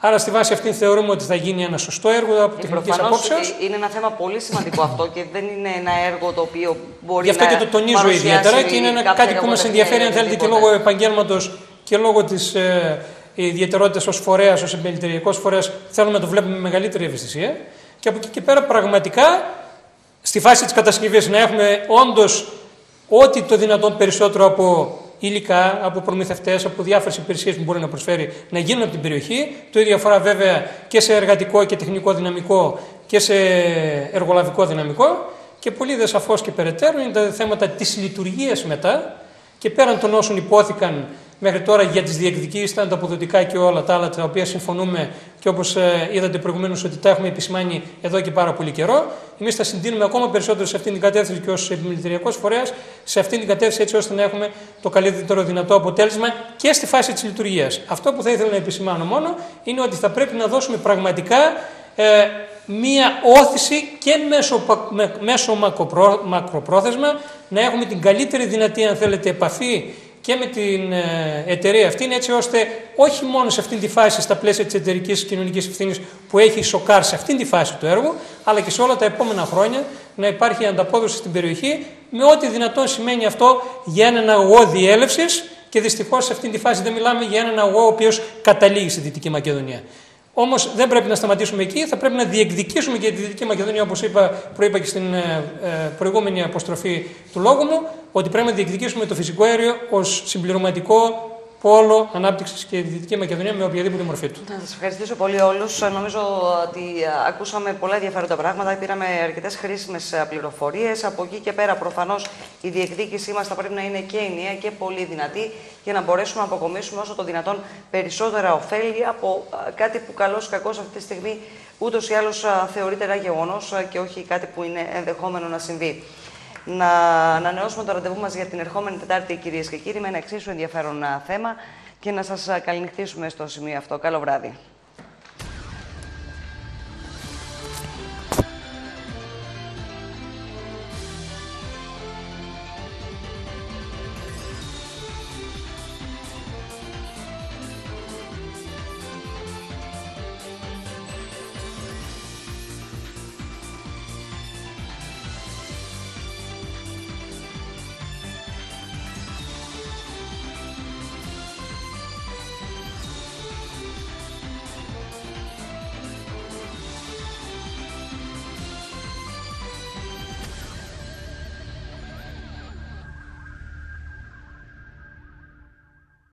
Άρα στη βάση αυτή θεωρούμε ότι θα γίνει ένα σωστό έργο από τεχνικής απόψεως. Είναι ένα θέμα πολύ σημαντικό αυτό και δεν είναι ένα έργο το οποίο μπορεί να. Γι' αυτό και το τονίζω ιδιαίτερα και είναι ένα, κάτι που μας ενδιαφέρει, αν θέλετε, και λόγω επαγγέλματος και λόγω της ε, ιδιαιτερότητα ως φορέας, ως επιμελητηριακός φορέας, θέλουμε να το βλέπουμε με μεγαλύτερη ευαισθησία. Και από εκεί και πέρα, πραγματικά, στη φάση της κατασκευής να έχουμε όντως ό,τι το δυνατόν περισσότερο από υλικά, από προμηθευτές, από διάφορες υπηρεσίες που μπορεί να προσφέρει να γίνουν από την περιοχή. Το ίδιο αφορά βέβαια και σε εργατικό και τεχνικό δυναμικό και σε εργολαβικό δυναμικό. Και πολύ δε σαφώς και περαιτέρω είναι τα θέματα της λειτουργίας μετά και πέραν των όσων υπόθηκαν μέχρι τώρα για τις διεκδικήσεις, τα ανταποδοτικά και όλα τα άλλα τα οποία συμφωνούμε και όπως ε, είδατε προηγουμένως ότι τα έχουμε επισημάνει εδώ και πάρα πολύ καιρό. Εμείς θα συντείνουμε ακόμα περισσότερο σε αυτήν την κατεύθυνση και ως επιμελητηριακός φορέας σε αυτήν την κατεύθυνση έτσι ώστε να έχουμε το καλύτερο δυνατό αποτέλεσμα και στη φάση της λειτουργίας. Αυτό που θα ήθελα να επισημάνω μόνο είναι ότι θα πρέπει να δώσουμε πραγματικά ε, μία όθηση και μέσω, μέσω μακροπρόθεσμα να έχουμε την καλύτερη δυνατή αν θέλετε επαφή και με την ε, εταιρεία αυτή, έτσι ώστε όχι μόνο σε αυτήν τη φάση, στα πλαίσια της εταιρικής κοινωνικής ευθύνης που έχει σοκάρει σε αυτήν τη φάση του έργου, αλλά και σε όλα τα επόμενα χρόνια να υπάρχει ανταπόδοση στην περιοχή, με ό,τι δυνατόν σημαίνει αυτό για έναν αγωγό διέλευσης. Και δυστυχώς σε αυτήν τη φάση δεν μιλάμε για έναν αγωγό ο οποίος καταλήγει στη Δυτική Μακεδονία. Όμως δεν πρέπει να σταματήσουμε εκεί, θα πρέπει να διεκδικήσουμε και τη Δυτική Μακεδονία, όπως είπα, προείπα και στην ε, ε, προηγούμενη αποστροφή του λόγου μου, ότι πρέπει να διεκδικήσουμε το φυσικό αέριο ως συμπληρωματικό πόλο ανάπτυξης και τη Δυτική Μακεδονία με οποιαδήποτε μορφή του. Να σας ευχαριστήσω πολύ όλους. Νομίζω ότι ακούσαμε πολλά ενδιαφέροντα πράγματα, πήραμε αρκετές χρήσιμες πληροφορίες. Από εκεί και πέρα, προφανώς, η διεκδίκησή μας θα πρέπει να είναι και ενιαία και πολύ δυνατή για να μπορέσουμε να αποκομίσουμε όσο το δυνατόν περισσότερα ωφέλη από κάτι που καλώς ή κακό αυτή τη στιγμή ούτως ή άλλως θεωρείται ένα γεγονός και όχι κάτι που είναι ενδεχόμενο να συμβεί να ανανεώσουμε το ραντεβού μας για την ερχόμενη Τετάρτη, κυρίες και κύριοι, με ένα εξίσου ενδιαφέρον θέμα και να σας καληνυχτήσουμε στο σημείο αυτό. Καλό βράδυ.